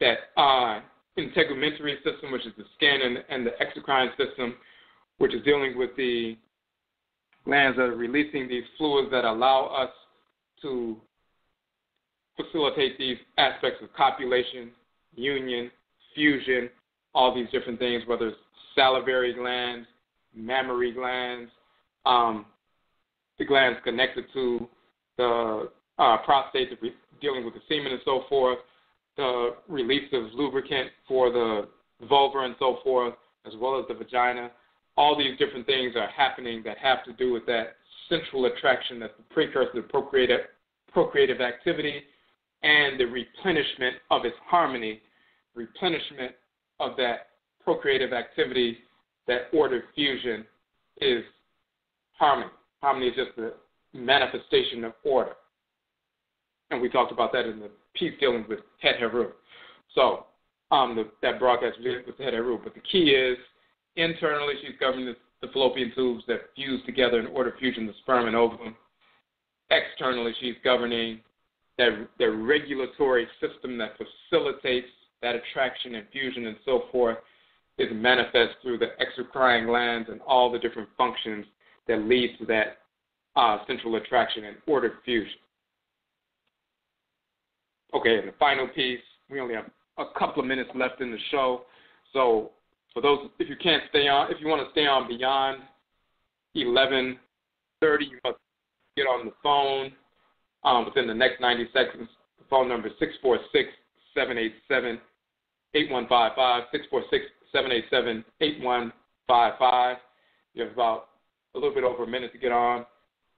that uh, integumentary system, which is the skin, and, and the exocrine system, which is dealing with the glands that are releasing these fluids that allow us to facilitate these aspects of copulation, union, fusion, all these different things, whether it's salivary glands, mammary glands, um, the glands connected to the uh, prostate, dealing with the semen and so forth, the release of lubricant for the vulva and so forth, as well as the vagina. All these different things are happening that have to do with that central attraction that's the precursor to procreative, procreative activity and the replenishment of its harmony, replenishment of that procreative activity, that ordered fusion is harmony. Harmony is just the manifestation of order. And we talked about that in the piece dealing with Het Heru. So um, the, that broadcast with Het Heru. But the key is internally she's governing the, the fallopian tubes that fuse together in order fusion the sperm and ovum. Externally she's governing that, that regulatory system that facilitates that attraction and fusion and so forth is manifest through the exocrine glands and all the different functions that lead to that uh, central attraction and ordered fusion. Okay, and the final piece, we only have a couple of minutes left in the show. So for those, if you can't stay on, if you want to stay on beyond 11:30, you must get on the phone um, within the next 90 seconds. The phone number is 646 787 8155. 646 787 8155. You have about a little bit over a minute to get on.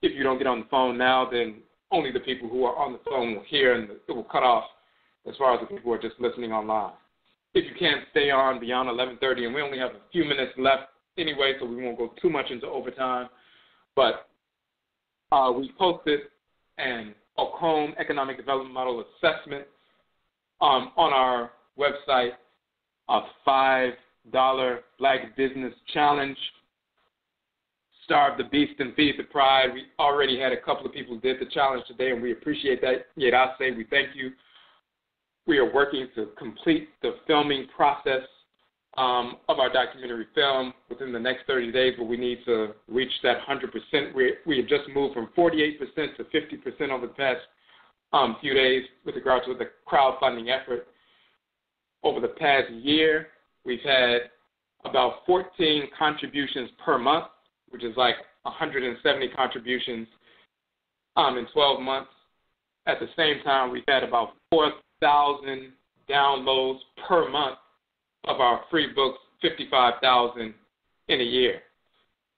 If you don't get on the phone now, then only the people who are on the phone will hear, and it will cut off as far as the people who are just listening online. If you can't stay on beyond 11:30, and we only have a few minutes left anyway, so we won't go too much into overtime, but uh, we posted an OCOME Economic Development Model Assessment um, on our website, a $5 Black Business Challenge starve the beast and feed the pride. We already had a couple of people who did the challenge today, and we appreciate that. Yet I say we thank you. We are working to complete the filming process um, of our documentary film within the next 30 days, but we need to reach that 100%. We, we have just moved from 48% to 50% over the past um, few days with regards to the crowdfunding effort. Over the past year, we've had about 14 contributions per month which is like 170 contributions um, in 12 months. At the same time, we've had about 4,000 downloads per month of our free books, 55,000 in a year.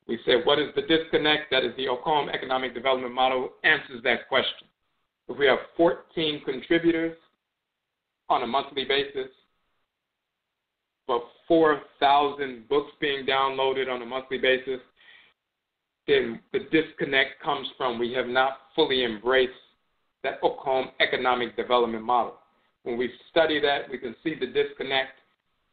We said, what is the disconnect? That is the OCOM Economic Development Model answers that question. If we have 14 contributors on a monthly basis, but 4,000 books being downloaded on a monthly basis, then the disconnect comes from we have not fully embraced that OCOM economic development model. When we study that, we can see the disconnect.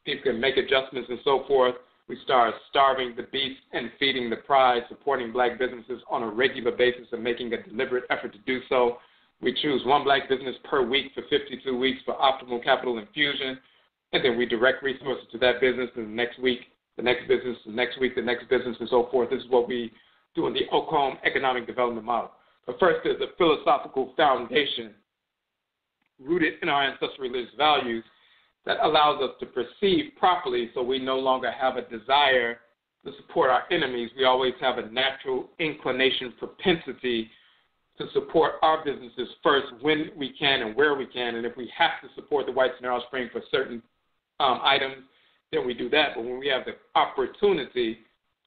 People can make adjustments and so forth. We start starving the beast and feeding the pride, supporting black businesses on a regular basis and making a deliberate effort to do so. We choose one black business per week for 52 weeks for optimal capital infusion, and then we direct resources to that business and the next week, the next business, the next week, the next business, and so forth. This is what we do in the OCOM economic development model. But first, there's a philosophical foundation rooted in our ancestral religious values that allows us to perceive properly so we no longer have a desire to support our enemies. We always have a natural inclination, propensity to support our businesses first when we can and where we can. And if we have to support the Whites and Arrow Spring for certain um, items, then we do that. But when we have the opportunity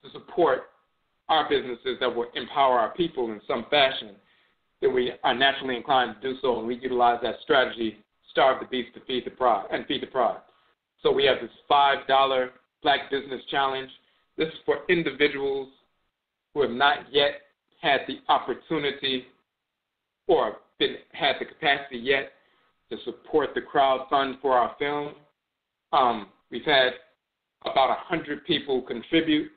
to support our businesses that will empower our people in some fashion, then we are naturally inclined to do so, and we utilize that strategy: starve the beast to feed the pride and feed the pride. So we have this five dollar Black Business Challenge. This is for individuals who have not yet had the opportunity or been had the capacity yet to support the crowd fund for our film. Um, we've had about 100 people contribute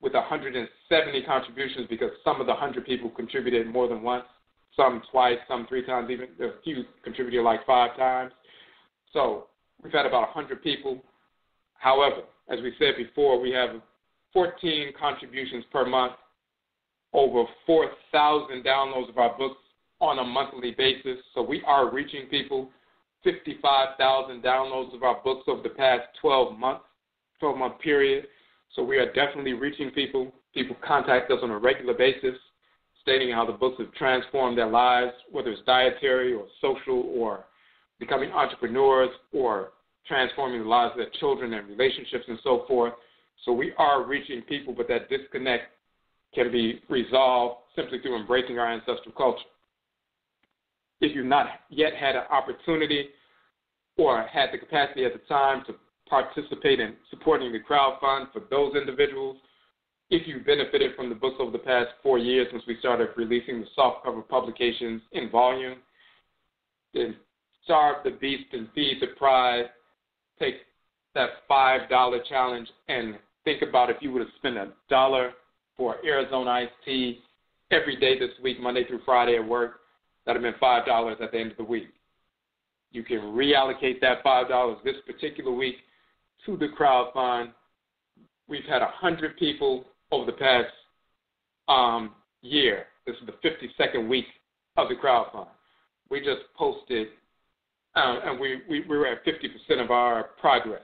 with 170 contributions because some of the 100 people contributed more than once, some twice, some three times, even a few contributed like five times. So we've had about 100 people. However, as we said before, we have 14 contributions per month, over 4,000 downloads of our books on a monthly basis. So we are reaching people. 55,000 downloads of our books over the past 12 months, 12 month period. So we are definitely reaching people. People contact us on a regular basis, stating how the books have transformed their lives, whether it's dietary or social or becoming entrepreneurs or transforming the lives of their children and relationships and so forth. So we are reaching people, but that disconnect can be resolved simply through embracing our ancestral culture. If you've not yet had an opportunity or had the capacity at the time to participate in supporting the crowd fund for those individuals, if you've benefited from the books over the past four years since we started releasing the softcover publications in volume, then starve the beast and feed the pride. Take that five dollar challenge and think about if you would have spent a dollar for Arizona iced tea every day this week, Monday through Friday at work, that'd have been five dollars at the end of the week. You can reallocate that five dollars this particular week to the crowd fund. We've had a hundred people over the past um, year. This is the 52nd week of the crowd fund. We just posted, uh, and we, we, we were at 50% of our progress.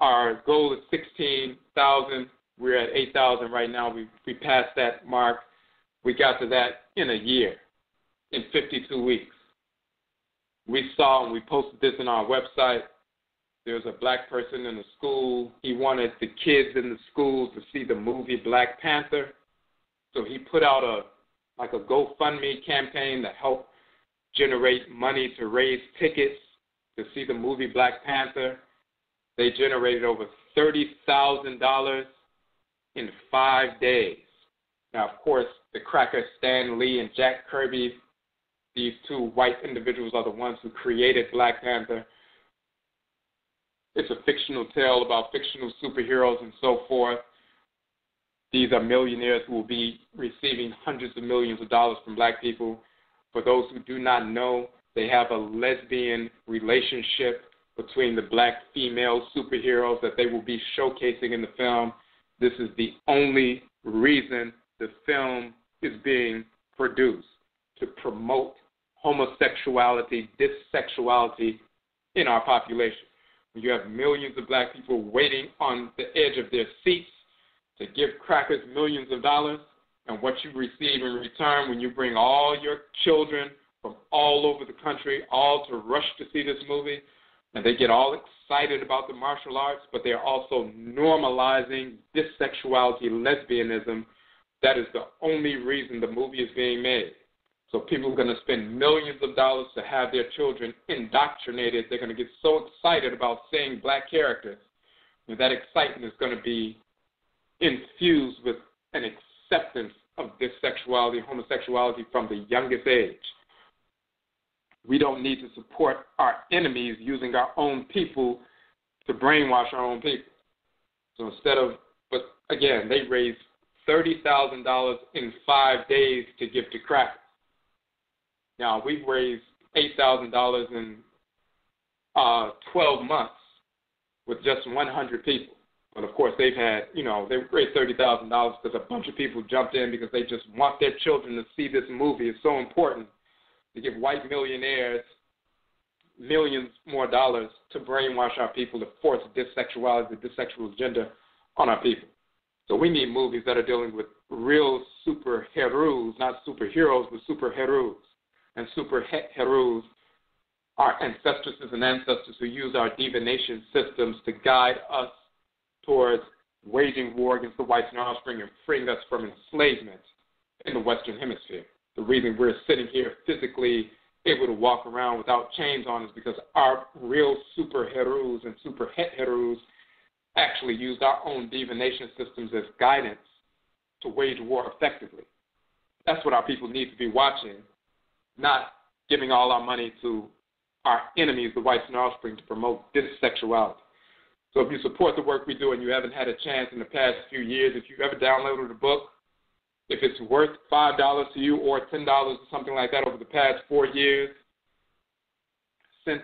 Our goal is 16,000. We're at 8,000 right now. We, we passed that mark. We got to that in a year in 52 weeks. We saw and we posted this in our website. There was a black person in the school. He wanted the kids in the school to see the movie Black Panther. So he put out a like a GoFundMe campaign to help generate money to raise tickets to see the movie Black Panther. They generated over thirty thousand dollars in five days. Now, of course, the cracker Stan Lee and Jack Kirby these two white individuals are the ones who created Black Panther. It's a fictional tale about fictional superheroes and so forth. These are millionaires who will be receiving hundreds of millions of dollars from black people. For those who do not know, they have a lesbian relationship between the black female superheroes that they will be showcasing in the film. This is the only reason the film is being produced to promote homosexuality, dissexuality in our population. When you have millions of black people waiting on the edge of their seats to give crackers millions of dollars, and what you receive in return when you bring all your children from all over the country all to rush to see this movie, and they get all excited about the martial arts, but they're also normalizing dissexuality, lesbianism. That is the only reason the movie is being made. So people are going to spend millions of dollars to have their children indoctrinated. They're going to get so excited about seeing black characters. And that excitement is going to be infused with an acceptance of this sexuality, homosexuality from the youngest age. We don't need to support our enemies using our own people to brainwash our own people. So instead of, but again, they raised $30,000 in five days to give to crackers. Now we've raised eight thousand dollars in uh, twelve months with just one hundred people. But of course, they've had, you know, they raised thirty thousand dollars because a bunch of people jumped in because they just want their children to see this movie. It's so important to give white millionaires millions more dollars to brainwash our people to force this sexuality, this sexual agenda on our people. So we need movies that are dealing with real superheroes, not superheroes, but superheroes. And super superheroes our ancestresses and ancestors who use our divination systems to guide us towards waging war against the whites and offspring and freeing us from enslavement in the Western Hemisphere. The reason we're sitting here physically able to walk around without chains on is because our real superheroes and superheroes actually used our own divination systems as guidance to wage war effectively. That's what our people need to be watching, not giving all our money to our enemies, the whites and offspring, to promote this sexuality. So if you support the work we do and you haven't had a chance in the past few years, if you've ever downloaded a book, if it's worth five dollars to you or ten dollars or something like that over the past four years, since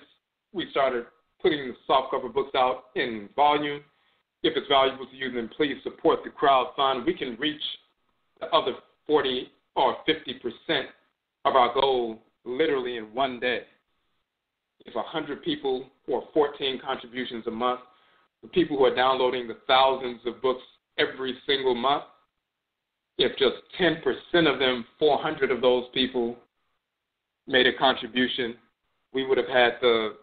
we started putting the softcover books out in volume, if it's valuable to you, then please support the crowdfund. We can reach the other 40 or 50 percent of our goal literally in one day. If 100 people or 14 contributions a month the people who are downloading the thousands of books every single month, if just 10% of them, 400 of those people made a contribution, we would have had the,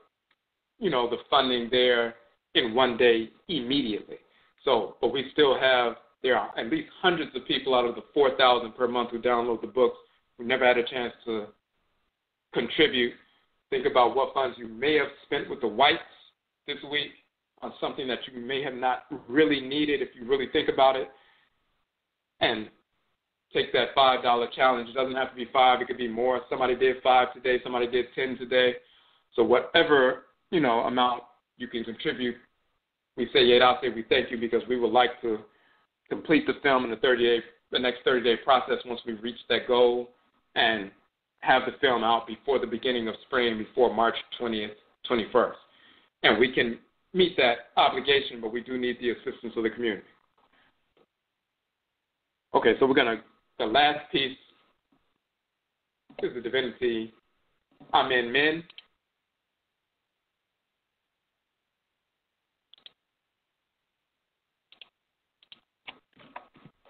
you know, the funding there in one day immediately. So, but we still have, there are at least hundreds of people out of the 4,000 per month who download the books never had a chance to contribute. Think about what funds you may have spent with the whites this week on something that you may have not really needed if you really think about it, and take that five dollar challenge. It doesn't have to be five; it could be more. Somebody did five today. Somebody did ten today. So whatever you know amount you can contribute, we say yeah, say we thank you because we would like to complete the film in the 30 day, the next 30 day process once we reach that goal, and have the film out before the beginning of spring, before March 20th, 21st. And we can meet that obligation, but we do need the assistance of the community. Okay, so we're going to, the last piece is the divinity Amen Men.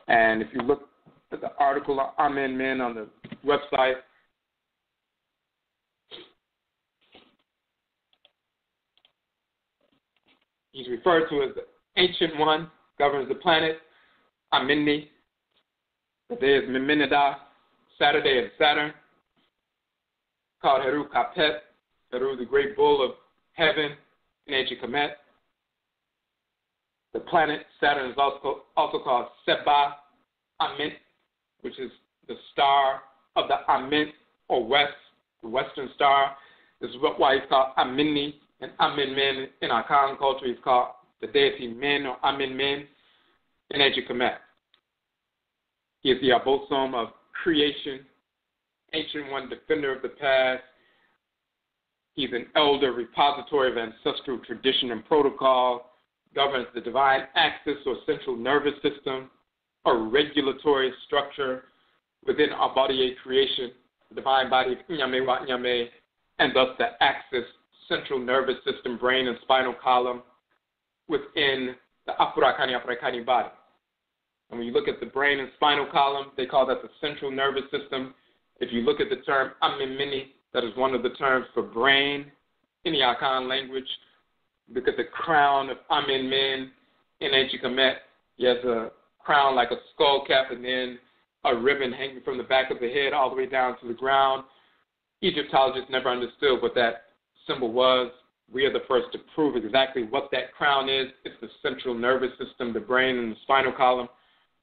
And if you look at the article Amen Men on the website, He's referred to as the Ancient One, governs the planet, Amini. The day is Memeneda, Saturday is Saturn, called Heru Kapet, Heru the great bull of heaven in ancient Kemet. The planet Saturn is also, also called Seba Amit, which is the star of the Amit or west, the western star. This is why he's called Amini, and Amen Men in our Akan culture is called the deity Men or Amen Men in ancient Kemet. He is the abosom of creation, ancient one, defender of the past. He's an elder repository of ancestral tradition and protocol, governs the divine axis or central nervous system, a regulatory structure within our body a creation, the divine body of Nyame Wa Nyame, and thus the axis central nervous system, brain, and spinal column within the Afurakani Afurakani body. And when you look at the brain and spinal column, they call that the central nervous system. If you look at the term Amimini, that is one of the terms for brain in the Akan language. Look at the crown of Amin Min in ancient Kemet. He has a crown like a skull cap and then a ribbon hanging from the back of the head all the way down to the ground. Egyptologists never understood what that symbol was. We are the first to prove exactly what that crown is. It's the central nervous system, the brain, and the spinal column.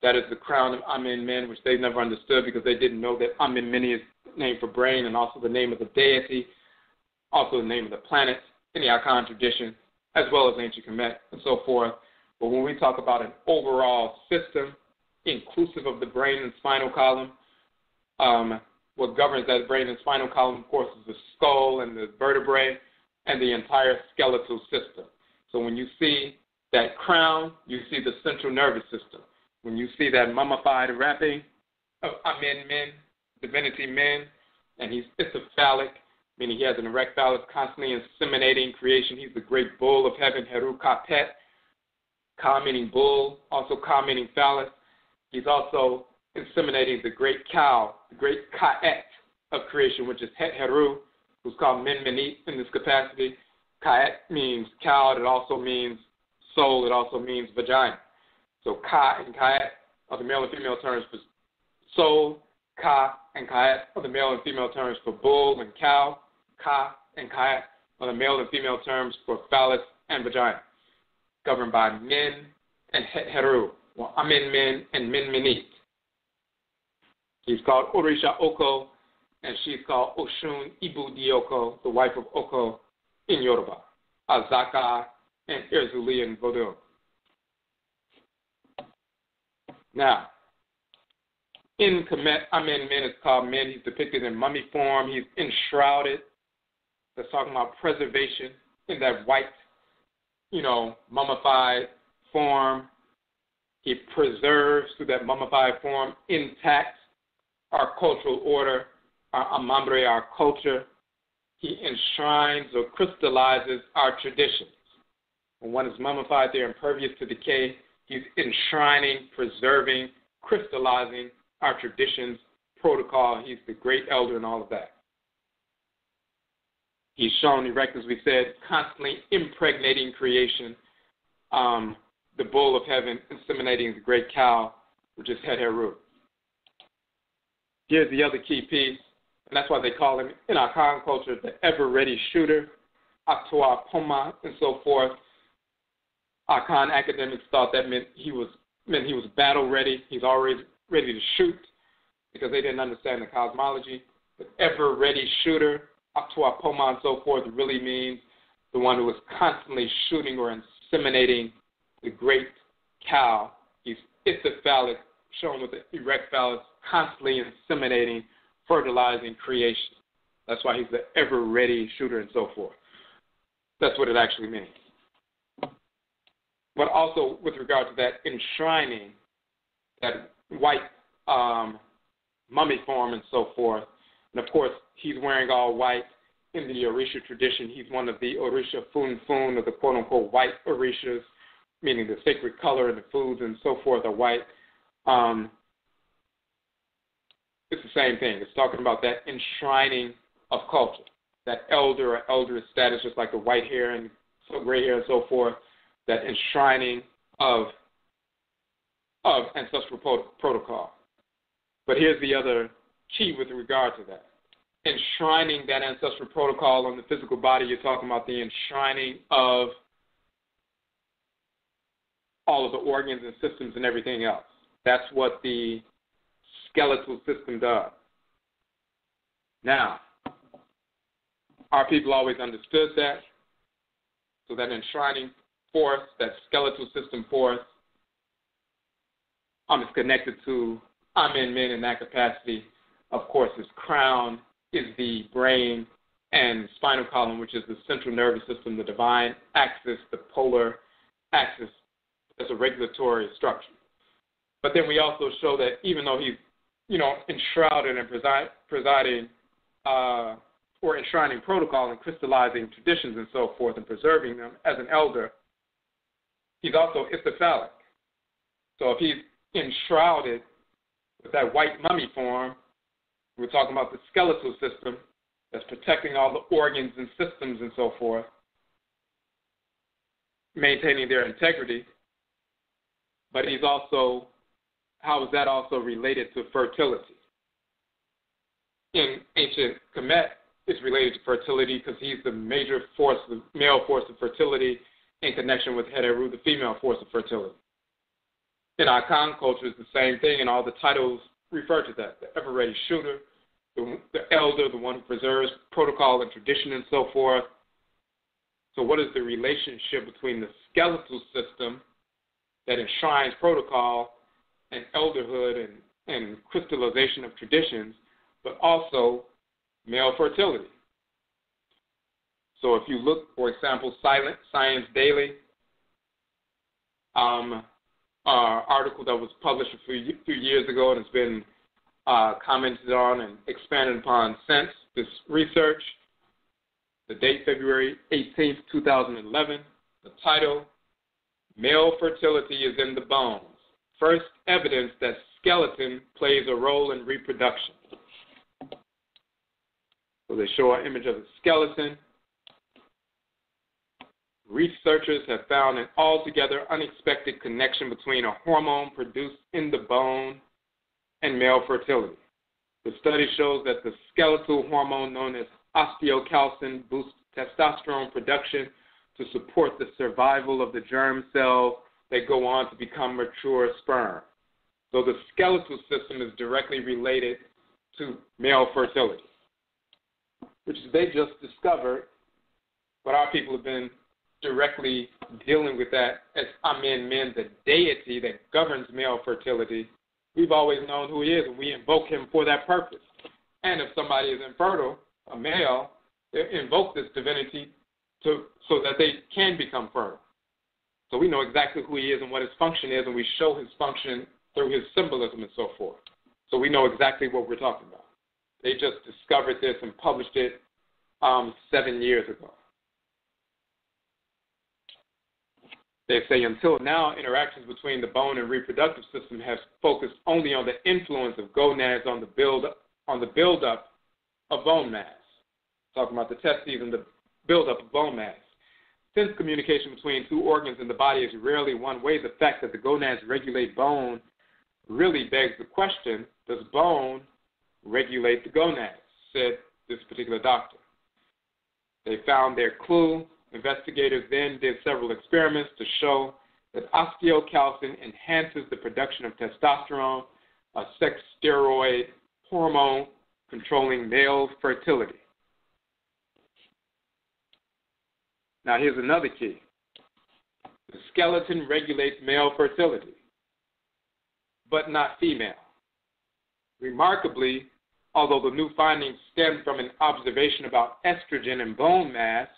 That is the crown of Amen Men, which they never understood because they didn't know that Amen Mini is name for brain and also the name of the deity, also the name of the planet in the Akan tradition, as well as ancient Kemet and so forth. But when we talk about an overall system, inclusive of the brain and spinal column, um, what governs that brain and spinal column, of course, is the skull and the vertebrae and the entire skeletal system. So when you see that crown, you see the central nervous system. When you see that mummified wrapping of Amen Men, divinity men, and he's it's a phallic, meaning he has an erect phallus constantly inseminating creation. He's the great bull of heaven, Heru Kapet. Ka meaning bull, also Ka meaning phallus. He's also inseminating the great cow, the great Kaet of creation, which is Het Heru, who's called Min Minit in this capacity. Kaet means cow, it also means soul, it also means vagina. So Ka and Kaet are the male and female terms for soul, Ka and Kaet are the male and female terms for bull and cow. Ka and Kaet are the male and female terms for phallus and vagina, governed by Min and Het Heru, or Min and Min Minit. He's called Orisha Oko, and she's called Oshun Ibu Dioko, the wife of Oko in Yoruba, Azaka, and Erzuli in Vodou. Now, in Kemet, Amen Men is called men. He's depicted in mummy form. He's enshrouded. That's talking about preservation in that white, you know, mummified form. He preserves through that mummified form intact our cultural order, our amambre, our culture. He enshrines or crystallizes our traditions. When one is mummified, they're impervious to decay. He's enshrining, preserving, crystallizing our traditions, protocol. He's the great elder and all of that. He's shown erect, as we said, constantly impregnating creation. Um, the bull of heaven inseminating the great cow, which is Het Heru. Here's the other key piece, and that's why they call him in our Akan culture the ever ready shooter, Aktua Poma, and so forth. Our Akan academics thought that meant he was meant he was battle ready. He's always ready to shoot because they didn't understand the cosmology. The ever ready shooter, Aktua Poma, and so forth, really means the one who is constantly shooting or inseminating the great cow. He's ithyphallic, shown with the erect phallus constantly inseminating, fertilizing creation. That's why he's the ever ready shooter and so forth. That's what it actually means. But also, with regard to that enshrining, that white um, mummy form and so forth, and of course, he's wearing all white in the Orisha tradition. He's one of the Orisha Fun Fun, or the quote unquote white Orishas, meaning the sacred color and the foods and so forth are white. Um, it's the same thing. It's talking about that enshrining of culture, that elder or elder status, just like the white hair and so gray hair and so forth, that enshrining of of ancestral protocol. But here's the other key with regard to that. Enshrining that ancestral protocol on the physical body, you're talking about the enshrining of all of the organs and systems and everything else. That's what the skeletal system does. Now, our people always understood that. So that enshrining force, that skeletal system force, um, is connected to Amen Men in that capacity. Of course, his crown is the brain and spinal column, which is the central nervous system, the divine axis, the polar axis as a regulatory structure. But then we also show that even though he's you know, enshrouded and preside, presiding uh, or enshrining protocol and crystallizing traditions and so forth and preserving them as an elder, he's also ithyphallic. So if he's enshrouded with that white mummy form, we're talking about the skeletal system that's protecting all the organs and systems and so forth, maintaining their integrity. But he's also how is that also related to fertility? In ancient Kemet, it's related to fertility because he's the major force, the male force of fertility, in connection with Het Heru, the female force of fertility. In our culture, it's the same thing, and all the titles refer to that. The ever ready shooter, the, the elder, the one who preserves protocol and tradition and so forth. So, what is the relationship between the skeletal system that enshrines protocol and elderhood and, and crystallization of traditions, but also male fertility. So if you look, for example, Silent Science Daily, um, uh, article that was published a few, few years ago and has been uh, commented on and expanded upon since this research, The date February 18th, 2011. The title Male Fertility is in the Bones. First evidence that skeleton plays a role in reproduction. So they show an image of the skeleton. Researchers have found an altogether unexpected connection between a hormone produced in the bone and male fertility. The study shows that the skeletal hormone known as osteocalcin boosts testosterone production to support the survival of the germ cells that go on to become mature sperm. So the skeletal system is directly related to male fertility, which they just discovered, but our people have been directly dealing with that as Amen Men, the deity that governs male fertility. We've always known who he is, and we invoke him for that purpose. And if somebody is infertile, a male, they invoke this divinity to, so that they can become firm. So we know exactly who he is and what his function is, and we show his function through his symbolism and so forth. So we know exactly what we're talking about. They just discovered this and published it um, seven years ago. They say until now, interactions between the bone and reproductive system have focused only on the influence of gonads on the build on the buildup of bone mass. Talking about the testes and the buildup of bone mass. Since communication between two organs in the body is rarely one way, the fact that the gonads regulate bone really begs the question does bone regulate the gonads? said this particular doctor. They found their clue. Investigators then did several experiments to show that osteocalcin enhances the production of testosterone, a sex steroid hormone controlling male fertility. Now, here's another key the skeleton regulates male fertility but not female. Remarkably, although the new findings stem from an observation about estrogen and bone mass,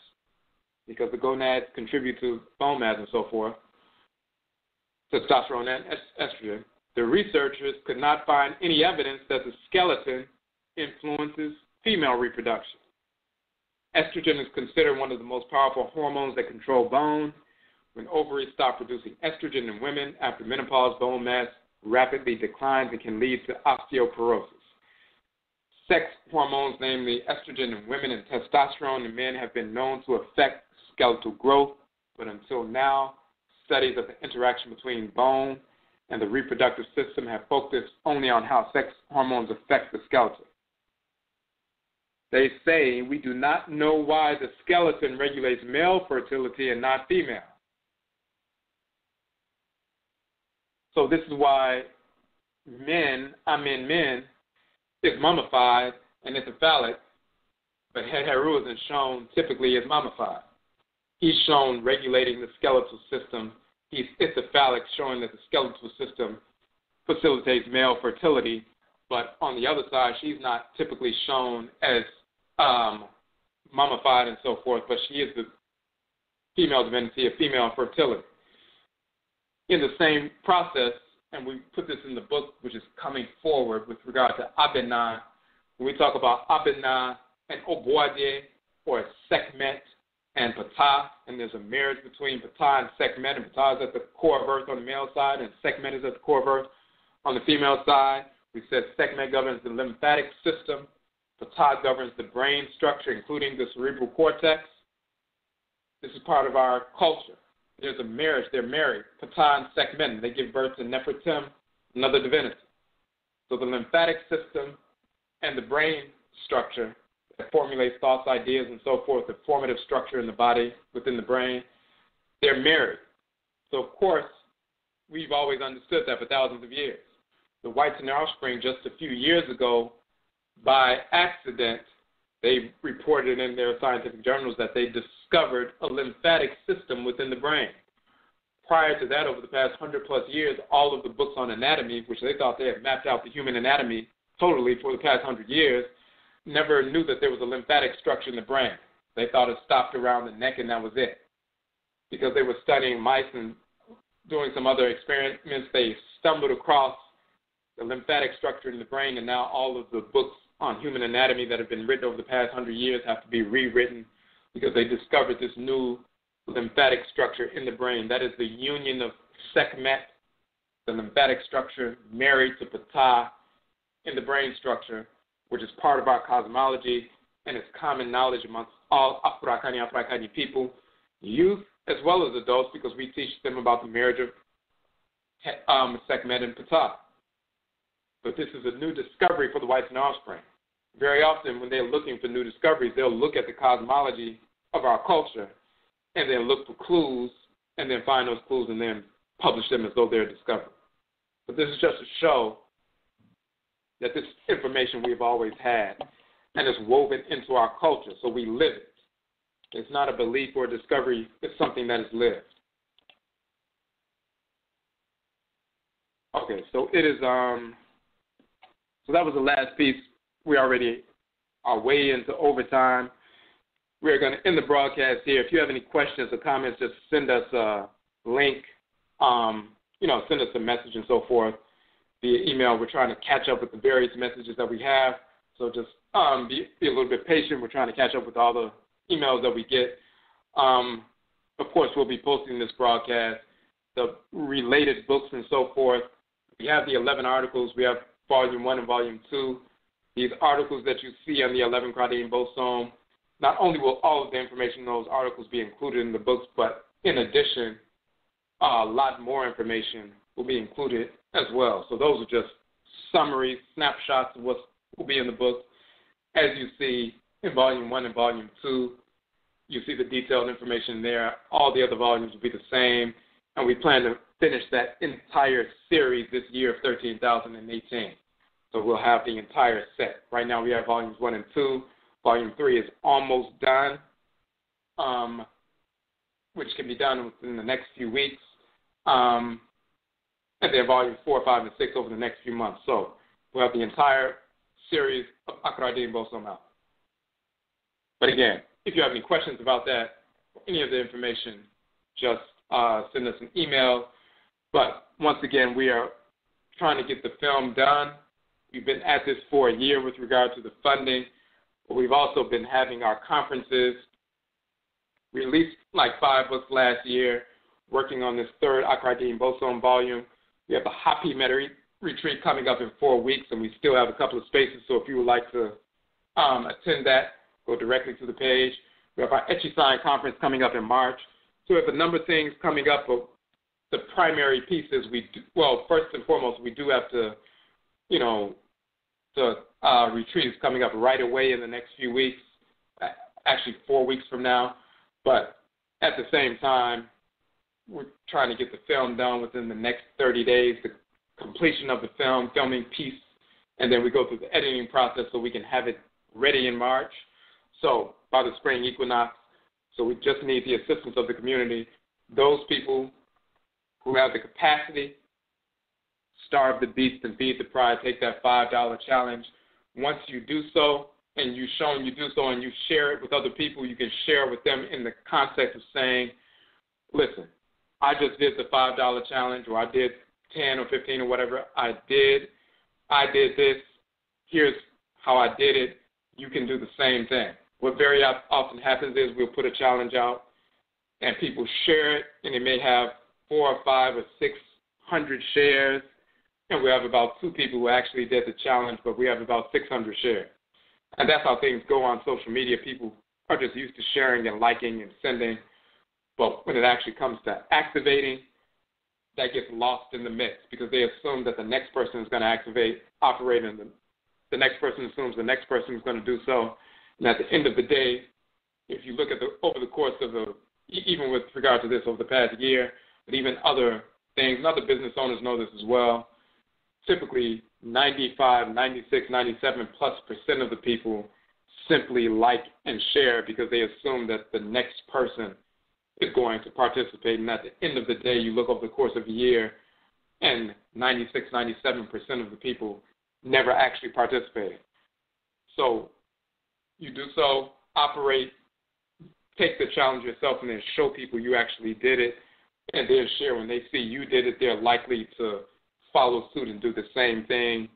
because the gonads contribute to bone mass and so forth, testosterone and estrogen, the researchers could not find any evidence that the skeleton influences female reproduction. Estrogen is considered one of the most powerful hormones that control bone. When ovaries stop producing estrogen in women after menopause, bone mass rapidly declines and can lead to osteoporosis. Sex hormones, namely estrogen in women and testosterone in men, have been known to affect skeletal growth, but until now, studies of the interaction between bone and the reproductive system have focused only on how sex hormones affect the skeleton. They say we do not know why the skeleton regulates male fertility and not female. So this is why men, I mean men, is mummified and it's phallic, but Heru isn't shown typically as mummified. He's shown regulating the skeletal system. He's phallic, showing that the skeletal system facilitates male fertility, but on the other side, she's not typically shown as um, mummified and so forth, but she is the female divinity of female fertility in the same process, and we put this in the book, which is coming forward with regard to Abena, when we talk about Abena and Obwadier, or Sekhmet and Ptah, and there's a marriage between Ptah and Sekhmet, and Ptah is at the core of earth on the male side, and Sekhmet is at the core of earth on the female side. We said Sekhmet governs the lymphatic system, Ptah governs the brain structure, including the cerebral cortex. This is part of our culture there's a marriage. They're married. Ptah and Sekhmet. They give birth to Nefertim, another divinity. So the lymphatic system and the brain structure that formulates thoughts, ideas, and so forth, the formative structure in the body within the brain, they're married. So, of course, we've always understood that for thousands of years. The whites and their offspring, just a few years ago, by accident, they reported in their scientific journals that they discovered a lymphatic system within the brain. Prior to that, over the past 100 plus years, all of the books on anatomy, which they thought they had mapped out the human anatomy totally for the past 100 years, never knew that there was a lymphatic structure in the brain. They thought it stopped around the neck and that was it. Because they were studying mice and doing some other experiments, they stumbled across the lymphatic structure in the brain, and now all of the books on human anatomy that have been written over the past hundred years have to be rewritten because they discovered this new lymphatic structure in the brain. That is the union of Sekhmet, the lymphatic structure, married to Ptah in the brain structure, which is part of our cosmology and is common knowledge amongst all Afurakani Afurakani people, youth as well as adults, because we teach them about the marriage of um, Sekhmet and Ptah. But this is a new discovery for the whites and offspring. Very often, when they're looking for new discoveries, they'll look at the cosmology of our culture and then look for clues and then find those clues and then publish them as though they're discovered. But this is just to show that this information we've always had and it's woven into our culture, so we live it. It's not a belief or a discovery, it's something that is lived. Okay, so it is um so that was the last piece. We already are way into overtime. We're going to end the broadcast here. If you have any questions or comments, just send us a link. Um, you know, send us a message and so forth via email. We're trying to catch up with the various messages that we have. So just um, be, be a little bit patient. We're trying to catch up with all the emails that we get. Um, of course, we'll be posting this broadcast, the related books and so forth. We have the 11 articles. We have volume one and volume two. These articles that you see on the 11 Kradin Bosom, not only will all of the information in those articles be included in the books, but in addition, a lot more information will be included as well. So those are just summaries, snapshots of what will be in the book. As you see in volume one and volume two, you see the detailed information there. All the other volumes will be the same, and we plan to finish that entire series this year of 13,018. So we'll have the entire set. Right now we have volumes one and two. Volume three is almost done, um, which can be done within the next few weeks. Um, and then volume four, five, and six over the next few months. So we'll have the entire series of Akradin Bosom out. But again, if you have any questions about that, any of the information, just uh, send us an email. But once again, we are trying to get the film done. We've been at this for a year with regard to the funding, but we've also been having our conferences. We released like five books last year, working on this third Akradin Bosom volume. We have a Happy Meta retreat coming up in four weeks, and we still have a couple of spaces. So if you would like to um, attend that, go directly to the page. We have our Etchy Sign conference coming up in March. So we have a number of things coming up, but the primary piece is we do, well, first and foremost, we do have to, you know, the uh, retreat is coming up right away in the next few weeks, actually four weeks from now. But at the same time, we're trying to get the film done within the next 30 days, the completion of the film, filming piece, and then we go through the editing process so we can have it ready in March. So by the spring equinox, so we just need the assistance of the community. Those people who have the capacity, starve the beast and feed the pride, take that $5 challenge. Once you do so, and you've shown you do so and you share it with other people, you can share with them in the context of saying, listen, I just did the $5 challenge, or I did 10 or 15 or whatever I did. I did this. Here's how I did it. You can do the same thing. What very often happens is we'll put a challenge out and people share it, and it may have four or five or six hundred shares, and we have about two people who actually did the challenge, but we have about 600 shares. And that's how things go on social media. People are just used to sharing and liking and sending. But when it actually comes to activating, that gets lost in the mix because they assume that the next person is going to activate, operate, and the, the next person assumes the next person is going to do so. And at the end of the day, if you look at the over the course of the, even with regard to this over the past year, but even other things, and other business owners know this as well. Typically, 95, 96, 97 plus percent of the people simply like and share because they assume that the next person is going to participate. And at the end of the day, you look over the course of a year, and 96, 97 percent of the people never actually participated. So you do so, operate, take the challenge yourself, and then show people you actually did it, and then share. When they see you did it, they're likely to follow suit and do the same thing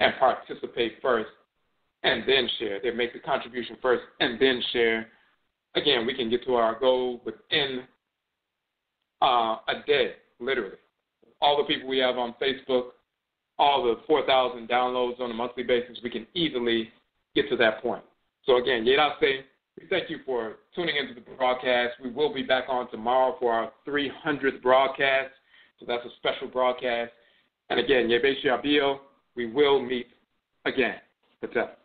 and participate first and then share. They make the contribution first and then share again, we can get to our goal within uh, a day, literally. All the people we have on Facebook, all the 4,000 downloads on a monthly basis, we can easily get to that point. So again, Yedase, we thank you for tuning into the broadcast. We will be back on tomorrow for our 300th broadcast. So that's a special broadcast. And again, Yebeshe Abil, we will meet again. That's it.